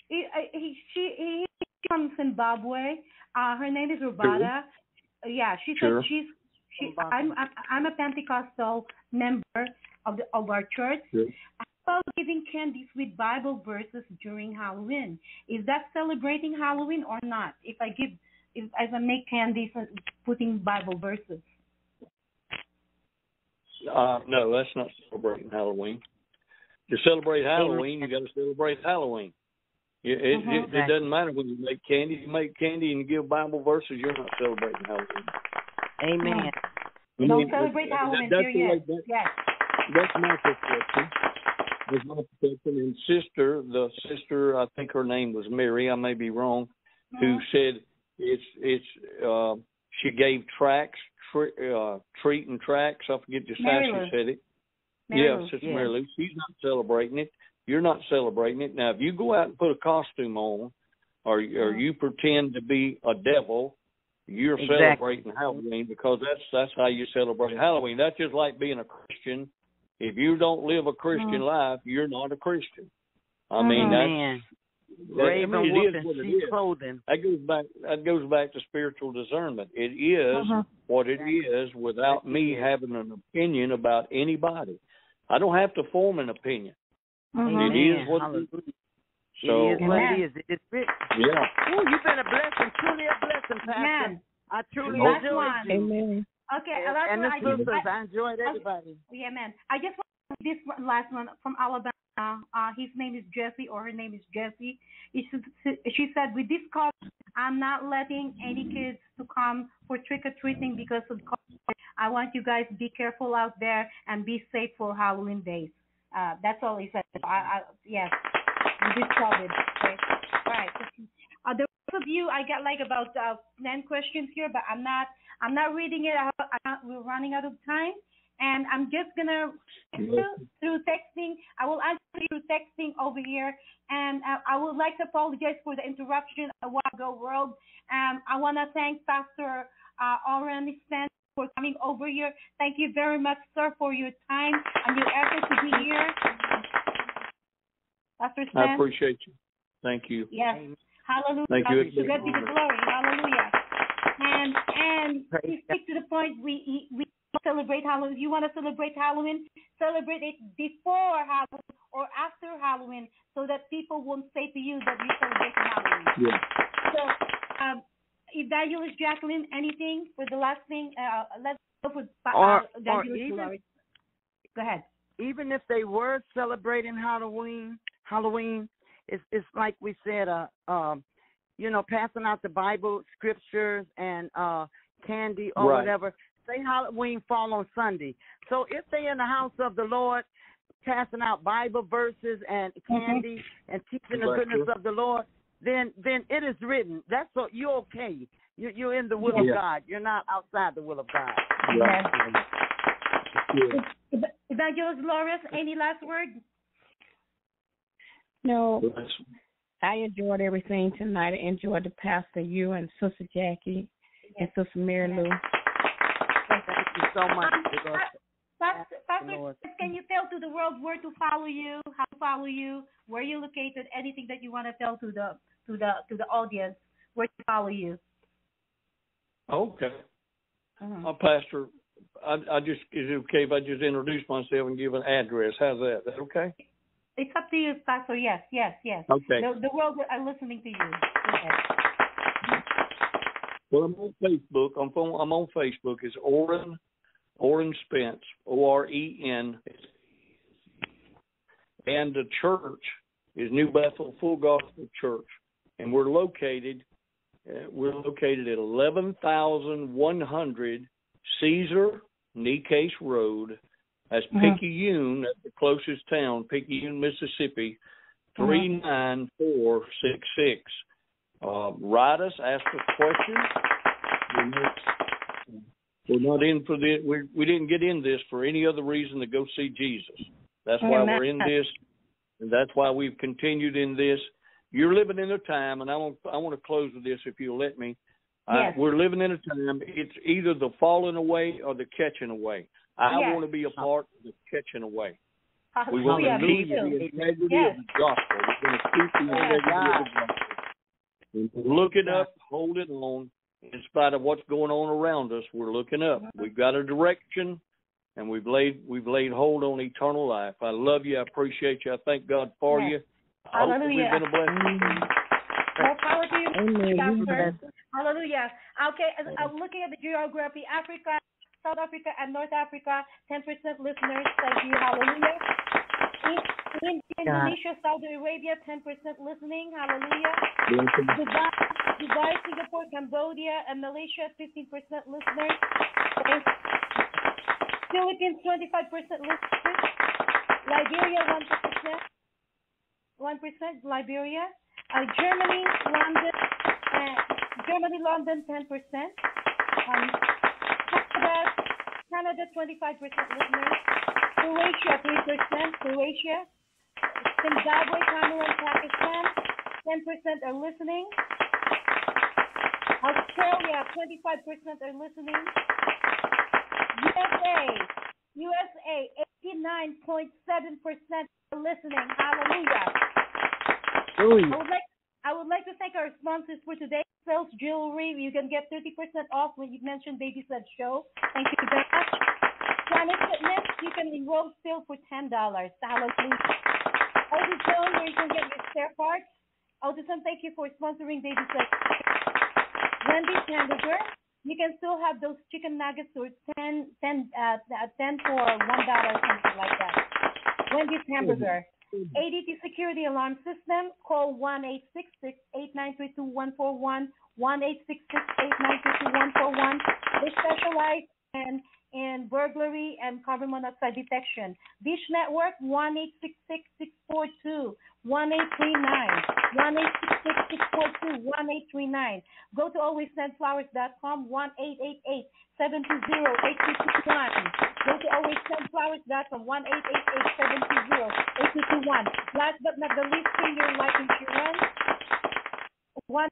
Speaker 3: He, uh, he, she, he, she's from Zimbabwe. Uh, her name is Rubada. Yeah, she
Speaker 5: Sure.
Speaker 3: said she's. She, I'm, I'm I'm a Pentecostal member of the of our church.
Speaker 5: Sure.
Speaker 3: How about giving candies with Bible verses during Halloween? Is that celebrating Halloween or not? If I give, if as I make candies and putting Bible verses.
Speaker 5: Uh, no, that's not celebrating Halloween. To celebrate Halloween, you got to celebrate Halloween. It, it,
Speaker 3: Mhm.
Speaker 5: it, it doesn't matter when you make candy. You make candy and you give Bible verses. You're not celebrating Halloween.
Speaker 4: Amen.
Speaker 5: I
Speaker 3: Don't
Speaker 5: mean,
Speaker 3: celebrate
Speaker 5: that-
Speaker 3: Halloween.
Speaker 5: that's the
Speaker 3: period.
Speaker 5: that-
Speaker 3: yes.
Speaker 5: that's my perception. That's my perception. And sister, the sister, I think her name was Mary. I may be wrong. Who
Speaker 3: Mhm.
Speaker 5: said it's it's uh, she gave tracks, tre- uh, treat and tracks. I forget just how she said it.
Speaker 3: Mary
Speaker 5: yeah,
Speaker 3: Lou.
Speaker 5: Sister
Speaker 4: Yeah.
Speaker 5: Mary Lou. She's not celebrating it. You're not celebrating it. Now, if you go out and put a costume on, or or
Speaker 3: Mhm.
Speaker 5: you pretend to be a devil, you're
Speaker 4: Exactly.
Speaker 5: celebrating Halloween because that's that's how you celebrate Halloween. That's just like being a Christian. If you don't live a Christian
Speaker 3: Mhm.
Speaker 5: life, you're not a Christian. I mean,
Speaker 3: Mhm.
Speaker 5: that's
Speaker 4: Man.
Speaker 5: that, I mean, it is what it is.
Speaker 4: clothing.
Speaker 5: That goes back. That goes back to spiritual discernment. It is
Speaker 3: Mhm.
Speaker 5: what it is without me having an opinion about anybody. I don't have to form an opinion.
Speaker 3: Mhm.
Speaker 5: It is what it
Speaker 4: Hallelujah.
Speaker 5: Is.
Speaker 4: it
Speaker 5: So
Speaker 4: is what
Speaker 3: Amen.
Speaker 4: it is. It is written.
Speaker 5: yeah,
Speaker 4: Oh, you've been a blessing, truly a blessing, Pastor.
Speaker 3: Amen.
Speaker 4: I truly
Speaker 3: Last
Speaker 4: enjoyed
Speaker 3: one.
Speaker 4: you.
Speaker 6: Amen.
Speaker 3: Okay,
Speaker 4: And,
Speaker 3: last
Speaker 4: and
Speaker 3: one.
Speaker 4: the
Speaker 3: I just,
Speaker 4: sisters,
Speaker 3: I,
Speaker 4: I enjoyed everybody.
Speaker 3: yeah, man. I just want this last one from Alabama. Uh, his name is Jesse, or her name is Jesse. She said, with this call, I'm not letting any kids to come for trick or treating because of COVID. I want you guys to be careful out there and be safe for Halloween days. Uh, that's all he said. I, I, yes, with this COVID. Okay. All right. Uh, the rest of you, I got like about uh, ten questions here, but I'm not. I'm not reading it. out. Not, we're running out of time, and I'm just gonna through, texting. I will answer you through texting over here, and uh, I would like to apologize for the interruption a while ago, world. Um, I want to thank Pastor uh, for coming over here. Thank you very much, sir, for your time and your effort to be here. Pastor
Speaker 5: I appreciate you. Thank you.
Speaker 3: Yes. Hallelujah.
Speaker 5: Thank you.
Speaker 3: To God be the glory. Hallelujah. And and
Speaker 4: Praise
Speaker 3: to stick to the point, we we celebrate Halloween. If you want to celebrate Halloween, celebrate it before Halloween or after Halloween, so that people won't say to you that you celebrate Halloween.
Speaker 5: Yeah.
Speaker 3: So, um, Evangelist Jacqueline, anything for the last thing? Uh, let's go for uh,
Speaker 4: Or- or
Speaker 3: Evangelist
Speaker 4: even-
Speaker 3: Go ahead.
Speaker 4: even if they were celebrating Halloween, Halloween, it's it's like we said, uh, um, you know, passing out the Bible scriptures and uh candy or
Speaker 5: Right.
Speaker 4: whatever. Say Halloween fall on Sunday. So if they in the house of the Lord, passing out Bible verses and candy and teaching the
Speaker 5: Right.
Speaker 4: goodness of the Lord, then then it is written. That's what you're okay. You're, you're in the will
Speaker 5: Yeah.
Speaker 4: of God. You're not outside the will of God.
Speaker 5: Yeah. Yeah.
Speaker 3: Ev- Evangelist Dolores, any last word?
Speaker 6: No, I enjoyed everything tonight. I enjoyed the pastor, you and Sister Jackie and Sister Mary Lou.
Speaker 4: Thank you so much.
Speaker 3: Um,
Speaker 4: for
Speaker 3: Pastor, Pastor can you tell to the world where to follow you, how to follow you, where you're located, anything that you want to tell to the to the to the audience where to follow you?
Speaker 5: Okay.
Speaker 3: Mhm.
Speaker 5: Uh, Pastor, I, I just is it okay if I just introduce myself and give an address? How's that? Is that okay?
Speaker 3: It's up to you, Pastor. Yes, yes, yes.
Speaker 5: Okay.
Speaker 3: The, the world are listening to you. Okay.
Speaker 5: Well, I'm on Facebook. I'm on, I'm on Facebook. It's Oren Oren Spence O R E N, and the church is New Bethel Full Gospel Church, and we're located uh, we're located at eleven thousand one hundred Caesar Necaise Road. That's. Picayune, that's the closest town, Picayune, Mississippi, three nine four six six. Uh, write us, ask us questions. We're not, in for this. We we didn't get in this for any other reason to go see Jesus. That's why
Speaker 3: Amen.
Speaker 5: we're in this, and that's why we've continued in this. You're living in a time, and I want I want to close with this if you'll let me. Uh,
Speaker 3: Yes.
Speaker 5: we're living in a time. It's either the falling away or the catching away. I
Speaker 3: Yes.
Speaker 5: want to be a part of the catching away. We want
Speaker 3: Hallelujah.
Speaker 5: to
Speaker 3: Me
Speaker 5: keep
Speaker 3: too.
Speaker 5: the integrity
Speaker 3: Yes.
Speaker 5: of the gospel. We're going to keep the oh,
Speaker 3: Yes.
Speaker 5: integrity of the gospel. And look it up, hold it on. In spite of what's going on around us, we're looking up. Mm-hmm. We've got a direction, and we've laid we've laid hold on eternal life. I love you. I appreciate you. I thank God for
Speaker 3: Yes.
Speaker 5: you. I hope
Speaker 3: Hallelujah.
Speaker 5: we've been a blessing.
Speaker 3: More mm-hmm. power to you,
Speaker 4: Amen.
Speaker 3: Pastor. Hallelujah. Okay, I'm looking at the geography, Africa, South Africa, and North Africa, 10% listeners. Thank you. Hallelujah. In, in Indonesia, Saudi Arabia, 10% listening. Hallelujah. Dubai, Dubai, Singapore, Cambodia, and Malaysia, 15% listeners. Philippines, 25% listeners. Liberia, 1%. 1% Liberia. Uh, Germany, London, uh, Germany, London, 10%. Um, Canada, 25% listeners. Croatia, 3%. Croatia. Zimbabwe, Cameroon, Pakistan, 10% are listening. Australia, 25% are listening. USA, USA, 89.7% are listening. Hallelujah. I would like I would like to thank our sponsors for today. Sales Jewelry. You can get 30% off when you mention Bhaby Seve Show. Thank you very much. Planet Fitness. You can enroll still for $10. Hallelujah. AutoZone, where you can get your spare parts. AutoZone, thank you for sponsoring Bhaby Seve Wendy's Hamburger. You can still have those chicken nuggets for 10, 10, uh, uh, 10 for $1, something like that. Wendy's Hamburger. ADT Security Alarm System. Call 1-866-893-2141, 1-866-893-2141. They specialize in, in burglary and carbon monoxide detection. Dish Network, 1-866-642-1839, 1-866-642-1839. Go to alwayssendflowers.com, 1-888-720-8221. Go to alwayssendflowers.com, 1-888-720-8221. Last but not the least, Senior Life Insurance. One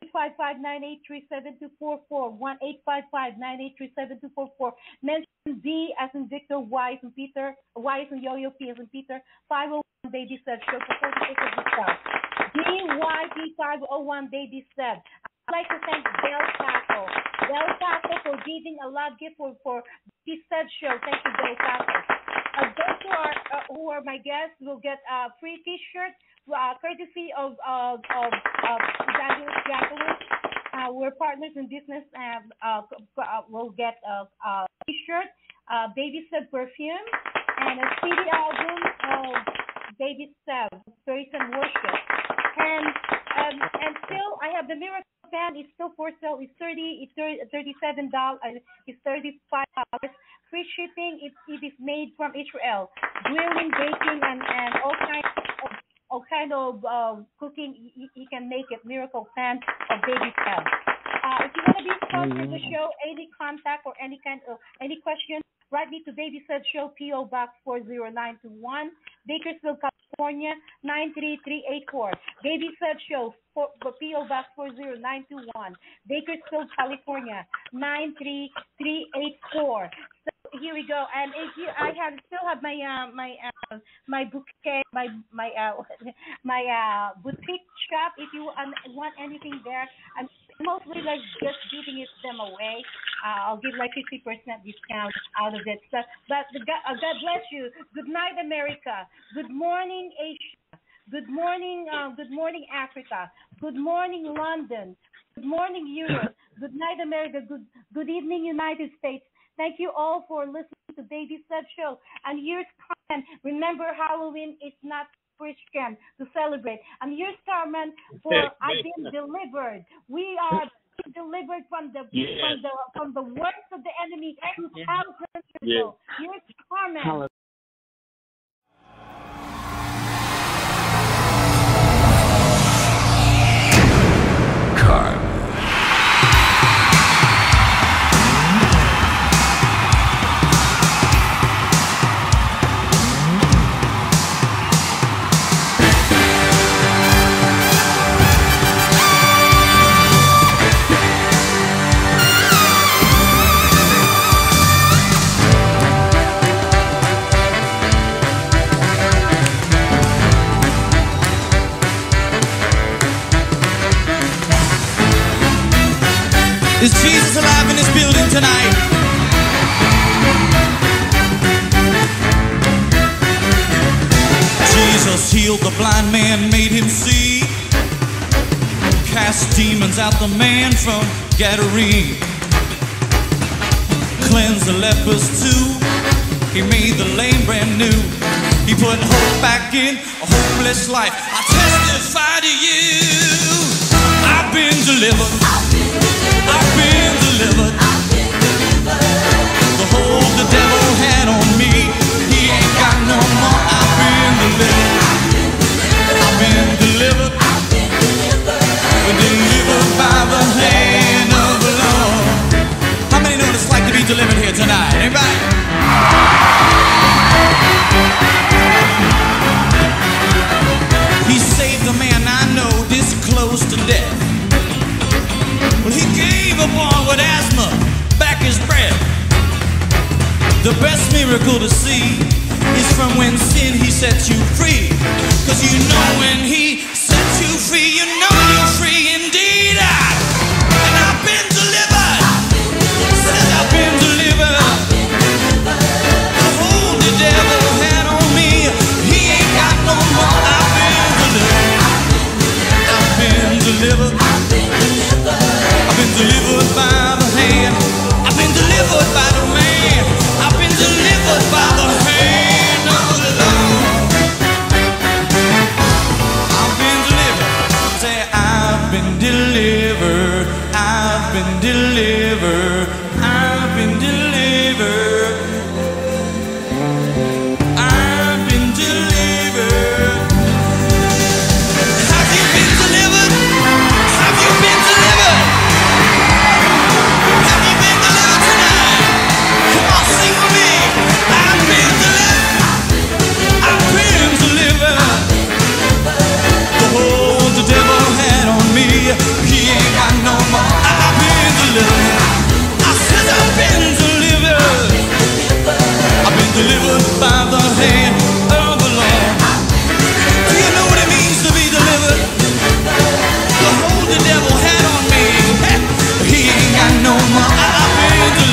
Speaker 3: nine eight three seven two four four. One eight five five nine eight three seven two four four. Mention D as in Victor, Y as in Peter, Y as in Yo-Yo, P as in Peter. Five oh one Bhaby Seve show for forty six of discount. DYP five oh one Bhaby Seve. I'd like to thank Bell Taco. Bell Taco for giving a lot gift for for he said show. Thank you, Bell Taco. Uh, those who are uh, who are my guests will get a free T-shirt uh, courtesy of of of, of Jacqueline. Uh, we're partners in business and uh, uh, we'll get a, a T-shirt, uh, Bhaby Seve perfume, and a CD album of Bhaby Seve Praise and Worship. And and and still, I have the Miracle Fan. It's still for sale. It's thirty. It's thirty, thirty-seven dollars. Uh, it's thirty-five dollars. Free shipping. It it is made from Israel. Grilling, baking, and and all kinds of all kind of uh, cooking. You, you can make it. Miracle Fan of Bhaby Seve. Uh, if you want to be sponsor of the show, any contact or any kind of any question, write me to Bhaby Seve Show PO Box four zero nine two one, Bakersfield, California nine three three eight four. Bhaby Seve Show PO Box four zero nine two one, Bakersfield, California nine three three eight four. So here we go. And if you, I have still have my uh, my uh, my bouquet, my my uh, my uh, boutique shop. If you um, want anything there, I'm mostly like just giving it them away. Uh, I'll give like 50% discount out of it. So, but the, God, uh, God bless you. Good night, America. Good morning, Asia. Good morning, uh, good morning, Africa. Good morning, London. Good morning, Europe. Good night, America. Good good evening, United States. Thank you all for listening to Bhaby Seve Show. And here's Carmen. Remember, Halloween is not Christian to celebrate. And your Carmen for I've been delivered. We are being delivered from the
Speaker 5: Yes.
Speaker 3: from the from the works of the enemy two thousand years
Speaker 5: Yes.
Speaker 3: ago. Here's Carmen.
Speaker 9: Is Jesus alive in this building tonight? Jesus healed the blind man, made him see. Cast demons out the man from Gadarene. Cleansed the lepers too. He made the lame brand new. He put hope back in a hopeless life. I testify to you. I've been delivered. I've been delivered. The hold the devil had on The best miracle to see is from when sin he sets you free. Cause you know when he sets you free, you know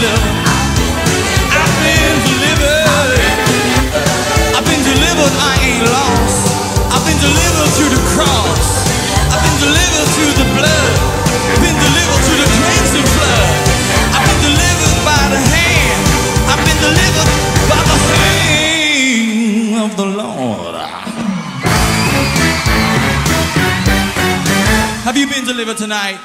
Speaker 9: delivered. I've been delivered. I've been delivered. I ain't lost. I've been delivered through the cross. I've been delivered through the blood. I've been delivered through the cleansing flood. I've been delivered by the hand. I've been delivered by the hand of the Lord. Have you been delivered tonight?